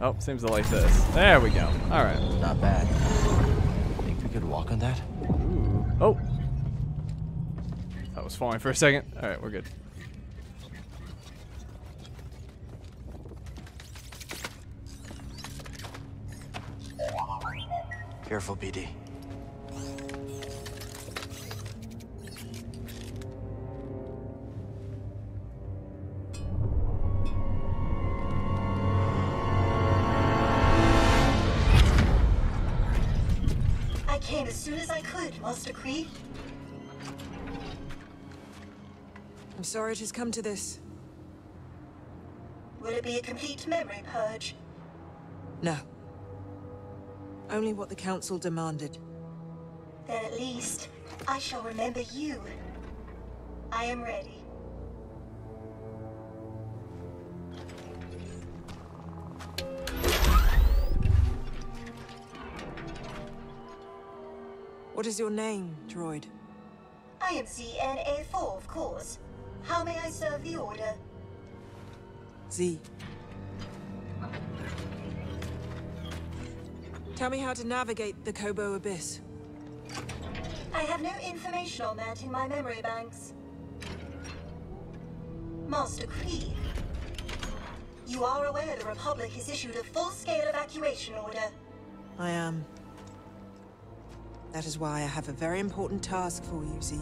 Oh, seems to like this. There we go. All right. Not bad. Think we could walk on that? Ooh. Oh. That was falling for a second. All right, we're good. Careful, BD. Sorry it has come to this. Will it be a complete memory purge? No. Only what the Council demanded. Then at least I shall remember you. I am ready. What is your name, droid? I am ZNA4, of course. How may I serve the order? Z. Tell me how to navigate the Koboh Abyss. I have no information on that in my memory banks. Master Khri, you are aware the Republic has issued a full-scale evacuation order. I am. That is why I have a very important task for you, Z.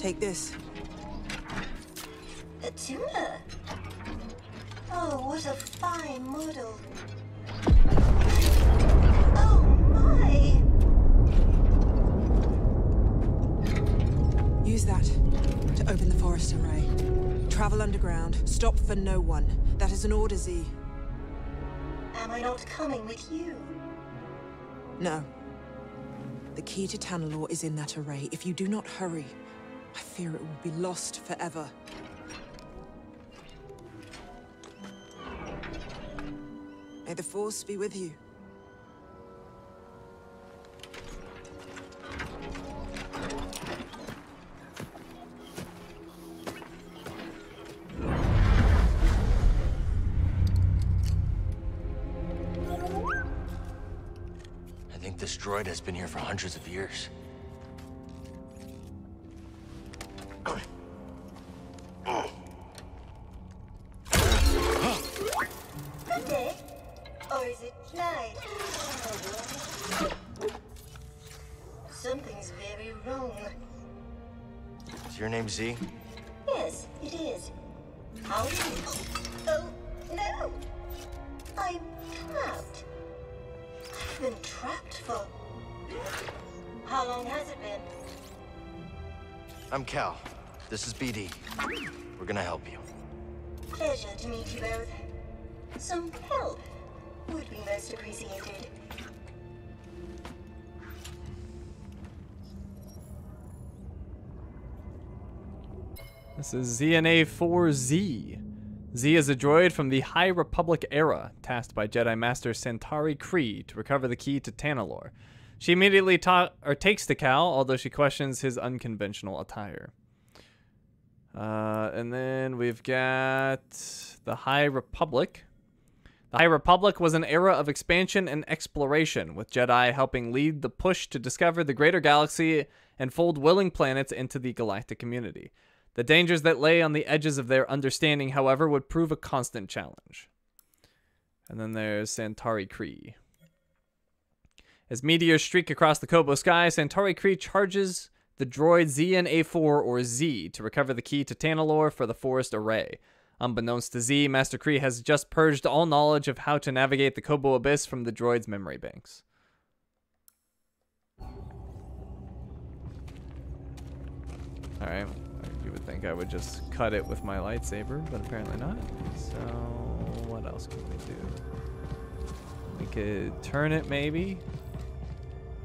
Take this. A tuner? Oh, what a fine model. Oh my! Use that to open the forest array. Travel underground. Stop for no one. That is an order, Z. Am I not coming with you? No. The key to Tanalor is in that array. If you do not hurry, I fear it will be lost forever. May the Force be with you. I think this droid has been here for hundreds of years. Some help would be most appreciated. This is ZNA4Z. Z is a droid from the High Republic era, tasked by Jedi Master Santari Khri to recover the key to Tanalor. She immediately ta- or takes to Cal, although she questions his unconventional attire. Uh, and then we've got the High Republic. The High Republic was an era of expansion and exploration, with Jedi helping lead the push to discover the greater galaxy and fold willing planets into the galactic community. The dangers that lay on the edges of their understanding, however, would prove a constant challenge. And then there's Santari Khri. As meteors streak across the Koboh sky, Santari Khri charges the droid ZN-A4 or Z to recover the key to Tanalor for the Forest Array. Unbeknownst to Z, Master Khri has just purged all knowledge of how to navigate the Koboh Abyss from the droid's memory banks. Alright, you would think I would just cut it with my lightsaber, but apparently not. So, what else can we do? We could turn it, maybe?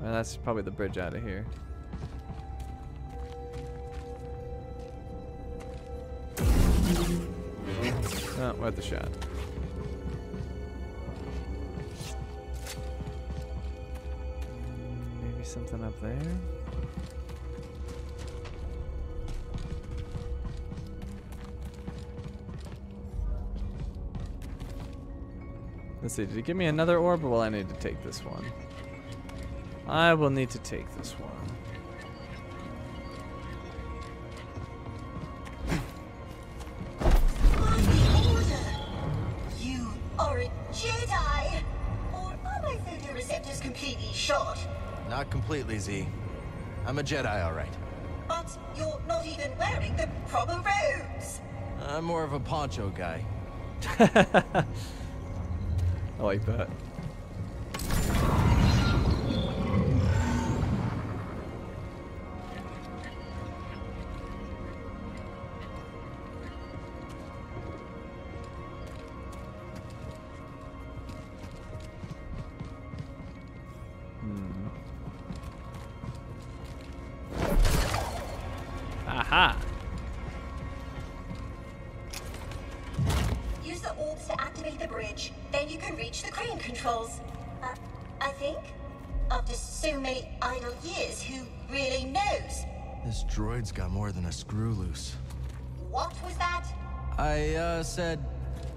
Well, that's probably the bridge out of here. Oh, worth a shot. Maybe something up there? Let's see, did he give me another orb or will I need to take this one? I will need to take this one. Completely, Z. I'm a Jedi, all right. But you're not even wearing the proper robes! I'm more of a poncho guy. I like that.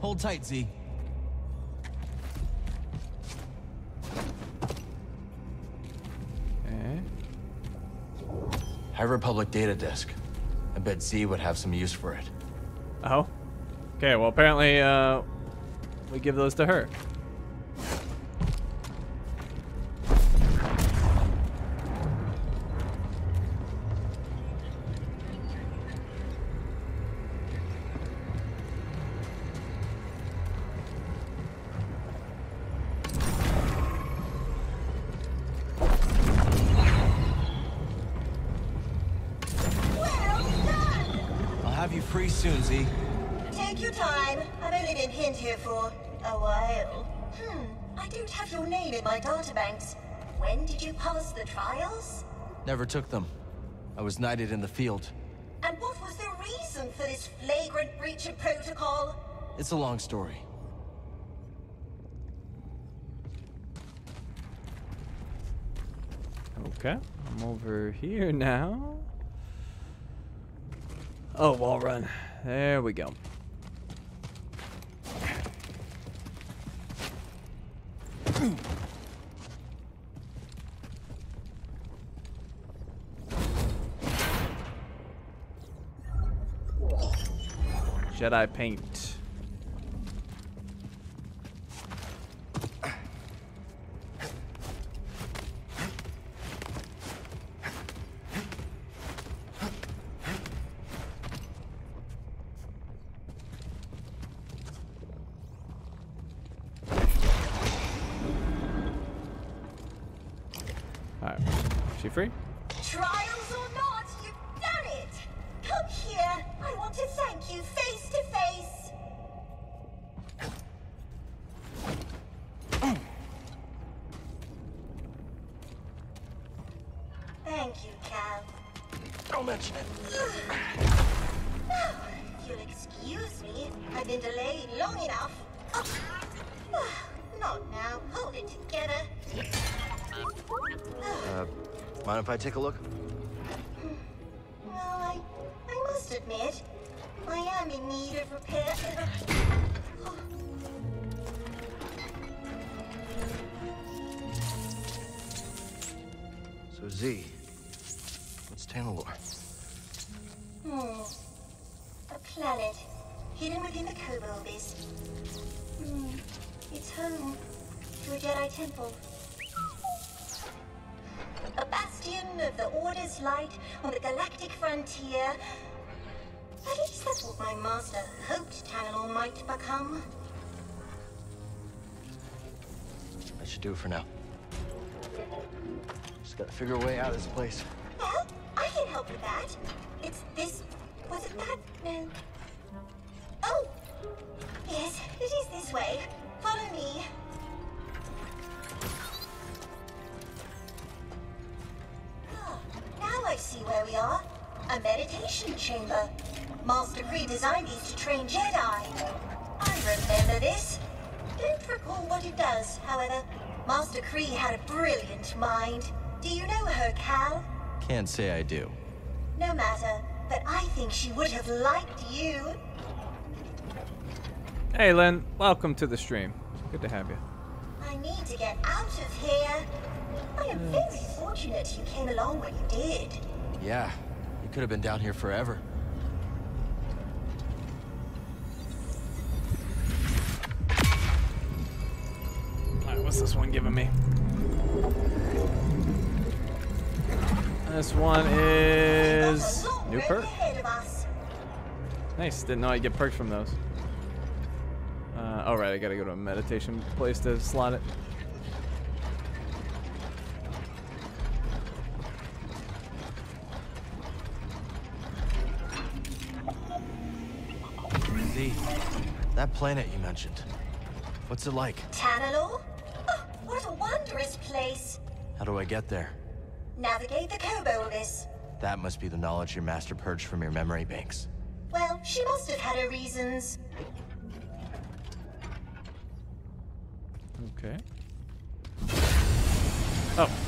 Hold tight, Z. Okay. High Republic data disk. I bet Z would have some use for it. Oh. Okay, well apparently uh we give those to her. When did you pass the trials? Never took them. I was knighted in the field. And what was the reason for this flagrant breach of protocol? It's a long story. Okay, I'm over here now. Oh, wall run. There we go. Jedi paint. If I take a look? Well, I, I must admit, I am in need of repair. So Z, what's Tanalor? Hmm. A planet hidden within the Koboh abyss. Hmm. It's home to a Jedi temple. A of the Order's light on the galactic frontier. At least that's what my master hoped Tanalor might become. That should do it for now. Just gotta figure a way out of this place. Well, I can help with that. It's this. Was it that? No. Oh! Yes, it is this way. Follow me. See where we are. A meditation chamber. Master Khri designed these to train Jedi. I remember this. Don't recall what it does, however. Master Khri had a brilliant mind. Do you know her, Cal? Can't say I do. No matter, but I think she would have liked you. Hey, Len. Welcome to the stream. Good to have you. I need to get out of here. I am very fortunate you came along when you did. Yeah, you could have been down here forever. Alright, what's this one giving me? This one is new perk. Nice. Didn't know I get perks from those. Uh, all right, I gotta go to a meditation place to slot it. Z, that planet you mentioned. What's it like? Tanalor? Oh, what a wondrous place. How do I get there? Navigate the Koboh abyss. That must be the knowledge your master purged from your memory banks. Well, she must have had her reasons. Okay. Oh. Oh.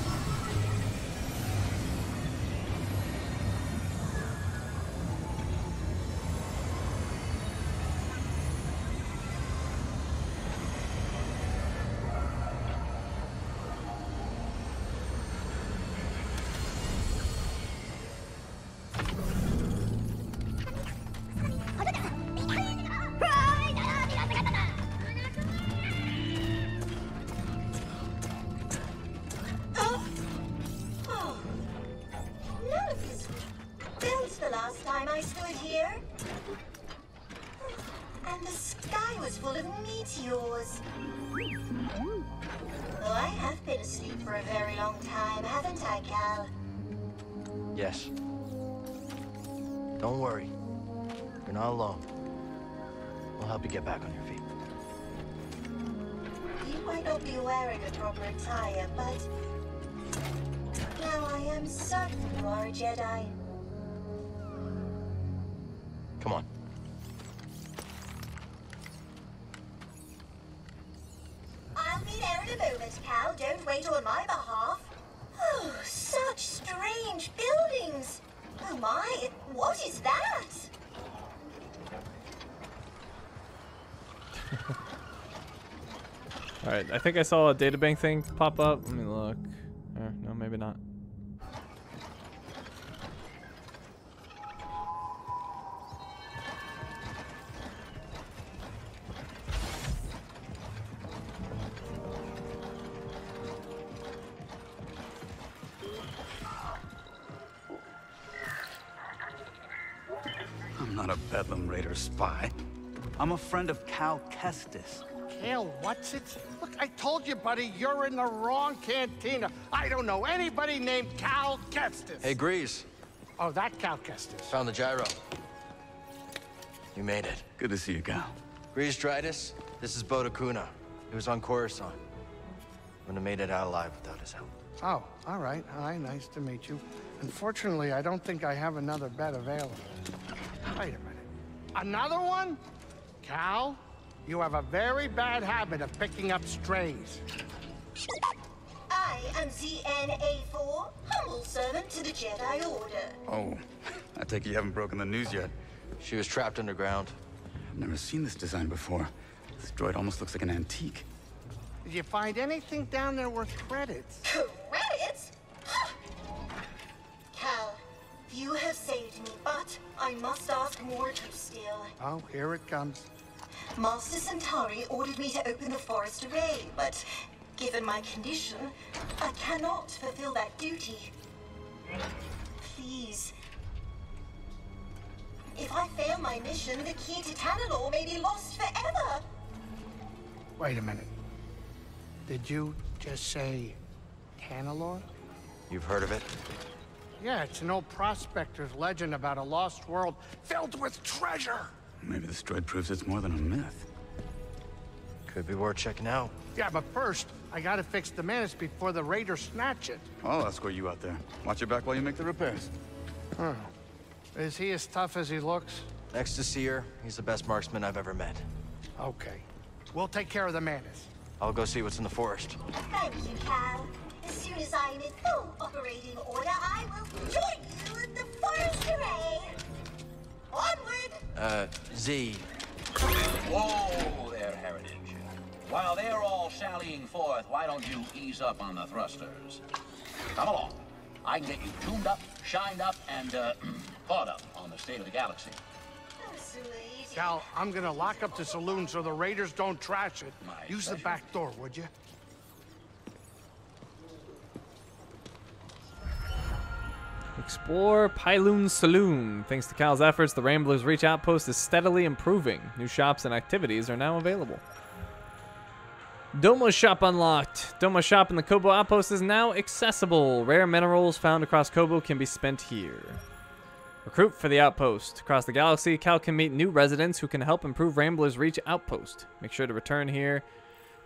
I think I saw a databank thing pop up. Let me look. No, maybe not. I'm not a Bedlam Raider spy. I'm a friend of Cal Kestis. Cal, what's it? Look, I told you, buddy, you're in the wrong cantina. I don't know anybody named Cal Kestis. Hey, Greez. Oh, that Cal Kestis. Found the gyro. You made it. Good to see you, Cal. Greez Dritus, this is Bode Akuna. He was on Coruscant. Wouldn't have made it out alive without his help. Oh, all right. Hi, nice to meet you. Unfortunately, I don't think I have another bed available. Wait a minute. Another one? Cal, you have a very bad habit of picking up strays. I am ZNA4, humble servant to the Jedi Order. Oh, I take it you haven't broken the news yet. She was trapped underground. I've never seen this design before. This droid almost looks like an antique. Did you find anything down there worth credits? Credits? Cal, you have saved me, but I must ask more to still. Oh, here it comes. Master Santari ordered me to open the forest array, but given my condition, I cannot fulfill that duty. Please. If I fail my mission, the key to Tanalor may be lost forever. Wait a minute. Did you just say Tanalor? You've heard of it? Yeah, it's an old prospector's legend about a lost world filled with treasure. Maybe this droid proves it's more than a myth. Could be worth checking out. Yeah, but first, I gotta fix the Mantis before the Raiders snatch it. Oh, I'll escort you out there. Watch your back while you make the repairs. Huh. Is he as tough as he looks? Next to Cere, he's the best marksman I've ever met. Okay. We'll take care of the Mantis. I'll go see what's in the forest. Thank you, Cal. As soon as I'm in full operating order, I will join you in the forest array. Onward! Uh, Z. Whoa there, Heritage. While they're all sallying forth, why don't you ease up on the thrusters? Come along. I can get you tuned up, shined up, and uh, caught up on the state of the galaxy. Cal, I'm gonna lock up the saloon so the Raiders don't trash it. Use the back door, would you? Explore Pyloon Saloon. Thanks to Cal's efforts, the Ramblers Reach Outpost is steadily improving. New shops and activities are now available. Domo Shop unlocked. Domo Shop in the Koboh Outpost is now accessible. Rare minerals found across Koboh can be spent here. Recruit for the Outpost. Across the galaxy, Cal can meet new residents who can help improve Ramblers Reach Outpost. Make sure to return here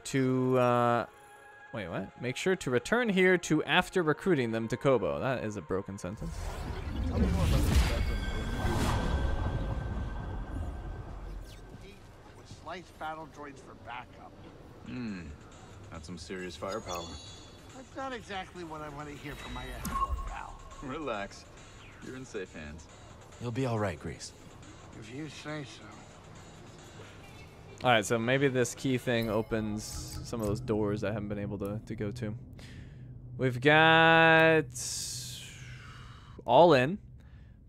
to... Uh, wait, what? Make sure to return here to after recruiting them to Koboh. That is a broken sentence. With slice battle droids for backup. Hmm. That's some serious firepower. That's not exactly what I want to hear from my escort, pal. Relax. You're in safe hands. You'll be all right, Greez. If you say so. All right, so maybe this key thing opens some of those doors I haven't been able to, to go to. We've got all in.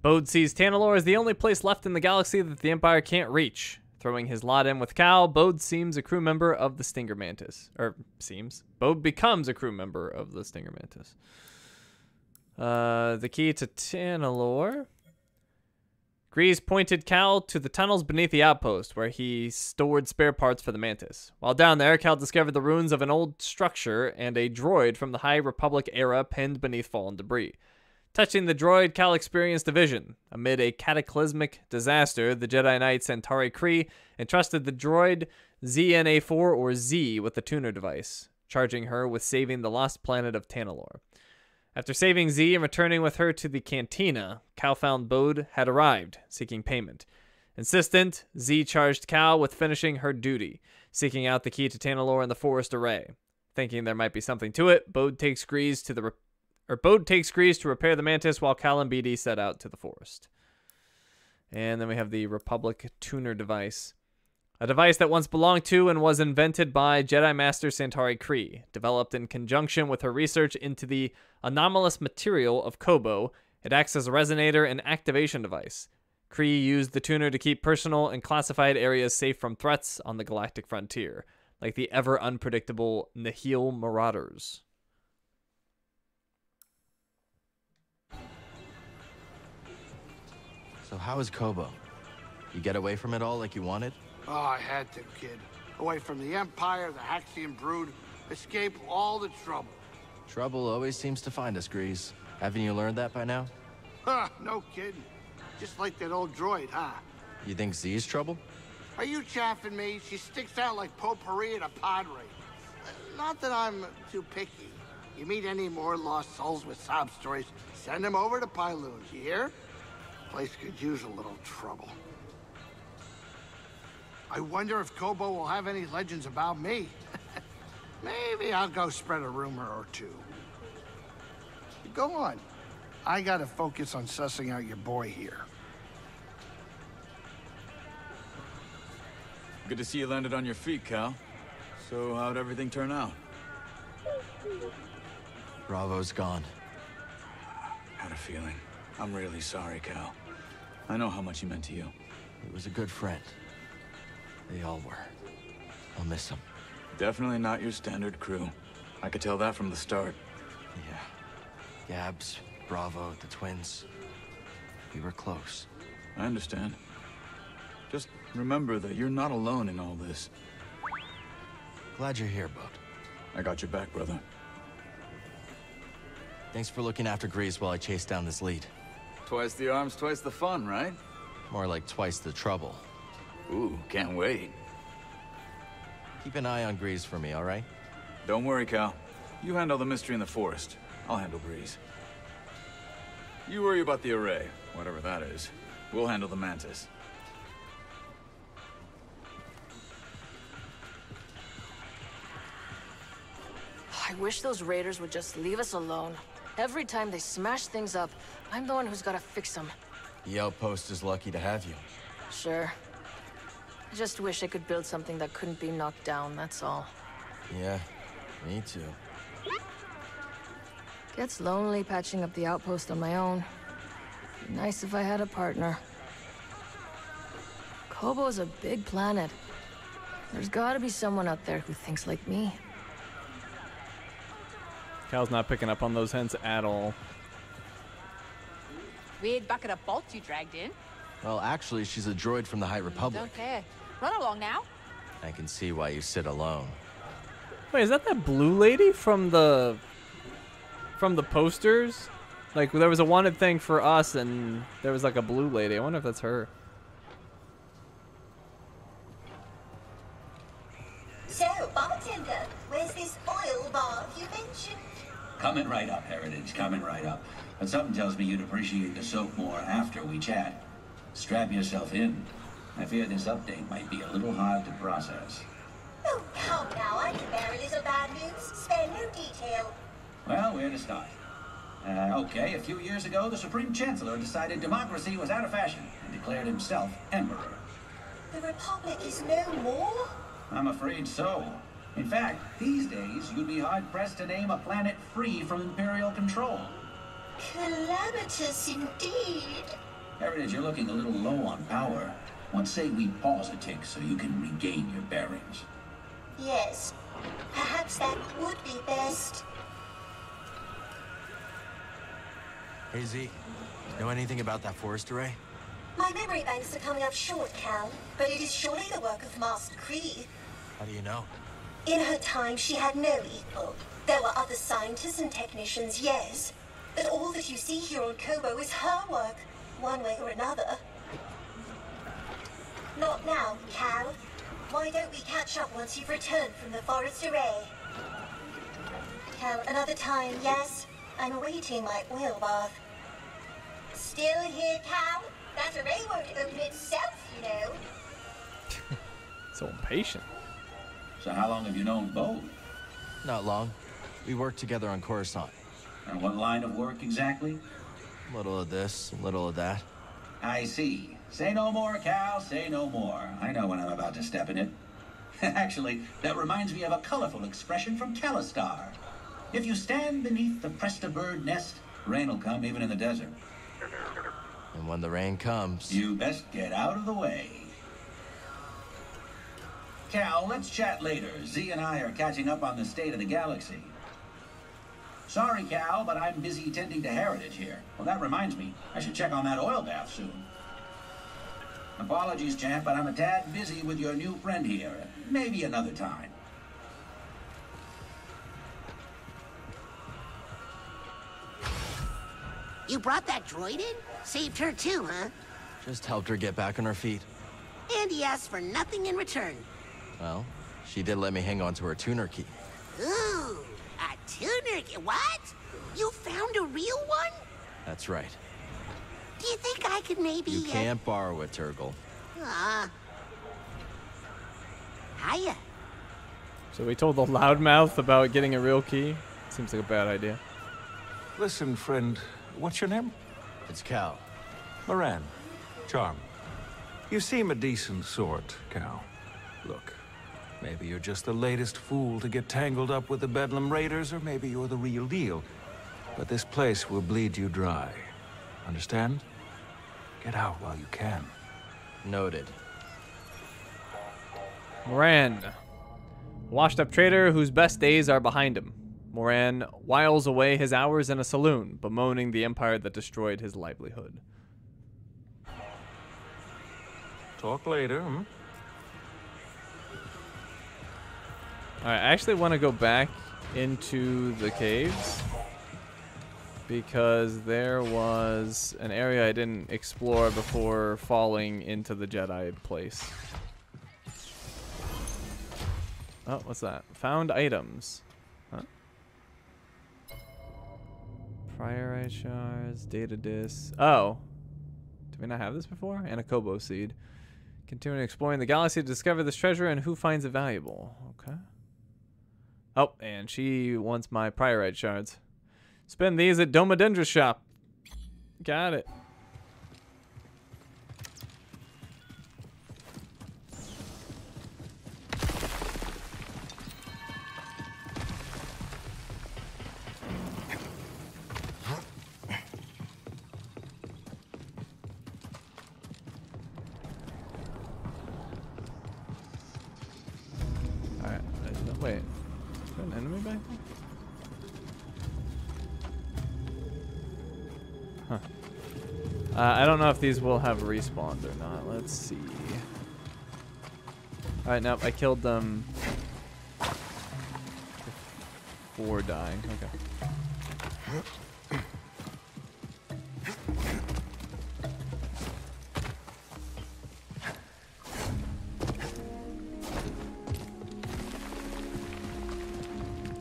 Bode sees Tanalorr as the only place left in the galaxy that the Empire can't reach. Throwing his lot in with Cal, Bode seems a crew member of the Stinger Mantis. Or seems. Bode becomes a crew member of the Stinger Mantis. Uh, the key to Tanalorr. Greez pointed Cal to the tunnels beneath the outpost, where he stored spare parts for the Mantis. While down there, Cal discovered the ruins of an old structure and a droid from the High Republic era pinned beneath fallen debris. Touching the droid, Cal experienced a vision. Amid a cataclysmic disaster, the Jedi Knight Santari Khri entrusted the droid ZNA-4 or Z with the tuner device, charging her with saving the lost planet of Tanalorr. After saving Z and returning with her to the cantina, Cal found Bode had arrived, seeking payment. Insistent, Z charged Cal with finishing her duty, seeking out the key to Tanalorr in the forest array. Thinking there might be something to it, Bode takes Greez to the re- or Bode takes Greez to repair the mantis while Cal and BD set out to the forest. And then we have the Republic tuner device. A device that once belonged to and was invented by Jedi Master Santari Khri, developed in conjunction with her research into the anomalous material of Koboh, it acts as a resonator and activation device. Khri used the tuner to keep personal and classified areas safe from threats on the galactic frontier, like the ever unpredictable Nihil Marauders. So how is Koboh? You get away from it all like you wanted? Oh, I had to, kid. Away from the Empire, the Haxian brood, escape all the trouble. Trouble always seems to find us, Greez. Haven't you learned that by now? Huh, no kidding. Just like that old droid, huh? You think Z's trouble? Are you chaffing me? She sticks out like potpourri at a pod race. Not that I'm too picky. You meet any more lost souls with sob stories, send them over to Pyloons, you hear? Place could use a little trouble. I wonder if Koboh will have any legends about me. Maybe I'll go spread a rumor or two. Go on. I gotta focus on sussing out your boy here. Good to see you landed on your feet, Cal. So how'd everything turn out? Brasso's gone. Had a feeling. I'm really sorry, Cal. I know how much he meant to you. He was a good friend. They all were. I'll miss him. Definitely not your standard crew. I could tell that from the start. Yeah. Gabs, Brasso, the twins. We were close. I understand. Just remember that you're not alone in all this. Glad you're here, Bud. I got your back, brother. Thanks for looking after Greez while I chase down this lead. Twice the arms, twice the fun, right? More like twice the trouble. Ooh, can't wait. Keep an eye on Greez for me, all right? Don't worry, Cal. You handle the mystery in the forest. I'll handle Breeze. You worry about the array, whatever that is. We'll handle the Mantis. I wish those raiders would just leave us alone. Every time they smash things up, I'm the one who's gotta fix them. The outpost is lucky to have you. Sure. I just wish I could build something that couldn't be knocked down, that's all. Yeah, me too. Gets lonely patching up the outpost on my own. Be nice if I had a partner. Koboh's a big planet. There's gotta be someone out there who thinks like me. Cal's not picking up on those hints at all. Weird bucket of bolts you dragged in. Well, actually, she's a droid from the High Republic. Don't care. Run along now. I can see why you sit alone. Wait, is that that blue lady from the from the posters? Like there was a wanted thing for us, and there was like a blue lady. I wonder if that's her. So, bartender, where's this oil bar you mentioned? Coming right up, Heritage, coming right up. But something tells me you'd appreciate the soap more after we chat. Strap yourself in. I fear this update might be a little hard to process. Oh, come now, I can bear a little bad news. Spare no detail. Well, where to start? Uh, okay, a few years ago, the Supreme Chancellor decided democracy was out of fashion and declared himself emperor. The Republic is no more? I'm afraid so. In fact, these days, you'd be hard-pressed to name a planet free from Imperial control. Calamitous indeed. Heritage, you're looking a little low on power. What say we pause a tick so you can regain your bearings? Yes. Perhaps that would be best. Hey, Z. Know anything about that forest array? My memory banks are coming up short, Cal, but it is surely the work of Master Khri. How do you know? In her time, she had no equal. There were other scientists and technicians, yes. But all that you see here on Koboh is her work, one way or another. Not now, Cal. Why don't we catch up once you've returned from the forest array? Cal, another time, yes? I'm awaiting my oil bath. Still here, Cal? That array won't open itself, you know. So impatient. So how long have you known both? Not long. We worked together on Coruscant. And what line of work exactly? A little of this, a little of that. I see. Say no more, Cal, say no more. I know when I'm about to step in it. Actually, that reminds me of a colorful expression from Calistar. If you stand beneath the Presta bird nest, rain will come even in the desert. And when the rain comes... You best get out of the way. Cal, let's chat later. Z and I are catching up on the state of the galaxy. Sorry, Cal, but I'm busy tending to Heritage here. Well, that reminds me, I should check on that oil bath soon. Apologies, champ, but I'm a tad busy with your new friend here. Maybe another time. You brought that droid in? Saved her too, huh? Just helped her get back on her feet. And he asked for nothing in return. Well, she did let me hang on to her tuner key. Ooh, a tuner key. What? You found a real one? That's right. Do you think I could maybe... You uh, can't borrow it, Turgle. Ah. Hiya. So we told the loudmouth about getting a real key. Seems like a bad idea. Listen, friend, what's your name? It's Cal. Moran. Charm. You seem a decent sort, Cal. Look, maybe you're just the latest fool to get tangled up with the Bedlam Raiders, or maybe you're the real deal. But this place will bleed you dry. Understand? Get out while you can. Noted. Moran. Washed up trader whose best days are behind him. Moran whiles away his hours in a saloon, bemoaning the empire that destroyed his livelihood. Talk later, hmm? Alright, I actually want to go back into the caves because there was an area I didn't explore before falling into the Jedi place. Oh, what's that? Found items. Huh? Priorite shards, data discs. Oh. Did we not have this before? And a Koboh seed. Continuing exploring the galaxy to discover this treasure and who finds it valuable. Okay. Oh, and she wants my priorite shards. Spend these at Doma Dendra's shop. Got it. Uh, I don't know if these will have respawns or not. Let's see. Alright, nope, I killed them before dying. Okay.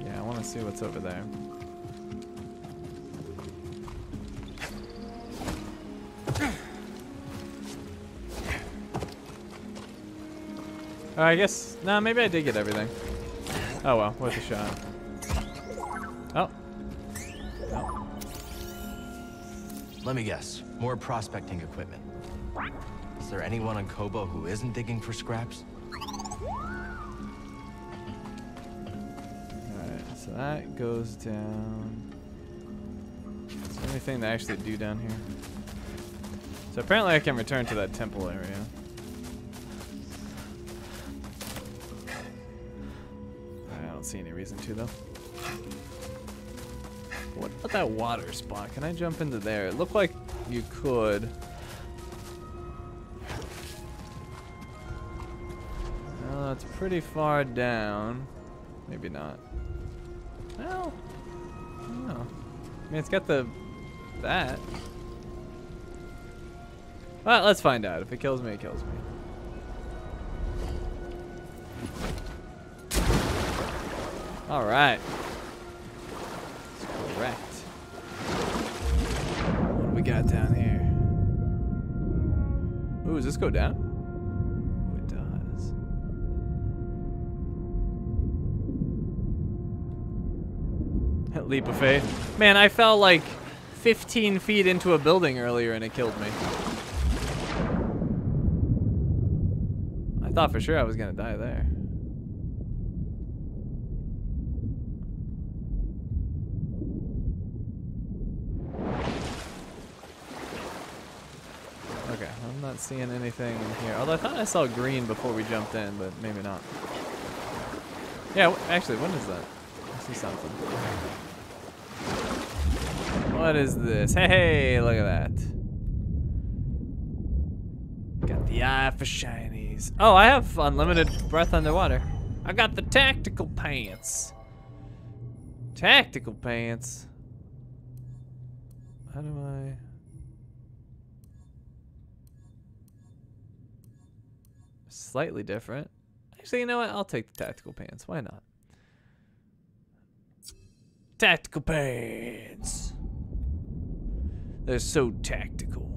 Yeah, I want to see what's over there. I guess, no, maybe I did get everything. Oh well, worth a shot. Oh, oh. Let me guess. More prospecting equipment. Is there anyone on Koboh who isn't digging for scraps? Alright, so that goes down. Is there anything to actually do down here? So apparently I can return to that temple area. See any reason to though. What about that water spot? Can I jump into there? It looked like you could. Well, it's pretty far down. Maybe not. Well, I don't know. I mean, it's got the that. Well, let's find out. If it kills me, it kills me. All right. That's correct. What do we got down here? Ooh, does this go down? It does. Leap of faith. Man, I fell like 15 feet into a building earlier and it killed me. I thought for sure I was gonna die there. Okay, I'm not seeing anything in here. Although I thought I saw green before we jumped in, but maybe not. Yeah, actually, what is that? I see something. What is this? Hey, hey, look at that. Got the eye for shinies. Oh, I have unlimited breath underwater. I got the tactical pants. Tactical pants. How do I... Slightly different. Actually, you know what? I'll take the tactical pants. Why not? Tactical pants. They're so tactical.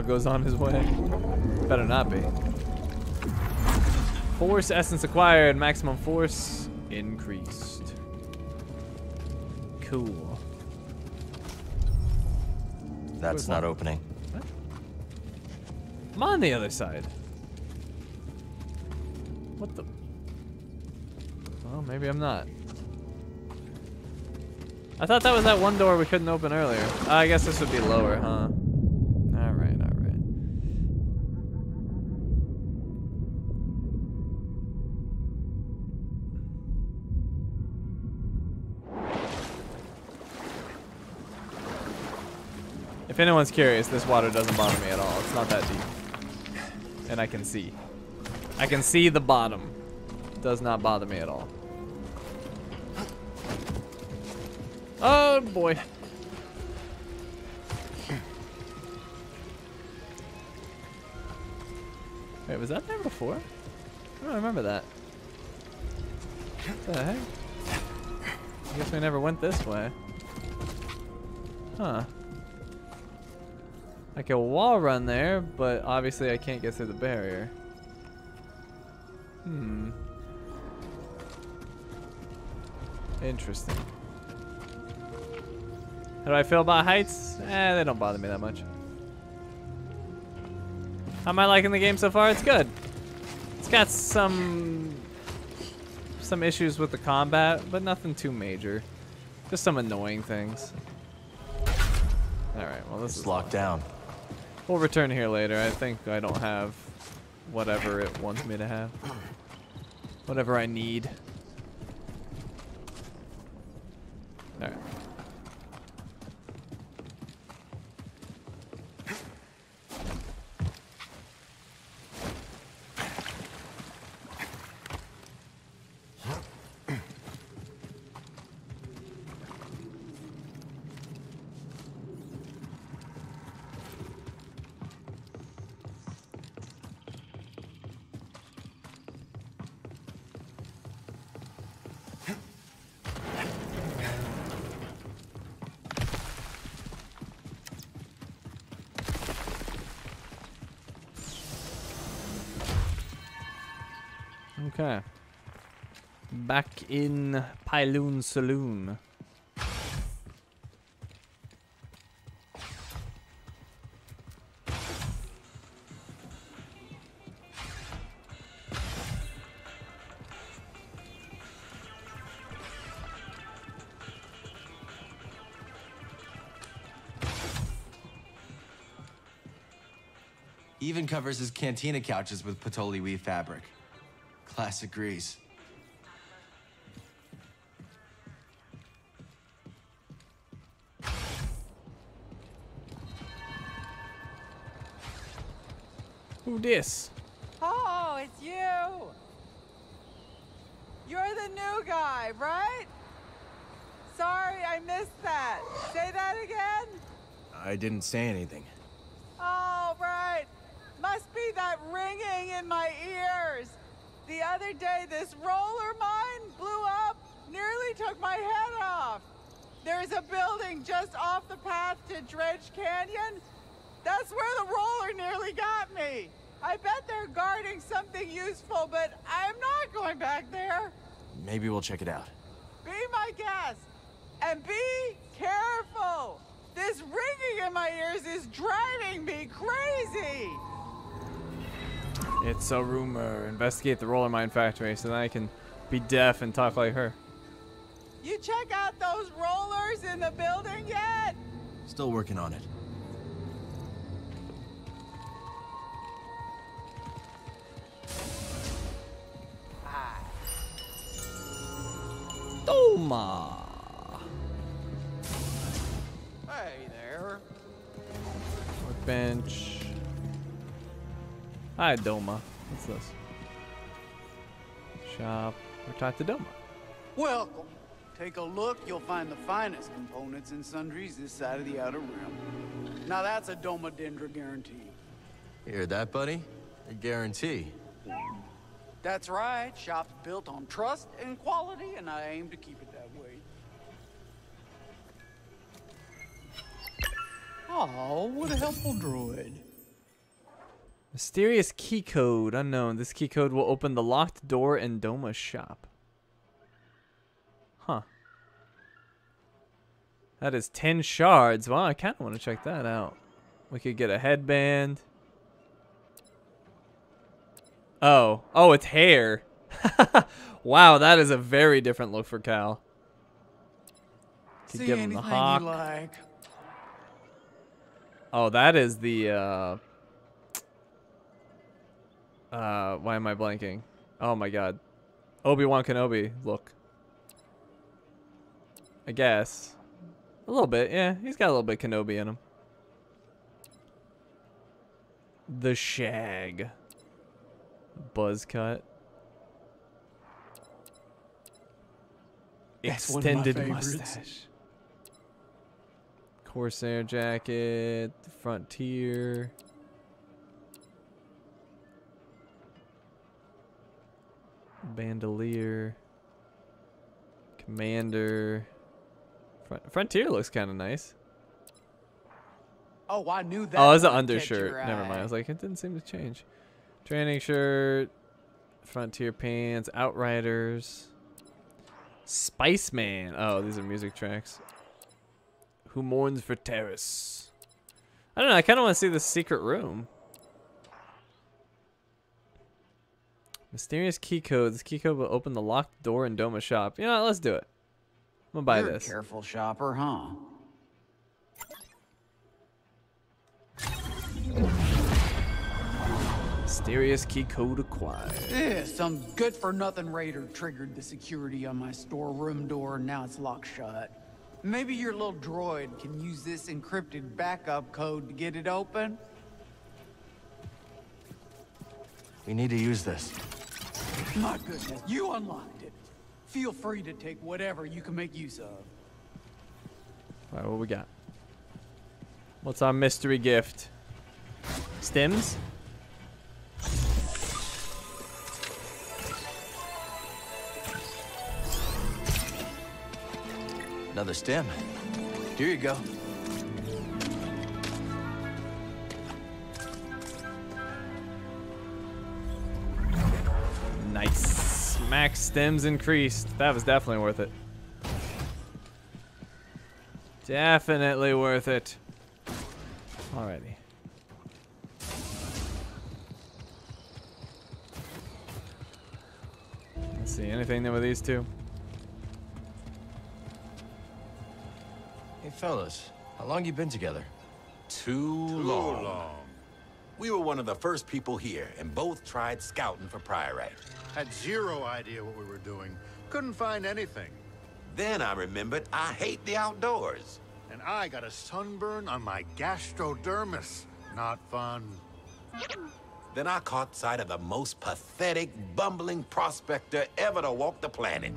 Lago's on his way. Better not be. Force essence acquired, maximum force increased. Cool. That's not opening. I'm on the other side. What the? Well, maybe I'm not. I thought that was that one door we couldn't open earlier. Uh, I guess this would be lower, huh? If anyone's curious, this water doesn't bother me at all. It's not that deep. And I can see. I can see the bottom. It does not bother me at all. Oh boy. Wait, was that there before? I don't remember that. What the heck? I guess we never went this way. Huh. I can wall run there, but obviously I can't get through the barrier. Hmm. Interesting. How do I feel about heights? Eh, they don't bother me that much. How am I liking the game so far? It's good. It's got some some issues with the combat, but nothing too major. Just some annoying things. All right, well this It's is locked down. We'll return here later. I think I don't have whatever it wants me to have. Whatever I need. In Pyloon Saloon. Even covers his cantina couches with patoli weave fabric. Classic Greez. This? Oh, it's you! You're the new guy, right? Sorry, I missed that. Say that again? I didn't say anything. Oh, right. Must be that ringing in my ears. The other day, this roller mine blew up, nearly took my head off. There's a building just off the path to Dredge Canyon. That's where the roller nearly got me. I bet they're guarding something useful, but I'm not going back there. Maybe we'll check it out. Be my guest. And be careful. This ringing in my ears is driving me crazy. It's a rumor. Investigate the roller mine factory so that I can be deaf and talk like her. You check out those rollers in the building yet? Still working on it. Toma. Hey there. Workbench. Hi, Doma. What's this? Shop. We're talk to Doma. Welcome. Take a look, you'll find the finest components and sundries this side of the outer rim. Now that's a Doma Dendra guarantee. You hear that, buddy? A guarantee. That's right. Shop's built on trust and quality, and I aim to keep it Oh, what a helpful droid. Mysterious key code unknown. This key code will open the locked door in Doma's shop. Huh. That is 10 shards. Wow, I kind of want to check that out. We could get a headband. Oh. Oh, it's hair. wow, that is a very different look for Cal. Could See give him anything the hawk. you like? Oh, that is the, uh... Uh, why am I blanking? Oh my god. Obi-Wan Kenobi look. I guess. A little bit, yeah. He's got a little bit Kenobi in him. The shag. Buzz cut. That's one of my Extended mustache. Corsair jacket. Frontier. Bandolier. Commander. Front, Frontier looks kind of nice. Oh, I knew that. Oh, it's an undershirt. Never mind. I was like, it didn't seem to change. Training shirt. Frontier pants. Outriders. Spiceman. Oh, these are music tracks. Who mourns for Terrace? I don't know. I kind of want to see the secret room. Mysterious key code. This key code will open the locked door in Doma shop. You know what? Let's do it. I'm gonna buy You're this. A careful shopper, huh? Mysterious key code acquired. Yeah, some good-for-nothing raider triggered the security on my storeroom door, and now it's locked shut. Maybe your little droid can use this encrypted backup code to get it open? We need to use this. My goodness, you unlocked it. Feel free to take whatever you can make use of. All right, what we got? What's our mystery gift? Stims? Another stim. Here you go. Nice. Max stims increased. That was definitely worth it. Definitely worth it. Alrighty. See, anything there with these two? Hey, fellas, how long you been together? Too, long. We were one of the first people here, and both tried scouting for Priorite. Had zero idea what we were doing. Couldn't find anything. Then I remembered I hate the outdoors. And I got a sunburn on my gastrodermis. Not fun. Then I caught sight of the most pathetic, bumbling prospector ever to walk the planet.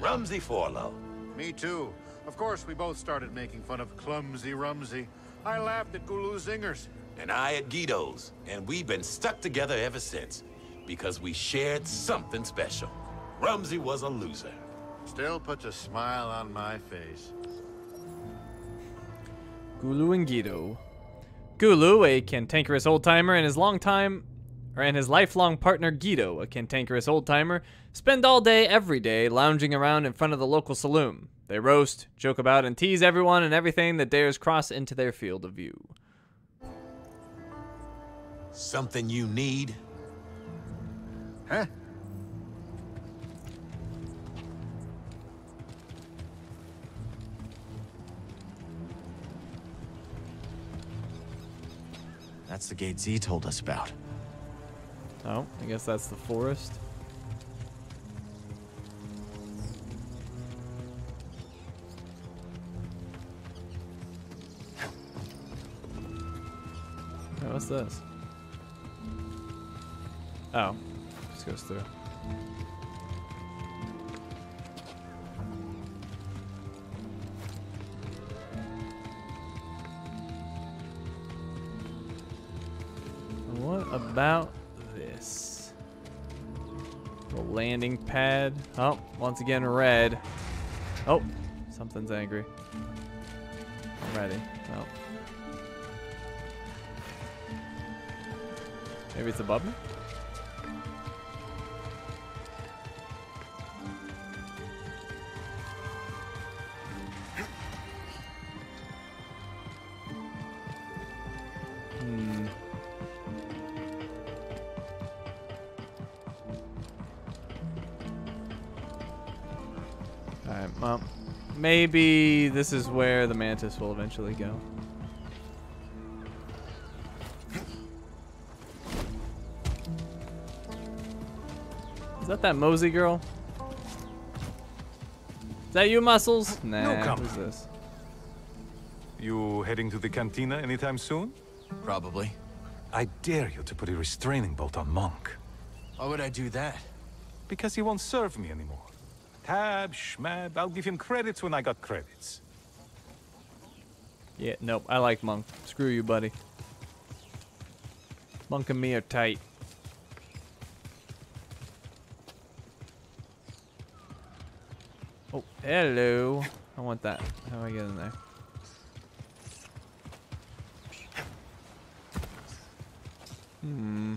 Rumsey Forlow. Me too. Of course, we both started making fun of Clumsy Rumsey. I laughed at Gulu Zingers. And I at Guido's. And we've been stuck together ever since. Because we shared something special. Rumsey was a loser. Still puts a smile on my face. Gulu and Guido. Gulu, a cantankerous old timer, and his long time, or and his lifelong partner Guido, a cantankerous old timer, spend all day, every day, lounging around in front of the local saloon. They roast, joke about, and tease everyone and everything that dares cross into their field of view. Something you need? Huh? That's the gate Z told us about. Oh, I guess that's the forest. What's this? Oh, just goes through. What about this? The landing pad. Oh, once again red. Oh, something's angry. Ready. Oh. Maybe it's above me? Hmm. Alright, well, maybe this is where the mantis will eventually go. That that Mosey girl? Is that you, Muscles? Nah, No comment. who's this? You heading to the cantina anytime soon? Probably. I dare you to put a restraining bolt on Monk. Why would I do that? Because he won't serve me anymore. Tab, schmab, I'll give him credits when I got credits. Yeah, nope, I like Monk. Screw you, buddy. Monk and me are tight. Hello. I want that. How do I get in there? Hmm.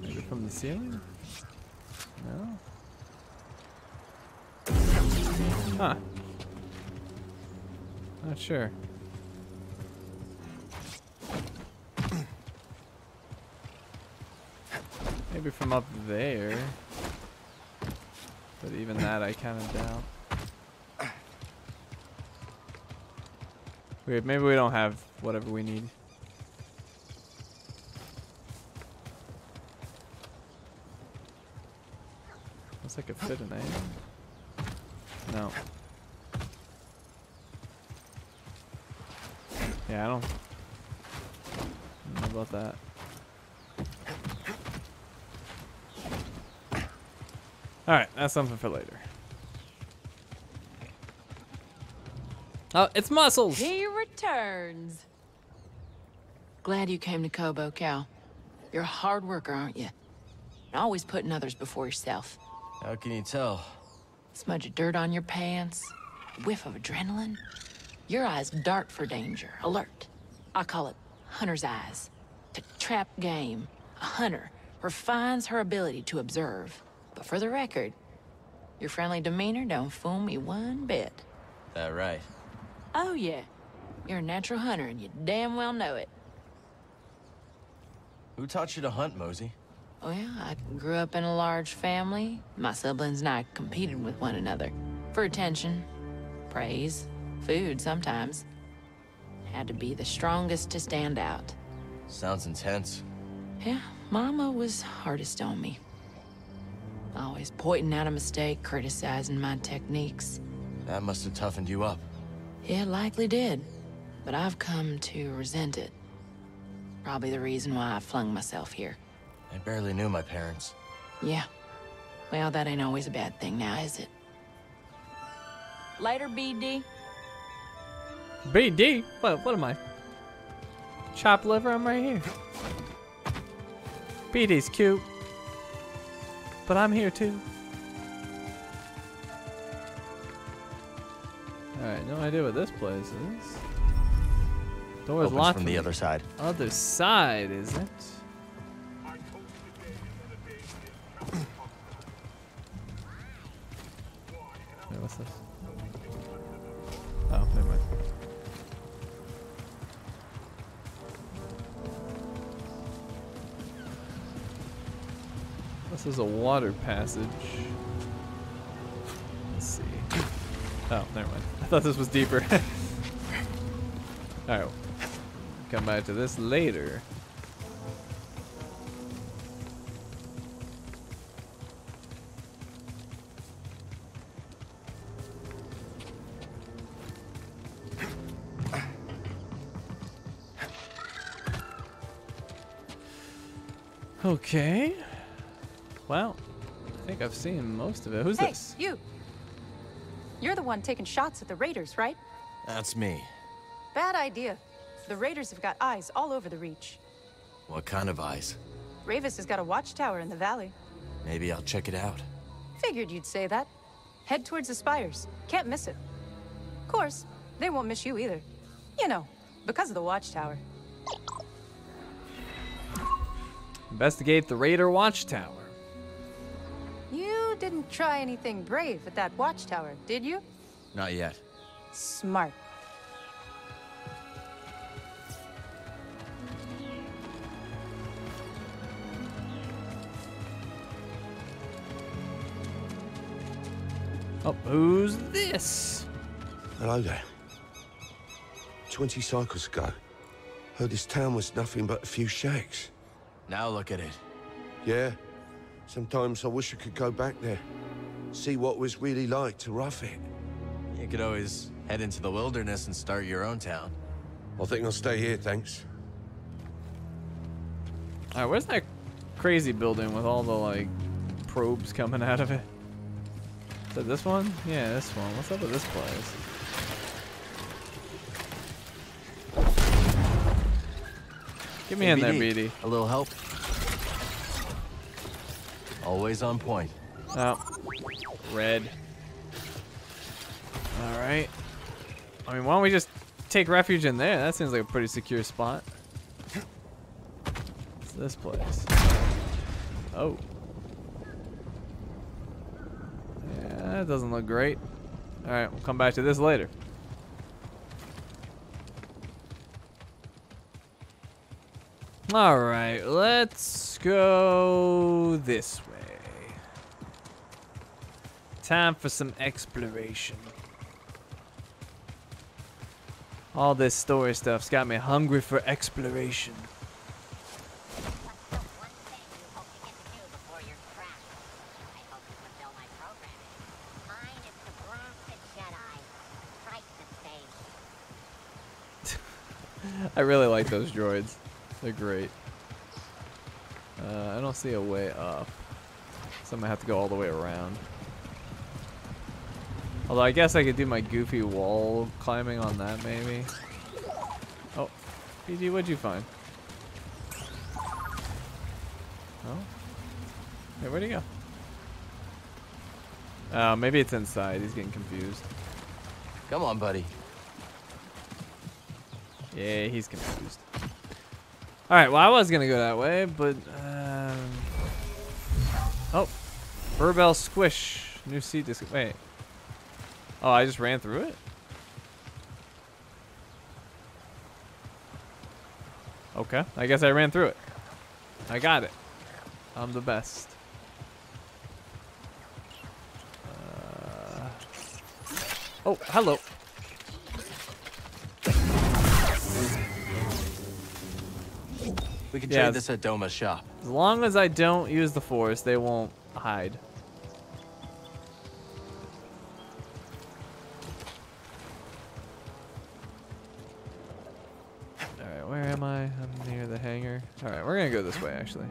Maybe from the ceiling? No? Huh. Not sure. Maybe from up there. But even that I kind of doubt. Weird, maybe we don't have whatever we need. Looks like it fit in A. No. Yeah, I don't, I don't know about that. Alright, that's something for later. Oh, it's muscles! He returns. Glad you came to Koboh, Cal. You're a hard worker, aren't you? Always putting others before yourself. How can you tell? Smudge of dirt on your pants, a whiff of adrenaline. Your eyes dart for danger, alert. I call it hunter's eyes. To trap game, a hunter refines her ability to observe. But for the record, your friendly demeanor don't fool me one bit. That right. Oh yeah, you're a natural hunter and you damn well know it. Who taught you to hunt, Mosey? Oh yeah, I grew up in a large family. My siblings and I competed with one another. For attention, praise, food sometimes. Had to be the strongest to stand out. Sounds intense. Yeah, Mama was hardest on me. Always pointing out a mistake, criticizing my techniques. That must have toughened you up. Yeah, it likely did. But I've come to resent it. Probably the reason why I flung myself here. I barely knew my parents. Yeah. Well, that ain't always a bad thing now, is it? Later, BD. BD? What, what am I? Chop liver? I'm right here. BD's cute. But I'm here too. Alright, no idea what this place is. Door's Opens locked from the other side. Other side, is it? This is a water passage. Let's see. Oh, never mind. I thought this was deeper. Alright. Come back to this later. Okay. Well, I think I've seen most of it. Who's hey, this? you. You're the one taking shots at the Raiders, right? That's me. Bad idea. The Raiders have got eyes all over the Reach. What kind of eyes? Rayvis has got a watchtower in the valley. Maybe I'll check it out. Figured you'd say that. Head towards the spires. Can't miss it. Of course, they won't miss you either. You know, because of the watchtower. Investigate the Raider Watchtower. You didn't try anything brave at that watchtower, did you? Not yet. Smart. Oh, who's this? Hello there. Twenty cycles ago, heard this town was nothing but a few shacks. Now look at it. Yeah. Sometimes I wish I could go back there. See what it was really like to rough it. You could always head into the wilderness and start your own town. I think I'll stay here, thanks. Alright, where's that crazy building with all the, like, probes coming out of it? Is that this one? Yeah, this one. What's up with this place? Get me Hey, in there, BD. BD. A little help? Always on point. Oh. Red. Alright. I mean, why don't we just take refuge in there? That seems like a pretty secure spot. This place? Oh. Yeah, that doesn't look great. Alright, we'll come back to this later. Alright, let's go this way. Time for some exploration. All this story stuff's got me hungry for exploration. I really like those droids. They're great. Uh, I don't see a way up. So I'm gonna have to go all the way around. Although I guess I could do my goofy wall climbing on that maybe. Oh, PG, what'd you find? Oh, hey, where'd he go? Oh, maybe it's inside. He's getting confused. Come on, buddy. Yeah, he's confused. All right, well, I was gonna go that way, but um... oh, Burbell Squish, new seat disc. Wait, oh, I just ran through it. Okay, I guess I ran through it. I got it. I'm the best. Uh... Oh, hello. We can Yeah, trade this at Doma's shop. As long as I don't use the force, they won't hide. Am I? I'm near the hangar. Alright, we're gonna go this way, actually.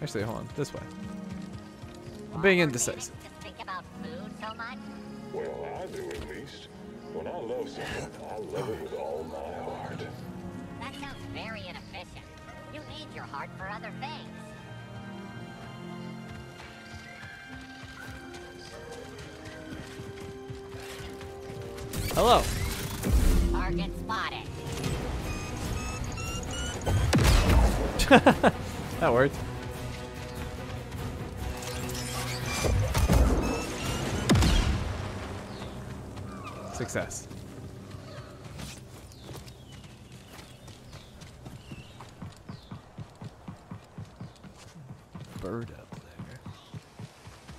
Actually, hold on. This way. I'm being indecisive. Think about food so? Well, I do at least. When I love something, I love it with all my heart. That sounds very inefficient. You need your heart for other things. Hello. Target spotted. that worked. Success. Bird up there.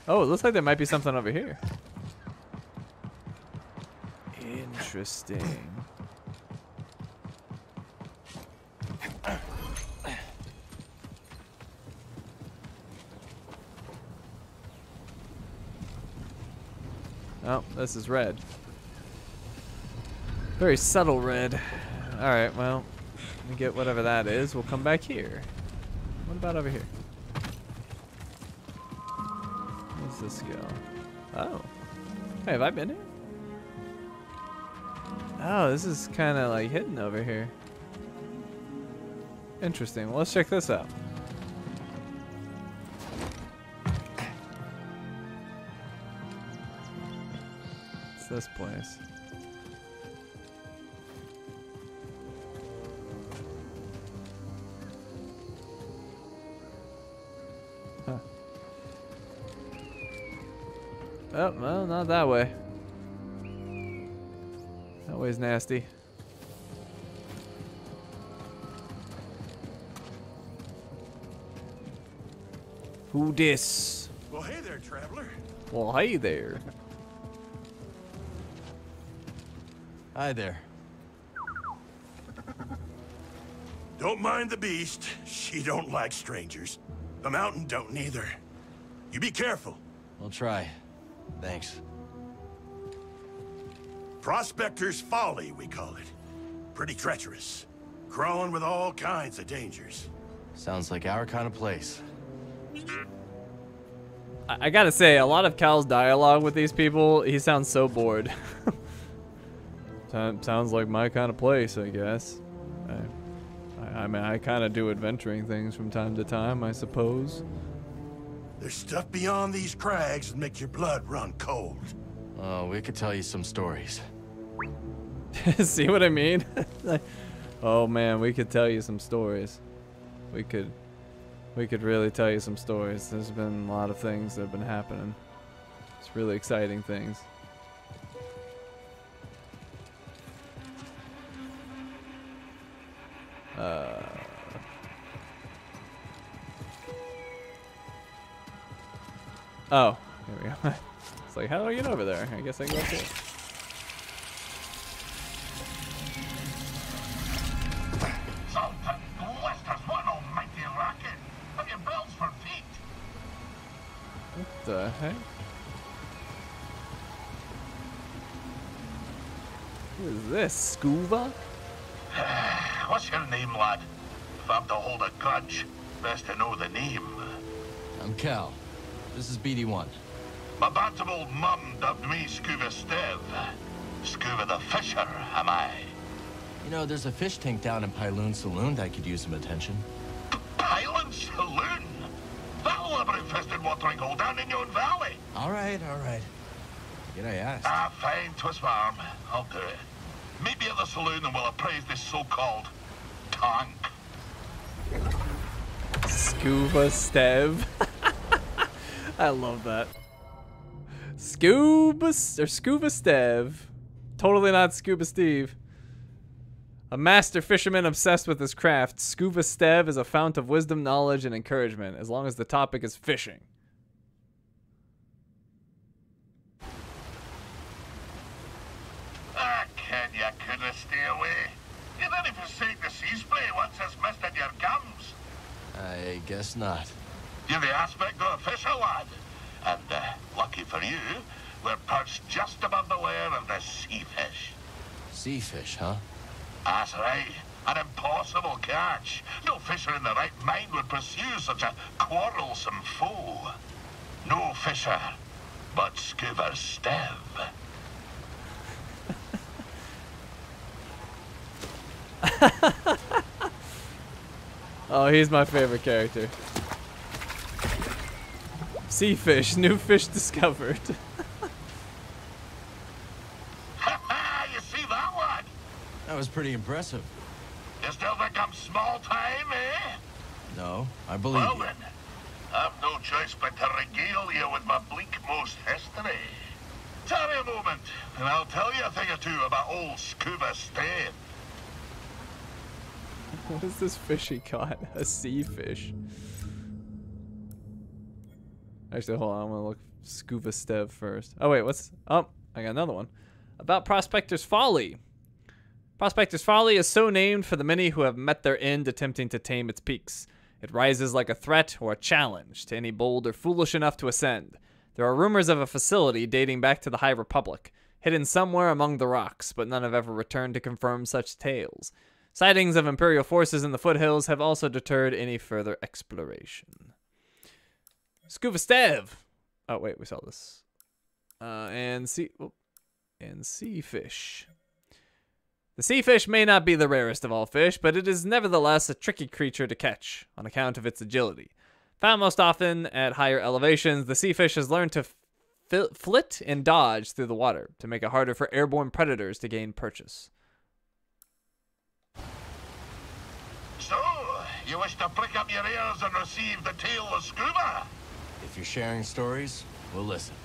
Oh, it looks like there might be something over here. Interesting. Oh, this is red. Very subtle red. Alright, well, we get whatever that is. We'll come back here. What about over here? Where's this go? Oh. Hey, have I been here? Oh, this is kind of like hidden over here. Interesting. Well, let's check this out. This place. Huh. Oh, well, not that way. That way's nasty. Who dis? Well, hey there, traveler. Well, hey there. Hi there. Don't mind the beast. She don't like strangers. The mountain don't neither. You be careful. We'll try. Thanks. Prospector's Folly, we call it. Pretty treacherous. Crawling with all kinds of dangers. Sounds like our kind of place. I, I gotta say, a lot of Cal's dialogue with these people, he sounds so bored. Sound- sounds like my kind of place, I guess. I, I, I mean, I kind of do adventuring things from time to time, I suppose. There's stuff beyond these crags that make your blood run cold. Oh, we could tell you some stories. See what I mean? Oh man, we could tell you some stories. We could, we could really tell you some stories. There's been a lot of things that have been happening. It's really exciting things. Uh. Oh, here we go. it's like, how do I get over there? I guess I go up here. What the heck? Who is this? Scuba? What's your name, lad? If I'm to hold a grudge, best to know the name. I'm Cal. This is BD1. My bantam old mum dubbed me Skoova Stev. Skoova the Fisher, am I? You know, there's a fish tank down in Pyloon Saloon that could use some attention. Highland Saloon? That'll have an infested watering hole down in your own valley. All right, all right. Did I ask? Ah, fine, twist my arm. I'll do it. Meet me at the saloon and we'll appraise this so-called Scuba Stev. I love that. Scuba or Scuba Stev. Totally not Scuba Steve. A master fisherman obsessed with his craft, Scuba Stev is a fount of wisdom, knowledge, and encouragement, as long as the topic is fishing. Ah, kid, you couldn't stay away. You didn't forsake the sea spray once it's missed in your gums. I guess not. You're the aspect of a fisher, lad. And, uh, lucky for you, we're perched just above the lair of the sea fish. Sea fish, huh? That's right. An impossible catch. No fisher in the right mind would pursue such a quarrelsome foe. No fisher, but Skoova Stev. Oh, he's my favorite character. Sea fish, new fish discovered. you see that one? That was pretty impressive. You still think I'm small time, eh? No, I believe well you. then, I've no choice but to regale you with my bleak-most history. Tarry a moment, and I'll tell you a thing or two about old Skoova Stev. what is this fish he caught? A sea fish. Actually, hold on. I'm gonna look Scuba Stev first. Oh wait, what's? Oh, I got another one. About Prospector's Folly. Prospector's Folly is so named for the many who have met their end attempting to tame its peaks. It rises like a threat or a challenge to any bold or foolish enough to ascend. There are rumors of a facility dating back to the High Republic, hidden somewhere among the rocks, but none have ever returned to confirm such tales. Sightings of Imperial forces in the foothills have also deterred any further exploration. Scuba Stev! Oh, wait, we saw this. Uh, and sea... oh, and sea fish. The sea fish may not be the rarest of all fish, but it is nevertheless a tricky creature to catch on account of its agility. Found most often at higher elevations, the sea fish has learned to flit and dodge through the water to make it harder for airborne predators to gain purchase. So, you wish to prick up your ears and receive the tale of Skoova? If you're sharing stories, we'll listen.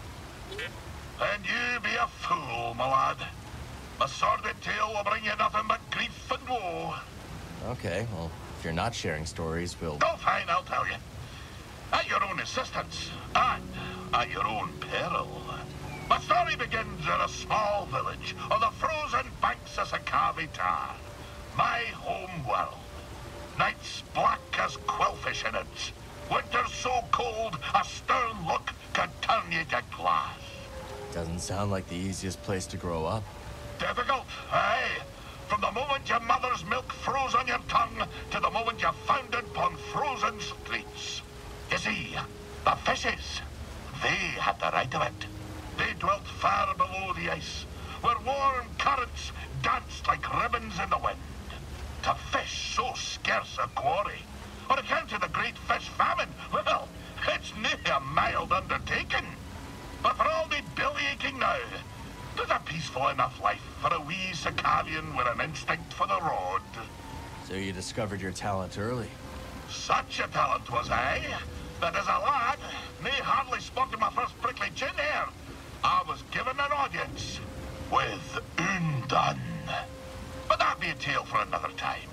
Then you be a fool, my lad. A sordid tale will bring you nothing but grief and woe. Okay, well, if you're not sharing stories, we'll... Oh, fine, I'll tell you. At your own assistance, and at your own peril. My story begins in a small village on the frozen banks of Sakavi Tar, my home world. Nights black as quillfish in it. Winters so cold, a stern look can turn you to glass. Doesn't sound like the easiest place to grow up. Difficult, aye. From the moment your mother's milk froze on your tongue to the moment you foundered upon frozen streets. You see, the fishes, they had the right of it. They dwelt far below the ice, where warm currents danced like ribbons in the wind. To fish so scarce a quarry, on account of the great fish famine, well, it's near a mild undertaking. But for all me belly aching now, there's a peaceful enough life for a wee Sakavian with an instinct for the rod. So you discovered your talent early. Such a talent was I, that as a lad, me hardly spotted my first prickly chin hair. I was given an audience with Undone. But that'd be a tale for another time.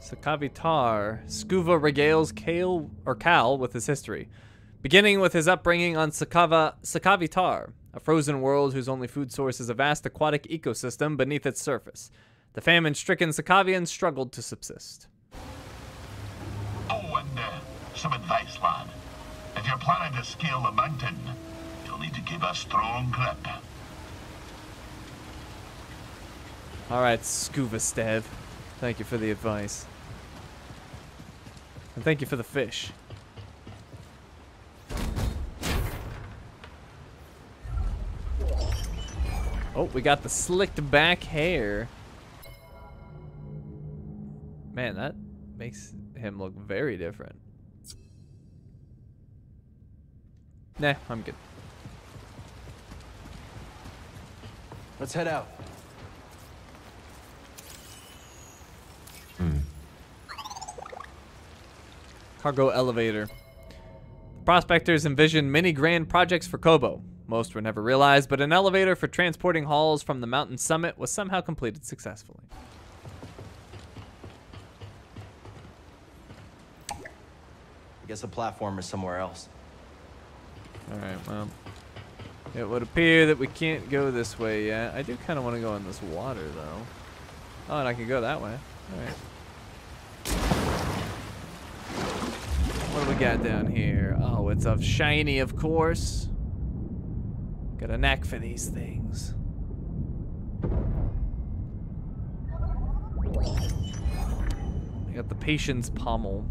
Sakavitar, Skuva regales Kale or Cal with his history, beginning with his upbringing on Sakava Sakavitar, a frozen world whose only food source is a vast aquatic ecosystem beneath its surface. The famine-stricken Sakavians struggled to subsist. Oh, and uh, some advice, lad. If you're planning to scale the mountain, you'll need to keep a strong grip. All right, Scuba Stev. Thank you for the advice. And thank you for the fish. Oh, we got the slicked back hair. Man, that makes him look very different. Nah, I'm good. Let's head out. Hmm. Cargo elevator. Prospectors envisioned many grand projects for Koboh. Most were never realized, but an elevator for transporting hauls from the mountain summit was somehow completed successfully. I guess the platform is somewhere else. Alright, well. It would appear that we can't go this way yet. I do kind of want to go in this water, though. Oh, and I can go that way. Alright. What do we got down here? Oh, it's of shiny, of course. Got a knack for these things. I got the patience pommel.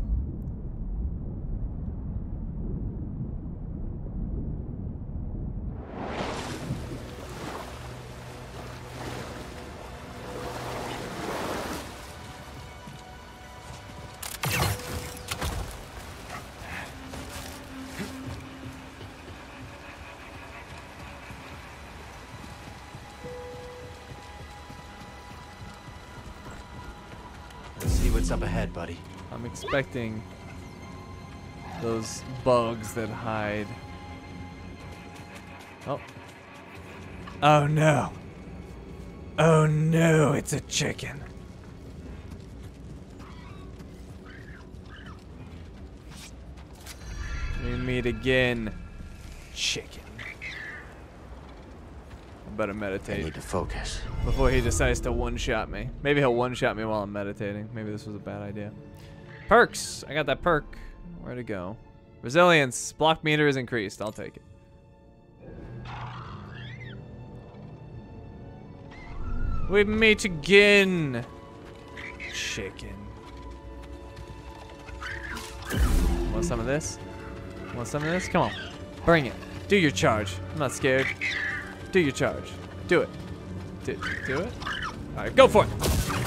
Expecting those bugs that hide. Oh. Oh no. Oh no, it's a chicken. We meet again. Chicken. I better meditate. I need to focus. Before he decides to one-shot me. Maybe he'll one-shot me while I'm meditating. Maybe this was a bad idea. Perks! I got that perk. Where'd it go? Resilience. Block meter is increased. I'll take it. We meet again. Chicken. Want some of this? Want some of this? Come on. Bring it. Do your charge. I'm not scared. Do your charge. Do it. Do, do it. All right, go for it.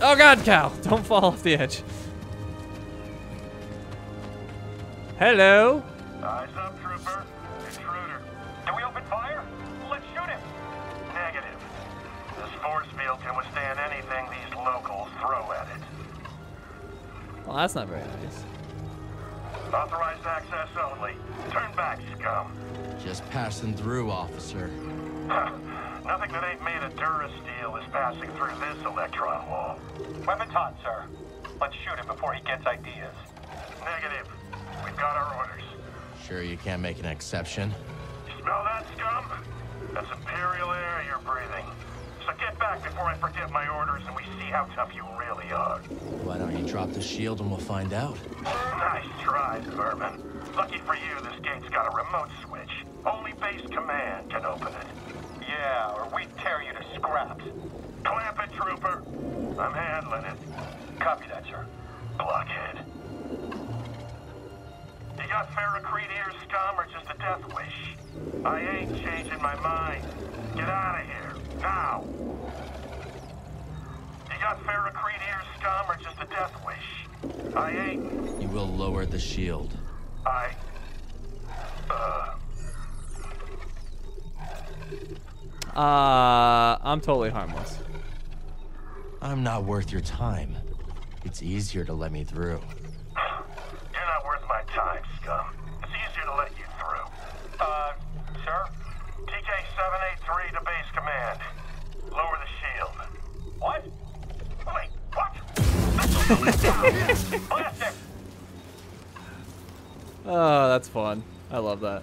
Oh God, Cal! Don't fall off the edge. Hello. Eyes up, trooper. Intruder. Do we open fire? Let's shoot him. Negative. This force field can withstand anything these locals throw at it. Well, that's not very nice. Authorized access only. Turn back, scum. Just passing through, officer. Nothing that ain't made of Durasteel is passing through this electron wall. Weapons hot, sir. Let's shoot him before he gets ideas. Negative. We've got our orders. Sure you can't make an exception? Smell that, scum? That's Imperial air you're breathing. So get back before I forget my orders and we see how tough you really are. Why don't you drop the shield and we'll find out? Nice try, Vermin. Lucky for you, this gate's got a remote switch. Only base command can open it. Yeah, or we'd tear you to scraps. Clamp it, trooper. I'm handling it. Copy that, sir. Blockhead. You got Ferrocrete ears, scum, or just a death wish? I ain't changing my mind. Get out of here. Now. You got Ferrocrete ears, scum, or just a death wish? I ain't. You will lower the shield. I. Uh. Uh, I'm totally harmless. I'm not worth your time. It's easier to let me through. You're not worth my time, scum. It's easier to let you through. Uh, sir? TK-783 to base command. Lower the shield. What? Wait, what? Blast him! Oh, that's fun. I love that.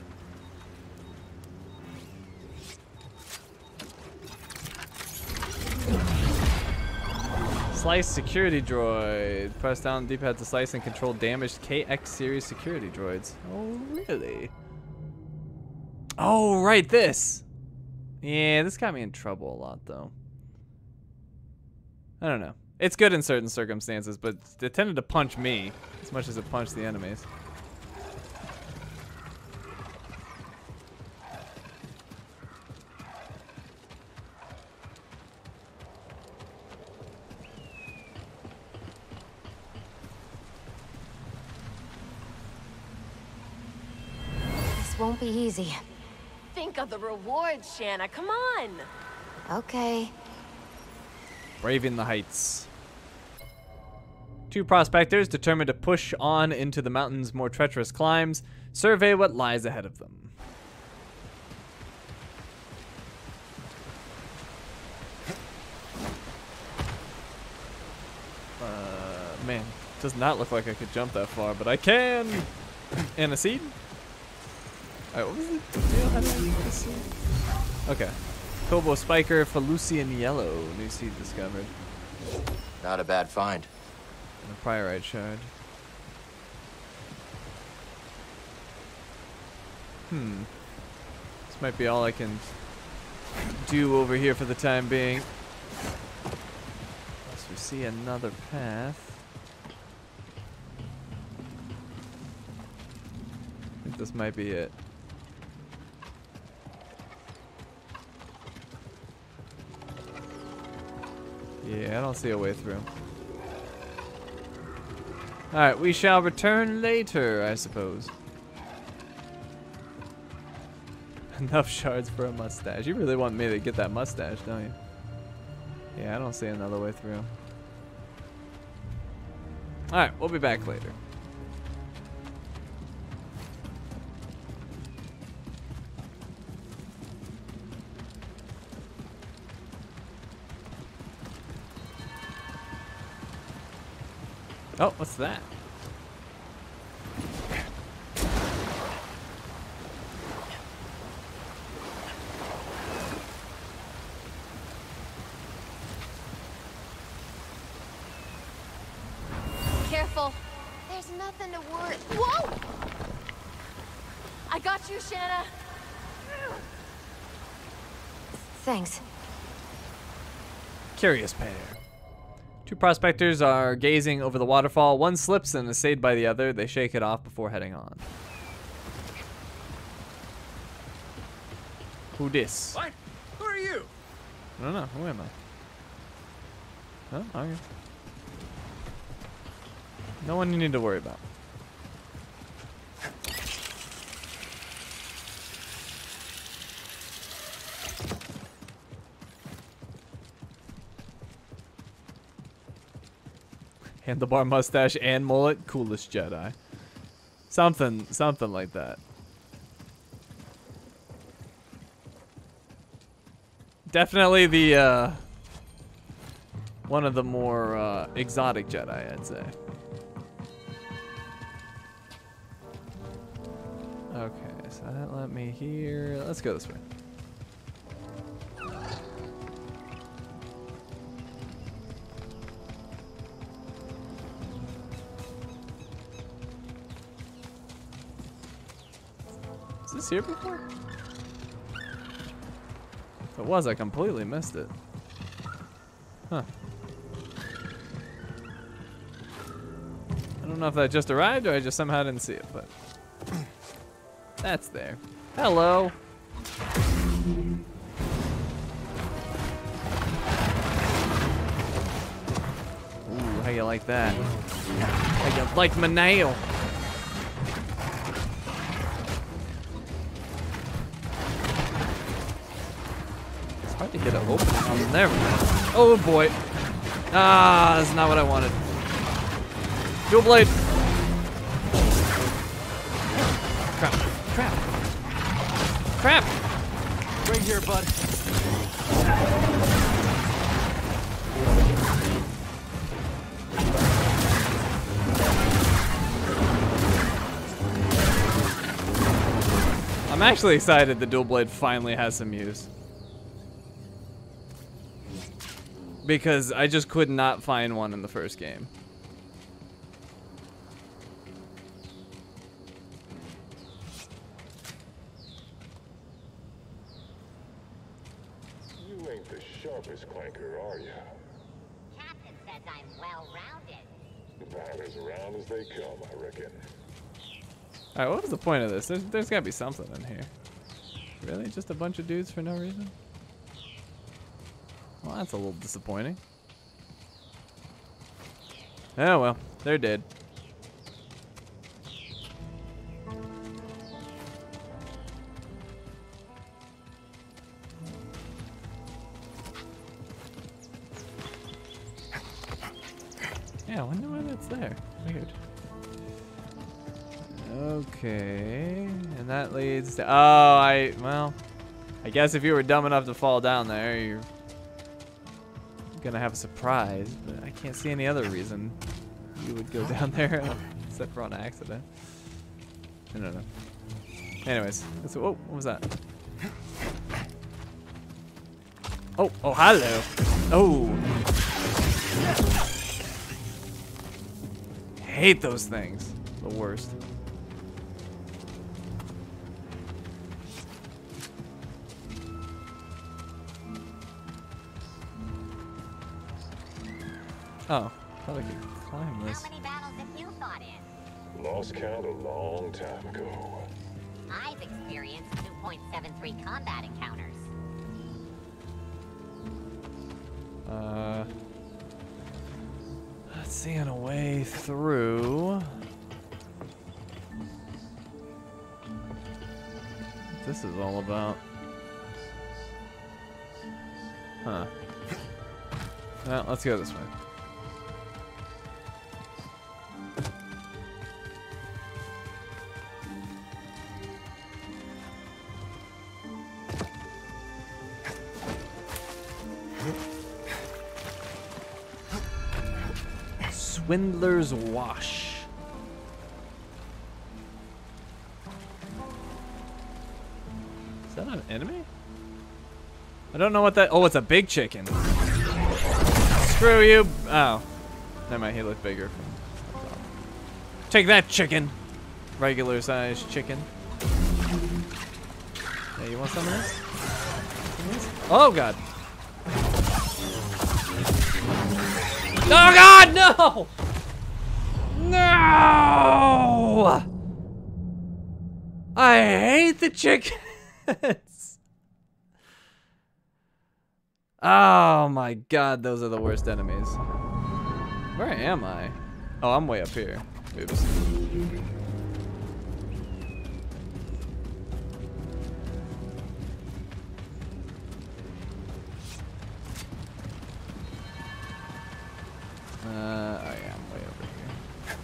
Slice security droid. Press down D-pad to slice and control damaged KX series security droids. Oh, really? Oh, right, this. Yeah, this got me in trouble a lot, though. I don't know. It's good in certain circumstances, but it tended to punch me as much as it punched the enemies. This won't be easy. Think Think of the rewards, Shanna. Come on. Okay. Braving the heights. Two prospectors, determined to push on into the mountain's more treacherous climbs, survey what lies ahead of them. Uh, man, does not look like I could jump that far, but I can. And a seed. Alright, what was the deal? How did I this? Okay. Koboh Spiker, Felucian Yellow, new seed discovered. Not a bad find. And a Priorite Shard. Hmm. This might be all I can do over here for the time being. Unless we see another path. I think this might be it. Yeah, I don't see a way through. Alright, we shall return later, I suppose. Enough shards for a mustache. You really want me to get that mustache, don't you? Yeah, I don't see another way through. Alright, we'll be back later. Oh, what's that? Careful. There's nothing to worry. Whoa! I got you, Shanna. Thanks. Curious pair. Prospectors are gazing over the waterfall. One slips and is saved by the other. They shake it off before heading on. Who dis? What? Who are you? I don't know. Who am I? Oh, okay. No one you need to worry about. Handlebar mustache and mullet, coolest Jedi. Something, something like that. Definitely the, uh, one of the more, uh, exotic Jedi, I'd say. Okay, so that let me here. Let's go this way. This here before? If it was, I completely missed it. Huh. I don't know if that just arrived or I just somehow didn't see it, but that's there. Hello. Ooh, how you like that? How you like my nail? Get it. Oh, there we go. Oh boy. Ah, that's not what I wanted. Dual blade. Crap. Crap. Crap. Right here, bud. I'm actually excited the dual blade finally has some use. Because I just could not find one in the first game. You ain't the sharpest clanker, are you? Captain says I'm well-rounded. About as round as they come, I reckon. Alright, what was the point of this? There's, there's gotta be something in here. Really? Just a bunch of dudes for no reason? Well, that's a little disappointing. Oh well, they're dead. Yeah, I wonder why that's there. Weird. Okay, and that leads to... Oh, I... Well, I guess if you were dumb enough to fall down there, you're gonna have a surprise. But I can't see any other reason you would go down there except for on accident. I don't know. Anyways, oh, what was that? Oh, oh, hello. Oh. Hate those things. The worst. Oh, thought I could climb this. How many battles have you fought in? Lost count a long time ago. I've experienced 2.73 combat encounters. Uh, let's see on a way through. What this is all about. Huh. Well, let's go this way. Swindler's Wash. Is that an enemy? I don't know what that. Oh, it's a big chicken. Screw you. Oh. Never mind, he looked bigger. Take that, chicken. Regular sized chicken. Hey, you want? Some of this? Oh, God. Oh God, no! No! I hate the chickens. oh my God, those are the worst enemies. Where am I? Oh, I'm way up here. Oops. Uh, I'm way over here.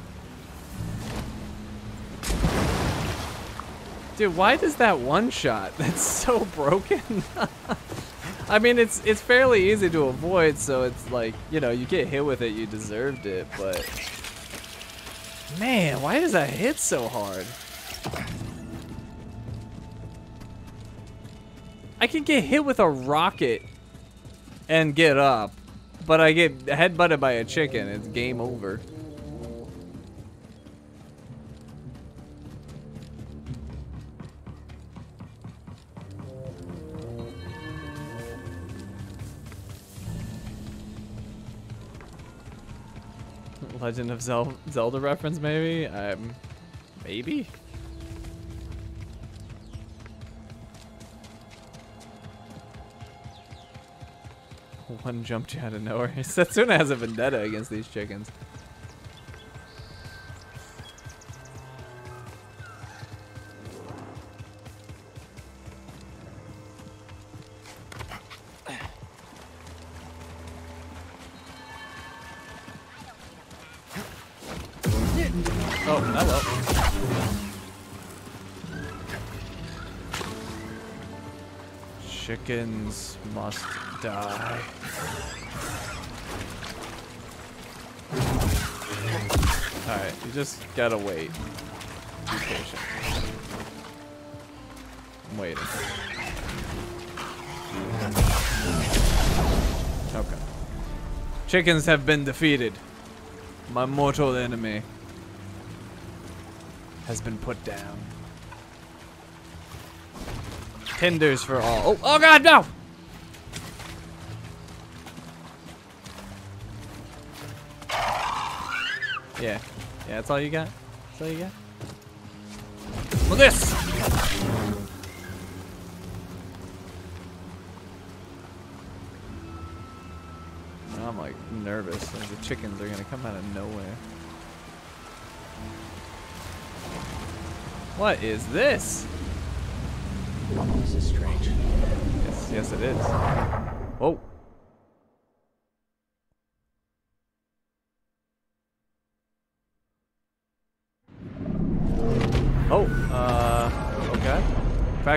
Dude, why does that one shot? That's so broken. I mean, it's it's fairly easy to avoid, so it's like, you know, you get hit with it, you deserved it, but... Man, why does that hit so hard? I can get hit with a rocket and get up, but I get headbutted by a chicken. It's game over. Legend of Zel Zelda reference, maybe? Um, maybe? One jumped you out of nowhere. Setsuna has a vendetta against these chickens. Oh. Chickens must die. Just gotta wait. Be patient. I'm waiting. Okay. Chickens have been defeated. My mortal enemy has been put down. Tenders for all. Oh, oh god, no! Yeah. Yeah, that's all you got? That's all you got? Well, this! I'm like nervous. Like the chickens are gonna come out of nowhere. What is this? This is strange. Yes, yes it is. Oh.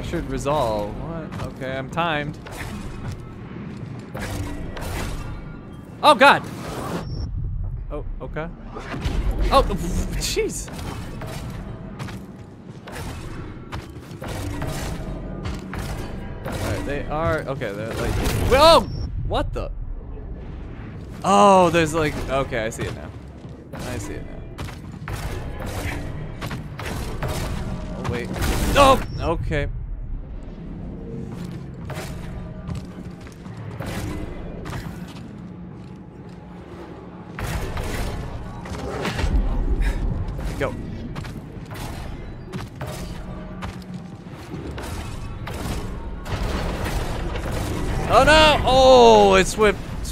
Fractured resolve. What? Okay, I'm timed. Oh god! Oh, okay. Oh, jeez. Alright, they are okay, they're like Whoa! Oh, what the? Oh, there's like okay, I see it now. I see it now. Oh wait. Oh! Okay.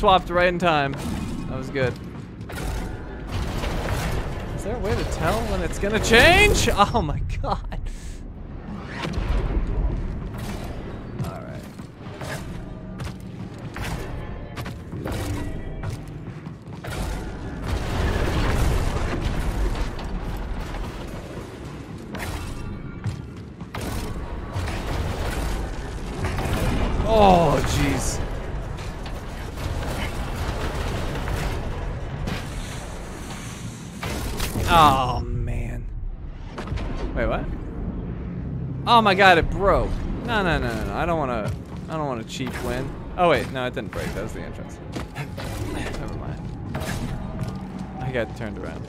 Swapped, right in time. That was good. Is there a way to tell when it's gonna change? Oh my Oh my god, it broke. No, no, no, no. I don't want to. I don't want a cheap win. Oh wait, no, it didn't break. That was the entrance. Never mind. I got turned around.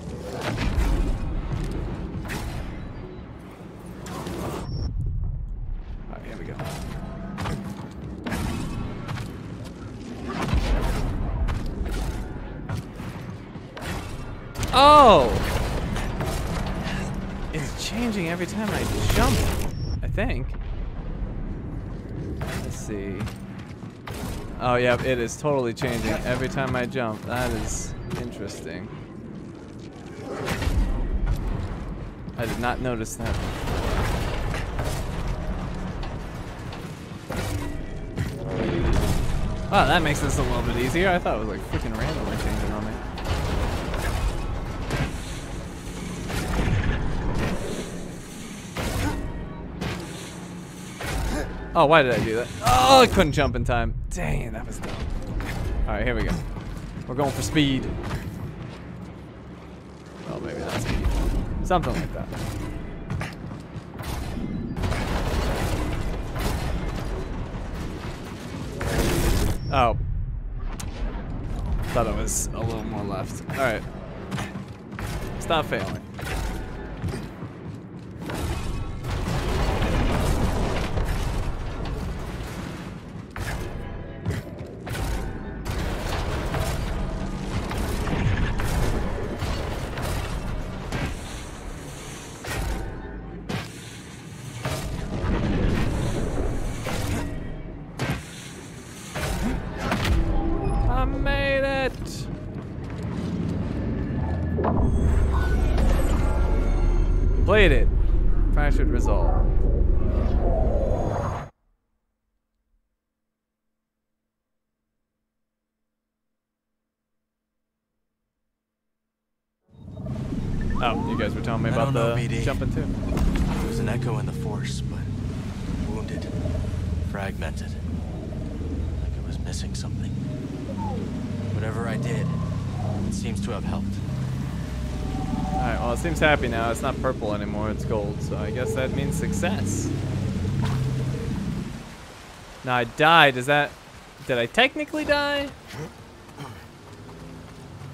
Oh, yeah, it is totally changing every time I jump. That is interesting. I did not notice that. Wow, that makes this a little bit easier. I thought it was like freaking randomly changing Oh, why did I do that? Oh, I couldn't jump in time. Dang, that was dumb. All right, here we go. We're going for speed. Oh, maybe not speed. Something like that. Oh. Thought it was a little more left. All right. Stop failing. You guys were me I about don't know, jumping too. There was an echo in the force, but wounded, fragmented. Like it was missing something. Whatever I did, it seems to have helped. Alright, well it seems happy now. It's not purple anymore, it's gold. So I guess that means success. Now I died. Is that... Did I technically die?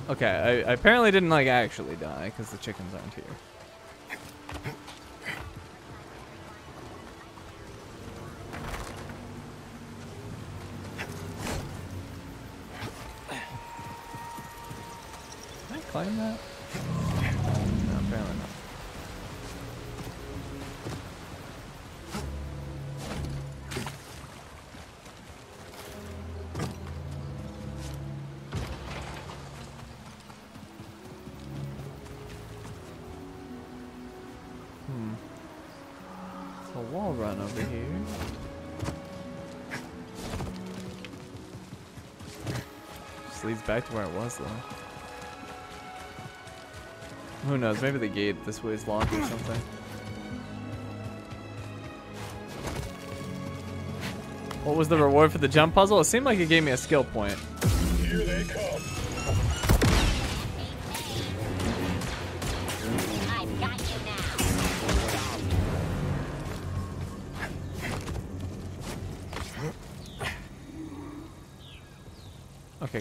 Okay, I, I apparently didn't like actually die because the chickens aren't here. back to where it was, though. Who knows? Maybe the gate this way is locked or something. What was the reward for the jump puzzle? It seemed like it gave me a skill point. Here they come.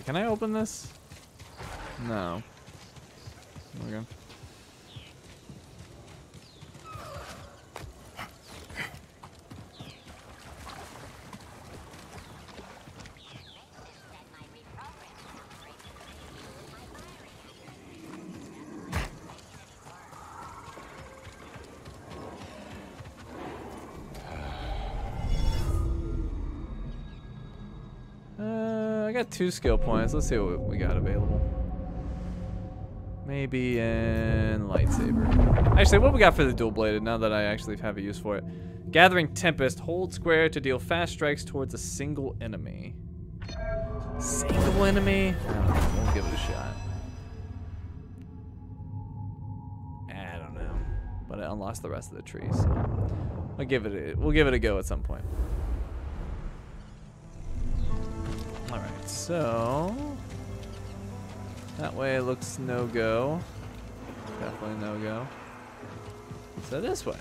Can I open this? No. Got two skill points. Let's see what we got available. Maybe in lightsaber. Actually, what we got for the dual bladed now that I actually have a use for it? Gathering Tempest. Hold square to deal fast strikes towards a single enemy. Single enemy? I don't know. We'll give it a shot. I don't know. But it unlocks the rest of the tree, so I'll give it a, we'll give it a go at some point. So that way looks no go. Definitely no go. So this way.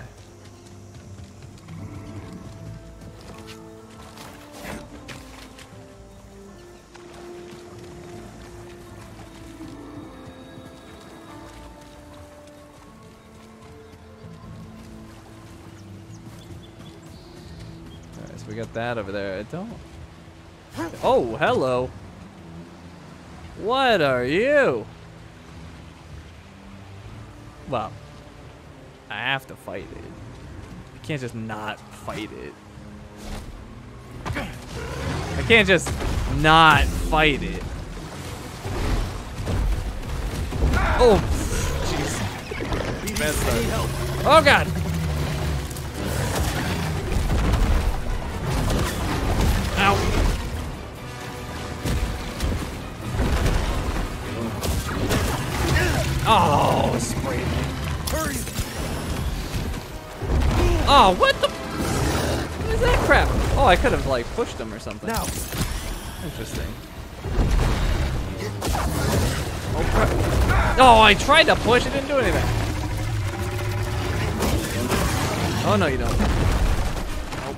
Alright, so we got that over there. I don't. Oh, hello. What are you? Well, I have to fight it. I can't just not fight it. I can't just not fight it. Oh, jeez. Oh, God. Oh, I could have like pushed him or something. No. Interesting. Oh. Oh, I tried to push. It didn't do anything. Oh no, you don't. Nope.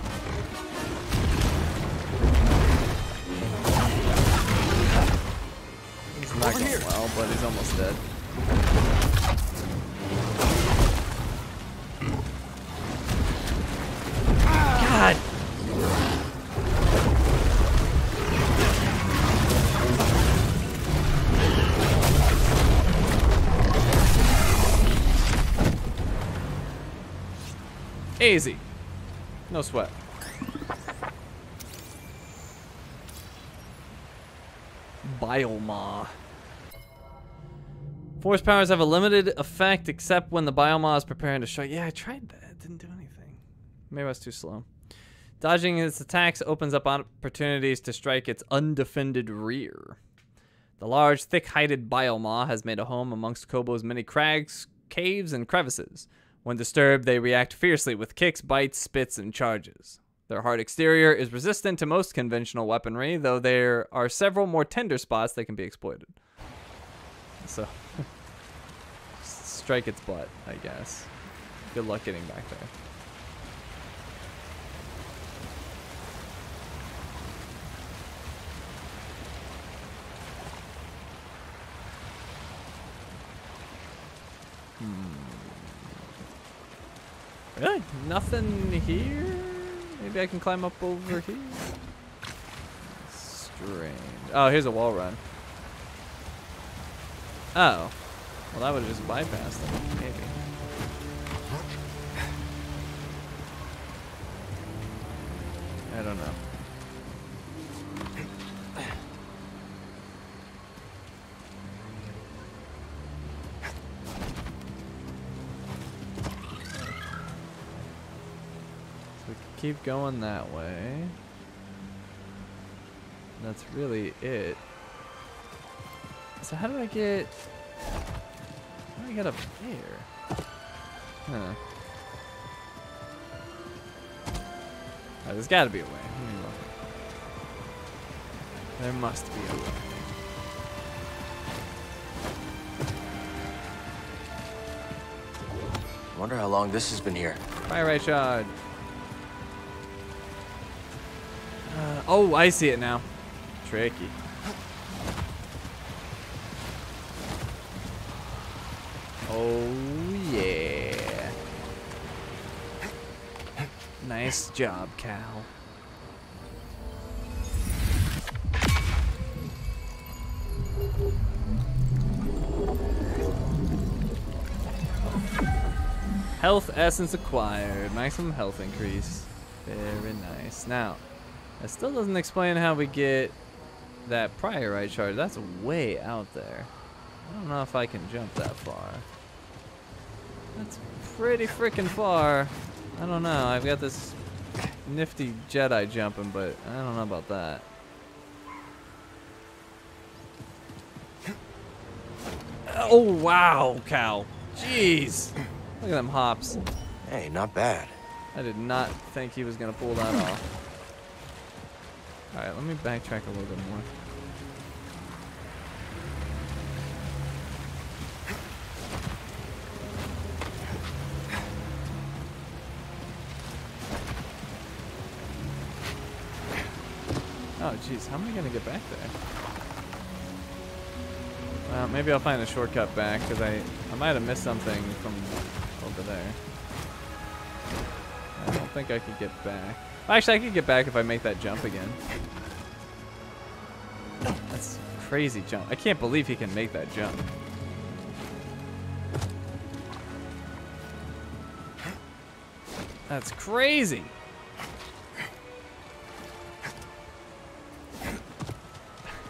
He's not going well, but he's almost dead. Easy. No sweat. Bilemaw. Force powers have a limited effect except when the Bilemaw is preparing to strike. Yeah, I tried that. It didn't do anything. Maybe I was too slow. Dodging its attacks opens up opportunities to strike its undefended rear. The large, thick-heighted Bilemaw has made a home amongst Koboh's many crags, caves, and crevices. When disturbed, they react fiercely with kicks, bites, spits, and charges. Their hard exterior is resistant to most conventional weaponry, though there are several more tender spots that can be exploited. So, strike its butt, I guess. Good luck getting back there. Really? Nothing here? Maybe I can climb up over here? Strange. Oh, here's a wall run. Oh. Well, that would have just bypassed them, maybe. I don't know. Keep going that way. That's really it. So how do I get... How do I get up here? Huh. Oh, there's gotta be a way. Let me look. There must be a way. I Wonder how long this has been here. Fire right shot. Uh, oh, I see it now. Tricky. Oh, yeah. Nice job, Cal. Health essence acquired. Maximum health increase. Very nice. Now, that still doesn't explain how we get that priorite shard. That's way out there. I don't know if I can jump that far. That's pretty freaking far. I don't know. I've got this nifty Jedi jumping, but I don't know about that. Oh, wow, Cal. Jeez. Look at them hops. Hey, not bad. I did not think he was going to pull that off. Alright, let me backtrack a little bit more. Oh, jeez, how am I going to get back there? Well, maybe I'll find a shortcut back, because I, I might have missed something from over there. I don't think I could get back. Actually, I could get back if I make that jump again. That's crazy jump. I can't believe he can make that jump. That's crazy.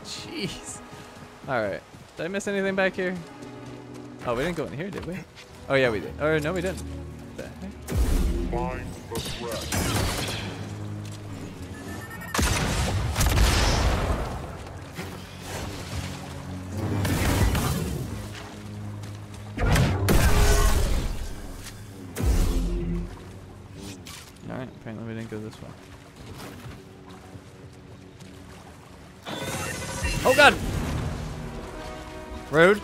Jeez. Alright. Did I miss anything back here? Oh, we didn't go in here, did we? Oh, yeah, we did. Or, no, we didn't. What the heck? Way. Oh god! Rude.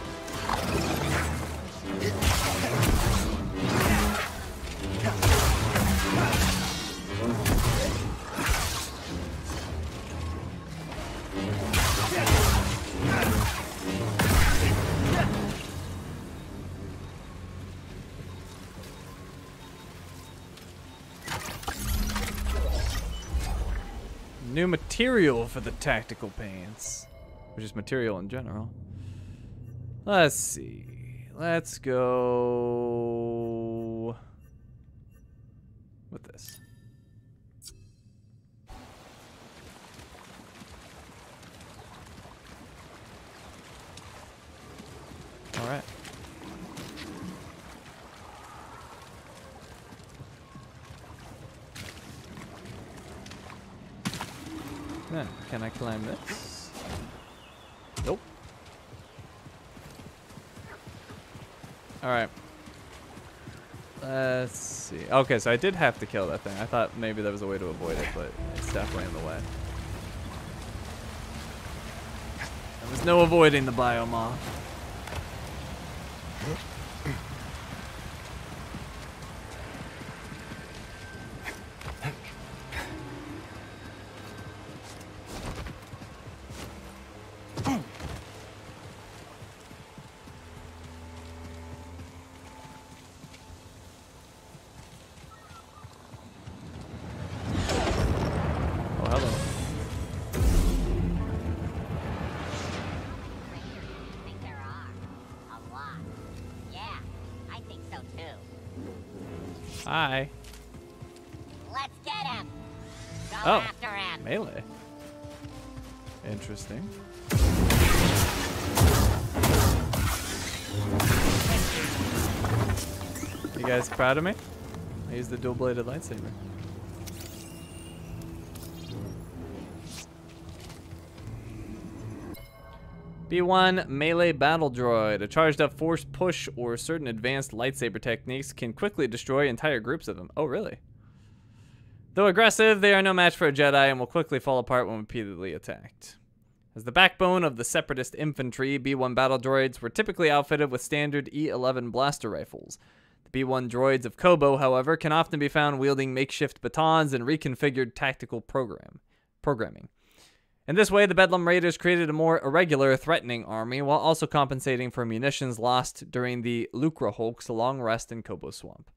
Material for the tactical pants. Which is material in general. Let's see. Let's go with this. All right. Can I climb this? Nope. Alright. Let's see. Okay, so I did have to kill that thing. I thought maybe there was a way to avoid it, but it's definitely in the way. There was no avoiding the biomoth. Proud of me? I used the dual-bladed lightsaber. B1 melee battle droid. A charged up force push or certain advanced lightsaber techniques can quickly destroy entire groups of them. Oh, really? Though aggressive, they are no match for a Jedi and will quickly fall apart when repeatedly attacked. As the backbone of the Separatist infantry, B-1 battle droids were typically outfitted with standard E-11 blaster rifles. The B-1 droids of Koboh, however, can often be found wielding makeshift batons and reconfigured tactical program programming. In this way, the Bedlam Raiders created a more irregular, threatening army while also compensating for munitions lost during the Lucrehulk's long rest in Koboh Swamp.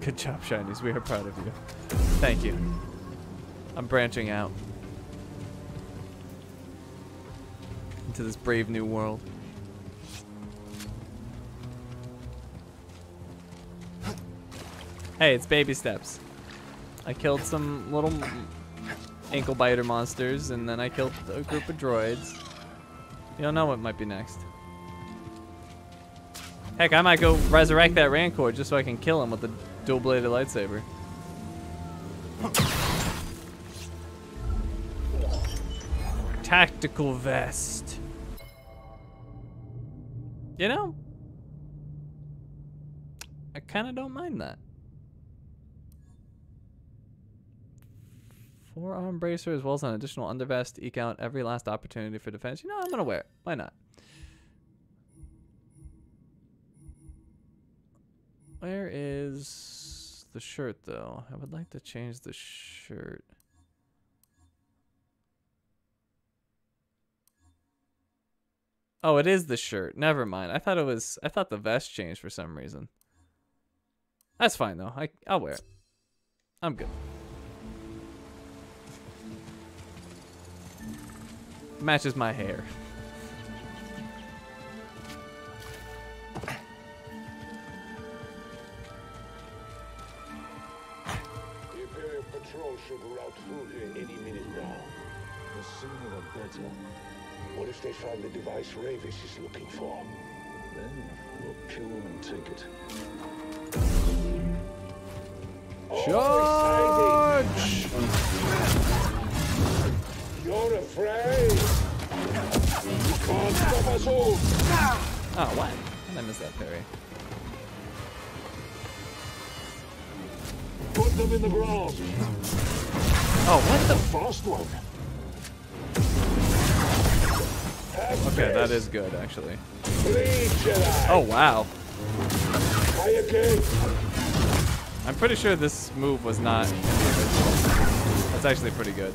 Good job, Shinies. We are proud of you. Thank you. I'm branching out into this brave new world. Hey, it's baby steps. I killed some little ankle biter monsters, and then I killed a group of droids. You don't know what might be next. Heck, I might go resurrect that Rancor just so I can kill him with the dual-bladed lightsaber. Tactical vest. You know, I kind of don't mind that. Forearm bracer as well as an additional undervest to eke out every last opportunity for defense. You know, I'm gonna wear it. Why not? Where is the shirt though? I would like to change the shirt. Oh, it is the shirt. Never mind. I thought it was I thought the vest changed for some reason. That's fine though. I I'll wear it. I'm good. Matches my hair. The Imperial patrol should route through here any minute now. The sooner the better. What if they find the device Rayvis is looking for? Then we'll kill them and take it. Charge! You're afraid? You can't stop us all! Ah, oh, what? I missed that parry. Put them in the ground! Oh, what the? Fast one! Okay, that is good actually. Oh wow. I'm pretty sure this move was not in the original. That's actually pretty good.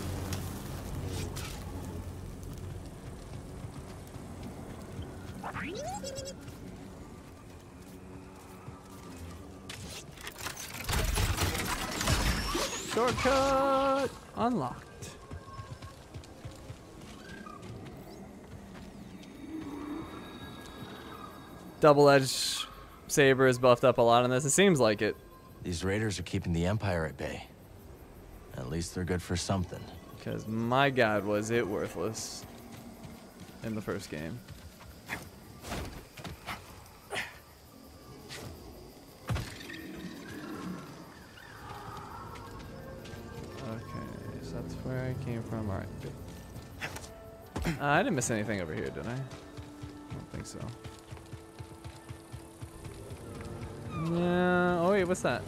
Shortcut unlocked. Double-edged saber is buffed up a lot in this. It seems like it. These raiders are keeping the Empire at bay. At least they're good for something. Because my god, was it worthless in the first game. Where I came from. Alright, good. Uh, I didn't miss anything over here, did I? I don't think so. Yeah. Oh wait, what's that?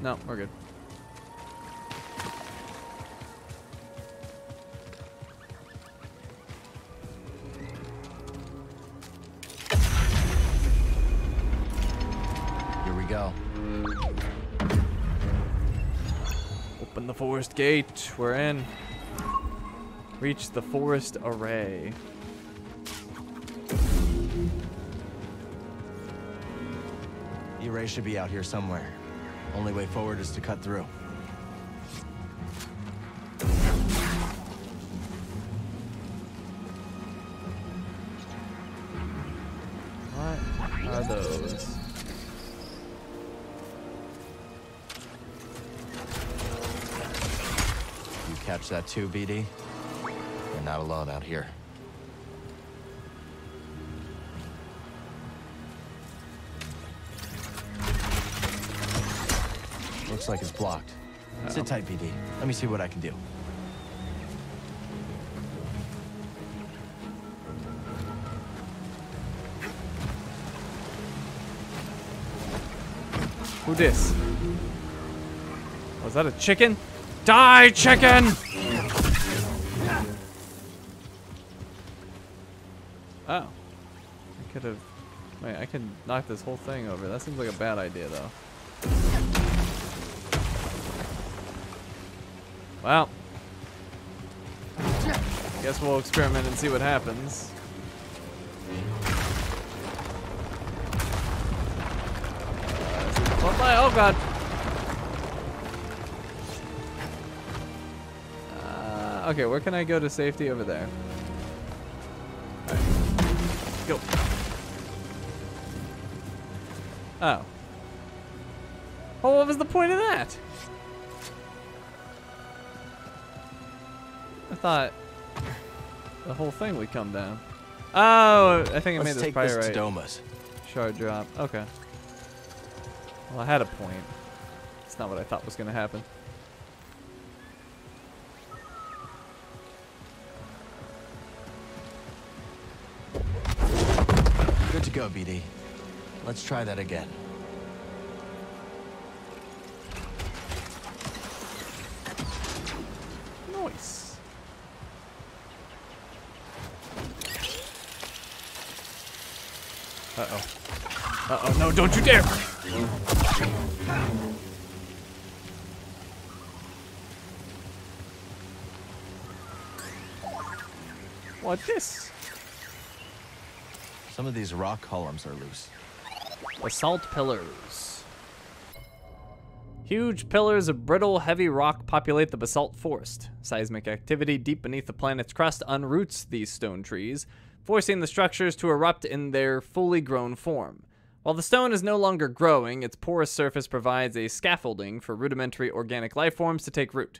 No, we're good. Here we go. The forest gate. We're in. Reach the forest array. The array should be out here somewhere. Only way forward is to cut through. Too, BD? You're not alone out here. Looks like it's blocked. Sit tight, BD. Let me see what I can do. Who this? Was that a chicken? Die, chicken! Can knock this whole thing over. That seems like a bad idea, though. Well. Guess we'll experiment and see what happens. Oh my, oh god. Uh, okay, where can I go to safety over there? Alright. Go. Oh. Well, what was the point of that? I thought the whole thing would come down. Oh, I think I Let's made this take probably this right. to Doma's. Shard drop. Okay. Well, I had a point. It's not what I thought was going to happen. Good to go, BD. Let's try that again. Nice. Uh-oh. Uh-oh, no, don't you dare! What this? Some of these rock columns are loose. Basalt pillars. Huge pillars of brittle, heavy rock populate the basalt forest. Seismic activity deep beneath the planet's crust unroots these stone trees, forcing the structures to erupt in their fully grown form. While the stone is no longer growing, its porous surface provides a scaffolding for rudimentary organic life forms to take root.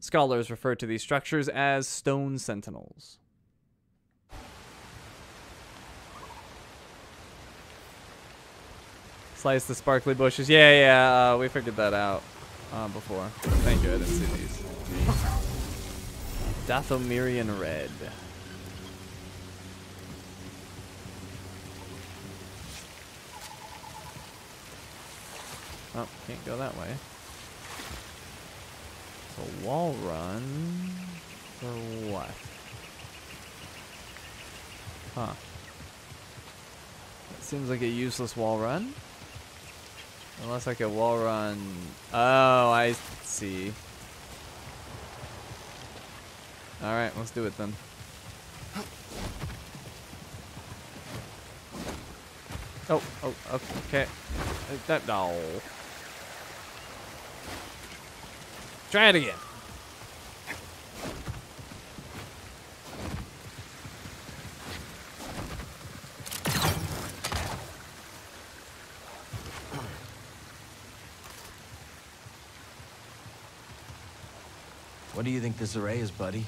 Scholars refer to these structures as stone sentinels. Slice the sparkly bushes. Yeah, yeah, uh, we figured that out uh, before. Thank you, I didn't see these. Dathomirian red. Oh, can't go that way. So wall run for what? Huh. That seems like a useless wall run. Unless like a wall run. Oh, I see. Alright, let's do it then. Oh, oh, okay. Uh, That, no. Try it again. What do you think this array is, buddy?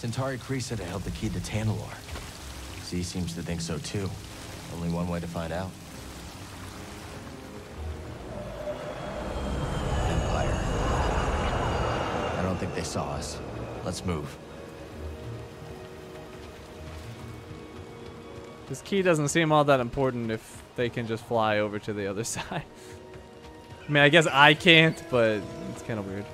Santari it held the key to Tanalorr. Zee seems to think so too. Only one way to find out. Empire. I don't think they saw us. Let's move. This key doesn't seem all that important if they can just fly over to the other side. I mean, I guess I can't, but it's kind of weird.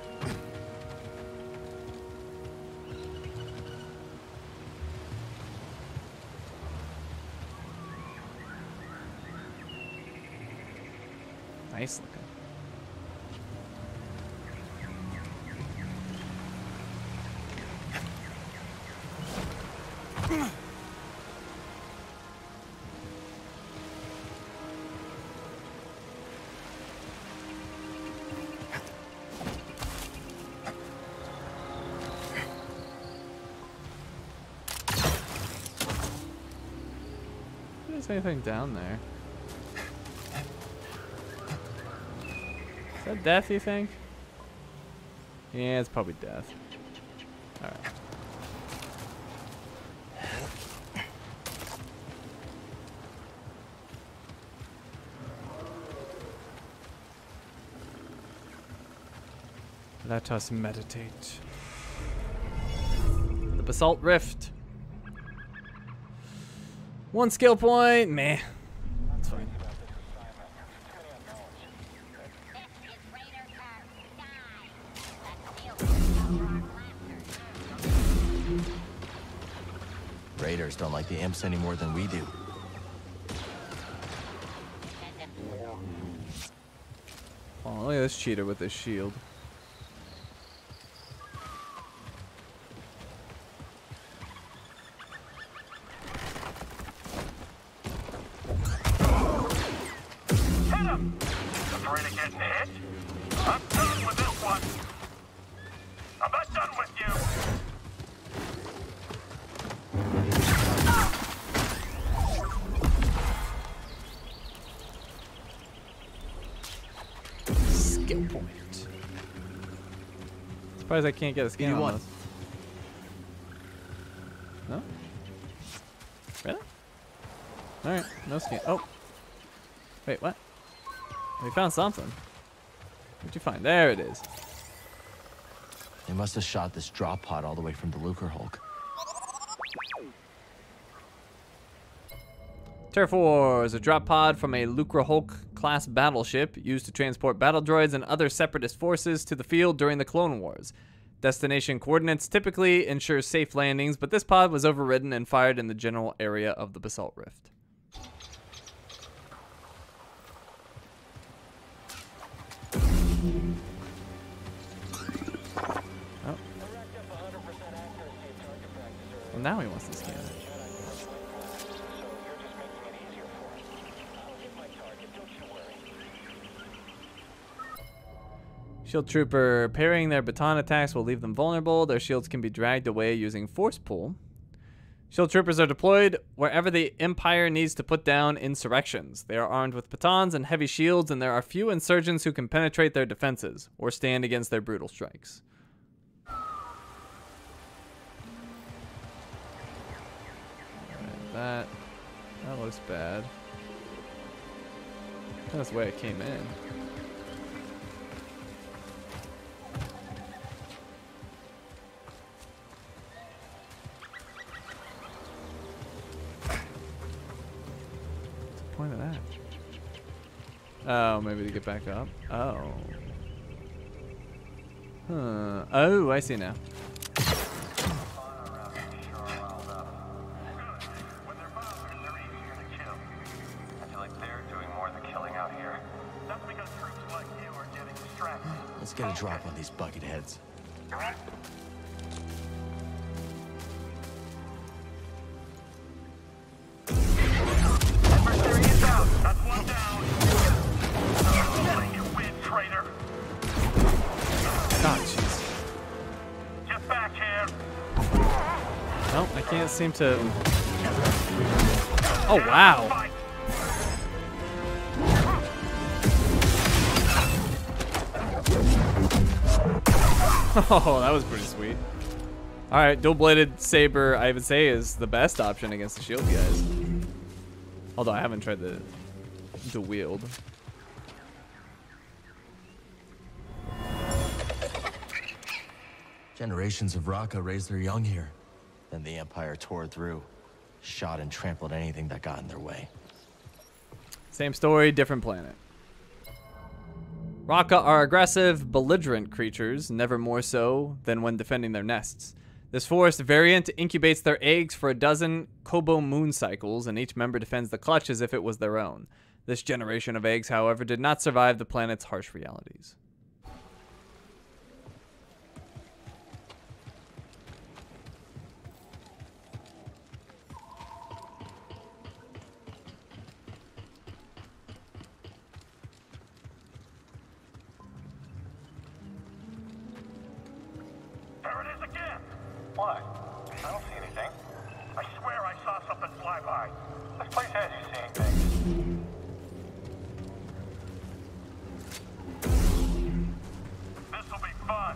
Nice looking. Anything down there. That death, you think? Yeah, it's probably death. Alright. Let us meditate. The Basalt Rift. One skill point, meh. Don't like the imps any more than we do. Oh, look at this cheater with his shield. Surprised I can't get a scan on one. this. No? Really? Alright, no scan. Oh. Wait, what? We found something. What'd you find? There it is. They must have shot this drop pod all the way from the Lucre Hulk. Turf Wars, a drop pod from a Lucrehulk class battleship used to transport battle droids and other separatist forces to the field during the Clone Wars. Destination coordinates typically ensure safe landings, but this pod was overridden and fired in the general area of the Basalt Rift. Shield Trooper parrying their baton attacks will leave them vulnerable. Their shields can be dragged away using Force Pull. Shield Troopers are deployed wherever the Empire needs to put down insurrections. They are armed with batons and heavy shields, and there are few insurgents who can penetrate their defenses or stand against their brutal strikes. Alright, that that looks bad. That's the way it came in. Point of that? Oh, maybe to get back up. Oh. Huh. Oh, I see now. I feel like they're doing more of the killing out here. That's because troops like you are getting distracted. Let's get a drop on these bucket heads. Seem to. Oh wow. Oh, that was pretty sweet. All right, dual-bladed saber, I would say, is the best option against the shield guys. Although I haven't tried the the wield. Generations of Raka raised their young here. Then the Empire tore through, shot and trampled anything that got in their way. Same story, different planet. Raka are aggressive, belligerent creatures, never more so than when defending their nests. This forest variant incubates their eggs for a dozen Koboh moon cycles, and each member defends the clutch as if it was their own. This generation of eggs, however, did not survive the planet's harsh realities. What? I don't see anything. I swear I saw something fly by. This place has you seeing things. This'll be fun.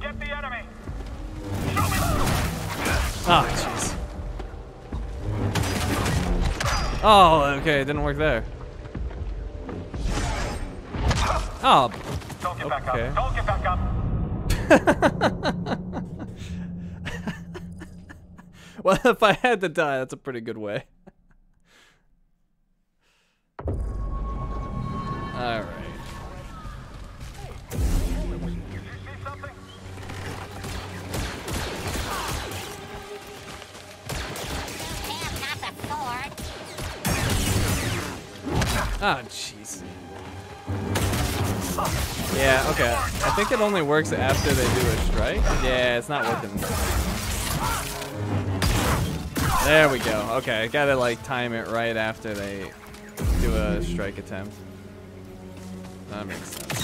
Get the enemy. Ah, jeez. Oh, okay, it didn't work there. Oh, Don't get back up. Don't get back up. Well, if I had to die, that's a pretty good way. Alright. Oh, ah, jeez. Yeah, okay. I think it only works after they do a strike. Yeah, it's not working. There we go. Okay, I gotta like time it right after they do a strike attempt. That makes sense.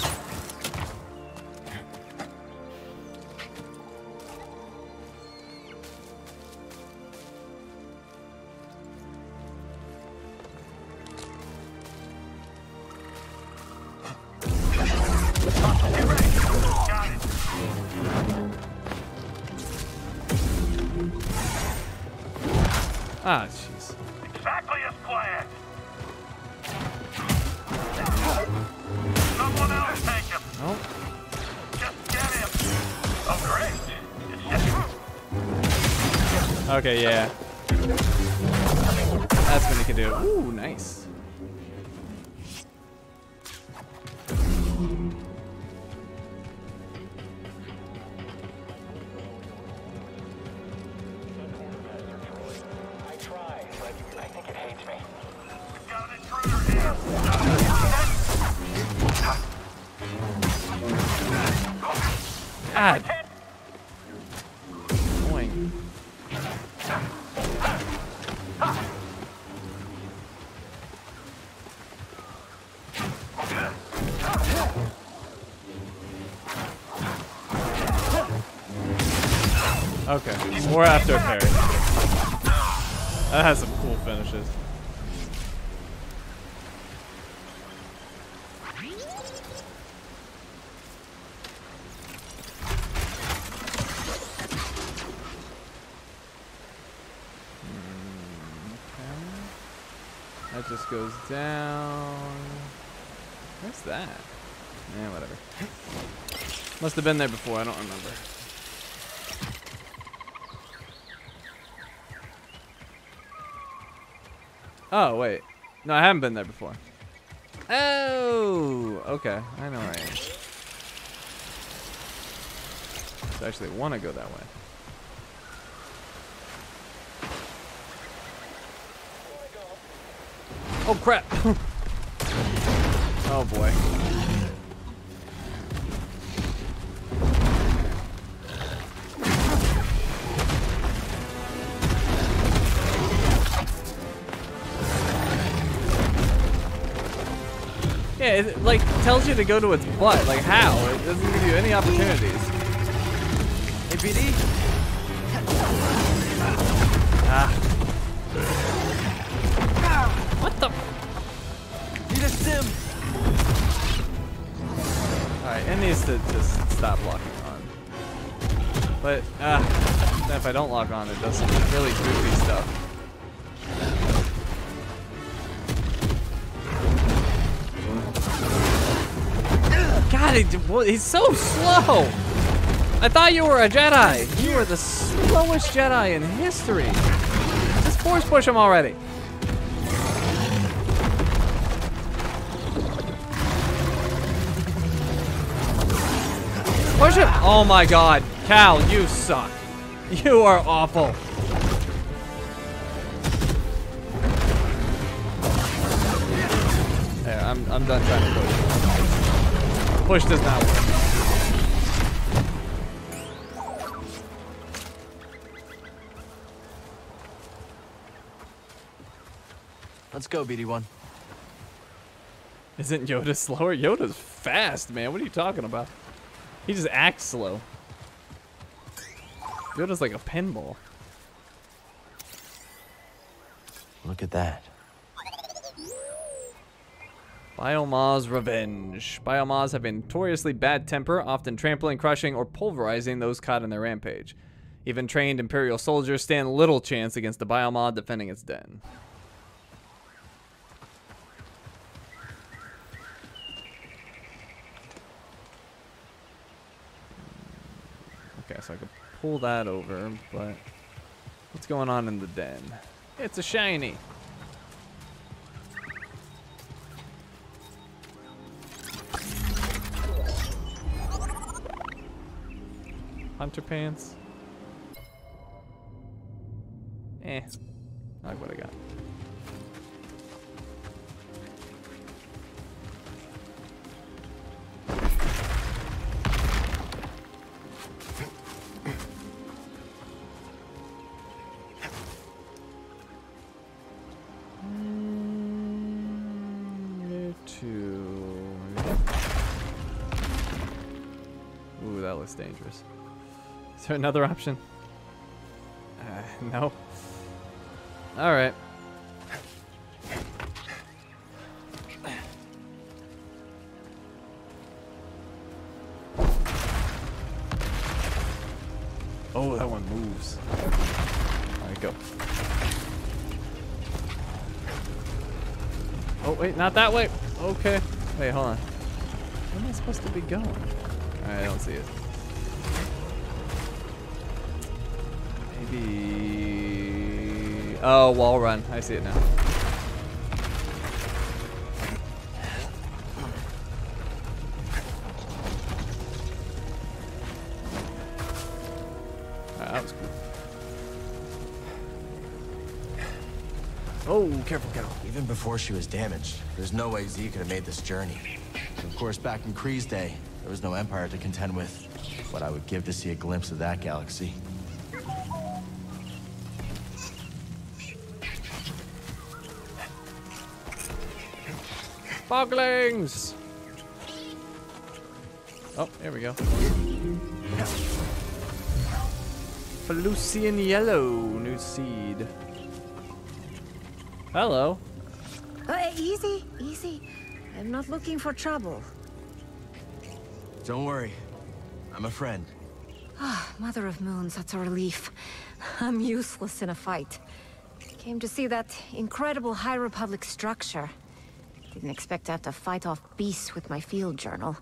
Okay, yeah. Have been there before, I don't remember. Oh, wait. No, I haven't been there before. Oh, okay. I know where I am. So I actually want to go that way. Oh, crap. oh, boy. It like tells you to go to its butt. Like how? It doesn't give you any opportunities. Hey, BD. Ah. What the? Need a stim. All right, it needs to just stop locking on. But ah, then if I don't lock on, it does some really goofy stuff. He's so slow. I thought you were a Jedi. You are the slowest Jedi in history. Just force push him already. Push him. Oh my God, Cal, you suck. You are awful. There, I'm, I'm done trying to push. Does not work. Let's go, BD1. Isn't Yoda slower? Yoda's fast, man. What are you talking about? He just acts slow. Yoda's like a pinball. Look at that. Bilemaw's revenge. Bilemaws have a notoriously bad temper, often trampling, crushing, or pulverizing those caught in their rampage. Even trained Imperial soldiers stand little chance against the Bilemaw defending its den. Okay, so I could pull that over, but what's going on in the den? It's a shiny. Hunter pants. Eh. I like what I got. dangerous. There another option? Uh, no. All right. Oh, that one moves. All right, go. Oh, wait, not that way. Okay. Wait, hold on. Where am I supposed to be going? All right, I don't see it. Oh, wall run. I see it now. Ah, that was cool. Oh, careful, careful. Even before she was damaged, there's no way Zee could have made this journey. Of course, back in Khri's day, there was no Empire to contend with. What I would give to see a glimpse of that galaxy. Boglings! Oh, here we go. Felucian yellow, new seed. Hello. Uh, easy, easy. I'm not looking for trouble. Don't worry. I'm a friend. Ah, Mother of Moons, that's a relief. I'm useless in a fight. Came to see that incredible High Republic structure. Didn't expect to have to fight off beasts with my field journal.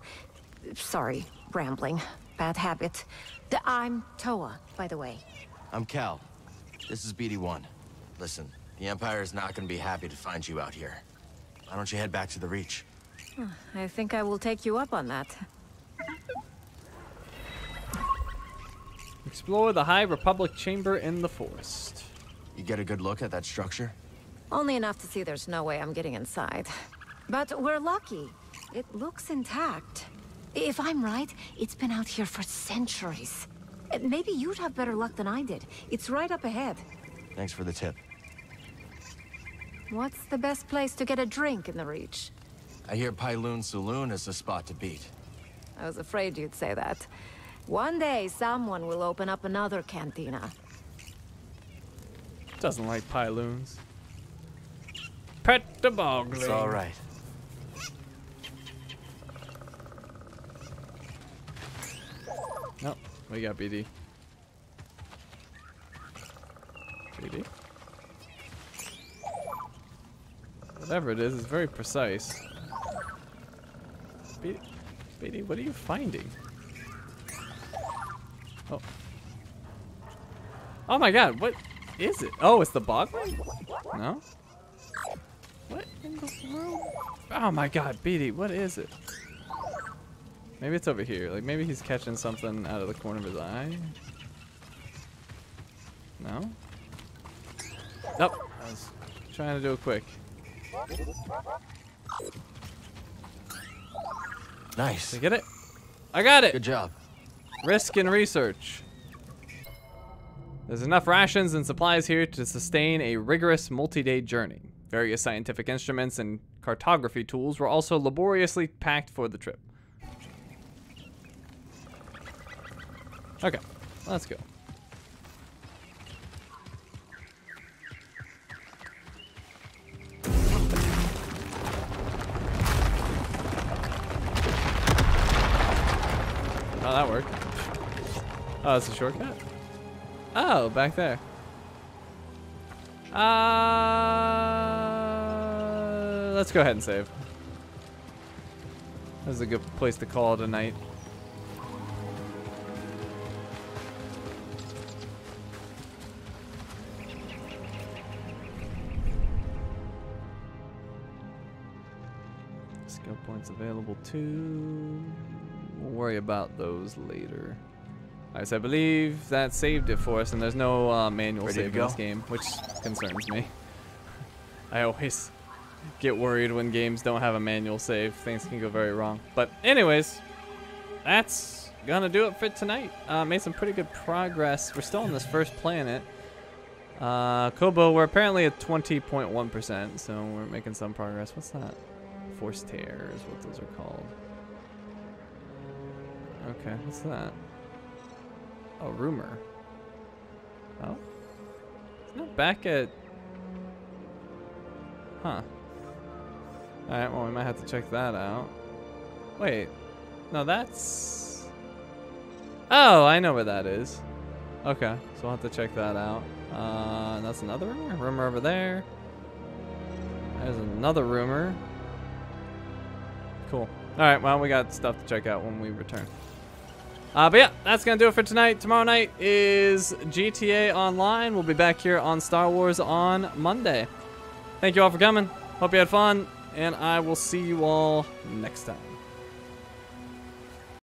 Sorry, rambling. Bad habit. D I'm Toa, by the way. I'm Cal. This is BD-1. Listen, the Empire is not going to be happy to find you out here. Why don't you head back to the Reach? I think I will take you up on that. Explore the High Republic chamber in the forest. You get a good look at that structure? Only enough to see there's no way I'm getting inside. But we're lucky. It looks intact. If I'm right, it's been out here for centuries. Uh, Maybe you'd have better luck than I did. It's right up ahead. Thanks for the tip. What's the best place to get a drink in the Reach? I hear Pyloon Saloon is the spot to beat. I was afraid you'd say that. One day, someone will open up another cantina. Doesn't like pyloons. Pet the bogling. It's all right. Nope. We got BD. BD. Whatever it is, it's very precise. BD, BD what are you finding? Oh. Oh my god, what is it? Oh, it's the Bogman? No? What in the world? Oh my god, BD, what is it? Maybe it's over here. Like maybe he's catching something out of the corner of his eye. No? Nope. I was trying to do it quick. Nice. Did I get it? I got it. Good job. Risk and research. There's enough rations and supplies here to sustain a rigorous multi-day journey. Various scientific instruments and cartography tools were also laboriously packed for the trip. Okay, let's go. Oh, that worked. Oh, it's a shortcut? Oh, back there. Uh, let's go ahead and save. This is a good place to call it a night. Available too. We'll worry about those later. Alright, so I believe that saved it for us, and there's no uh, manual Ready save in this game, which concerns me. I always get worried when games don't have a manual save. Things can go very wrong. But anyways, that's gonna do it for tonight. Uh, made some pretty good progress. We're still on this first planet. Uh, Koboh, we're apparently at 20.1%, so we're making some progress. What's that? Force tear is what those are called. Okay, what's that? a rumor. Oh? Not back at... Huh. Alright, well, we might have to check that out. Wait. No, that's... Oh, I know where that is. Okay, so we'll have to check that out. Uh, that's another rumor? Rumor over there. There's another rumor. Alright, well, we got stuff to check out when we return. Uh, but yeah, that's going to do it for tonight. Tomorrow night is GTA Online. We'll be back here on Star Wars on Monday. Thank you all for coming. Hope you had fun, and I will see you all next time.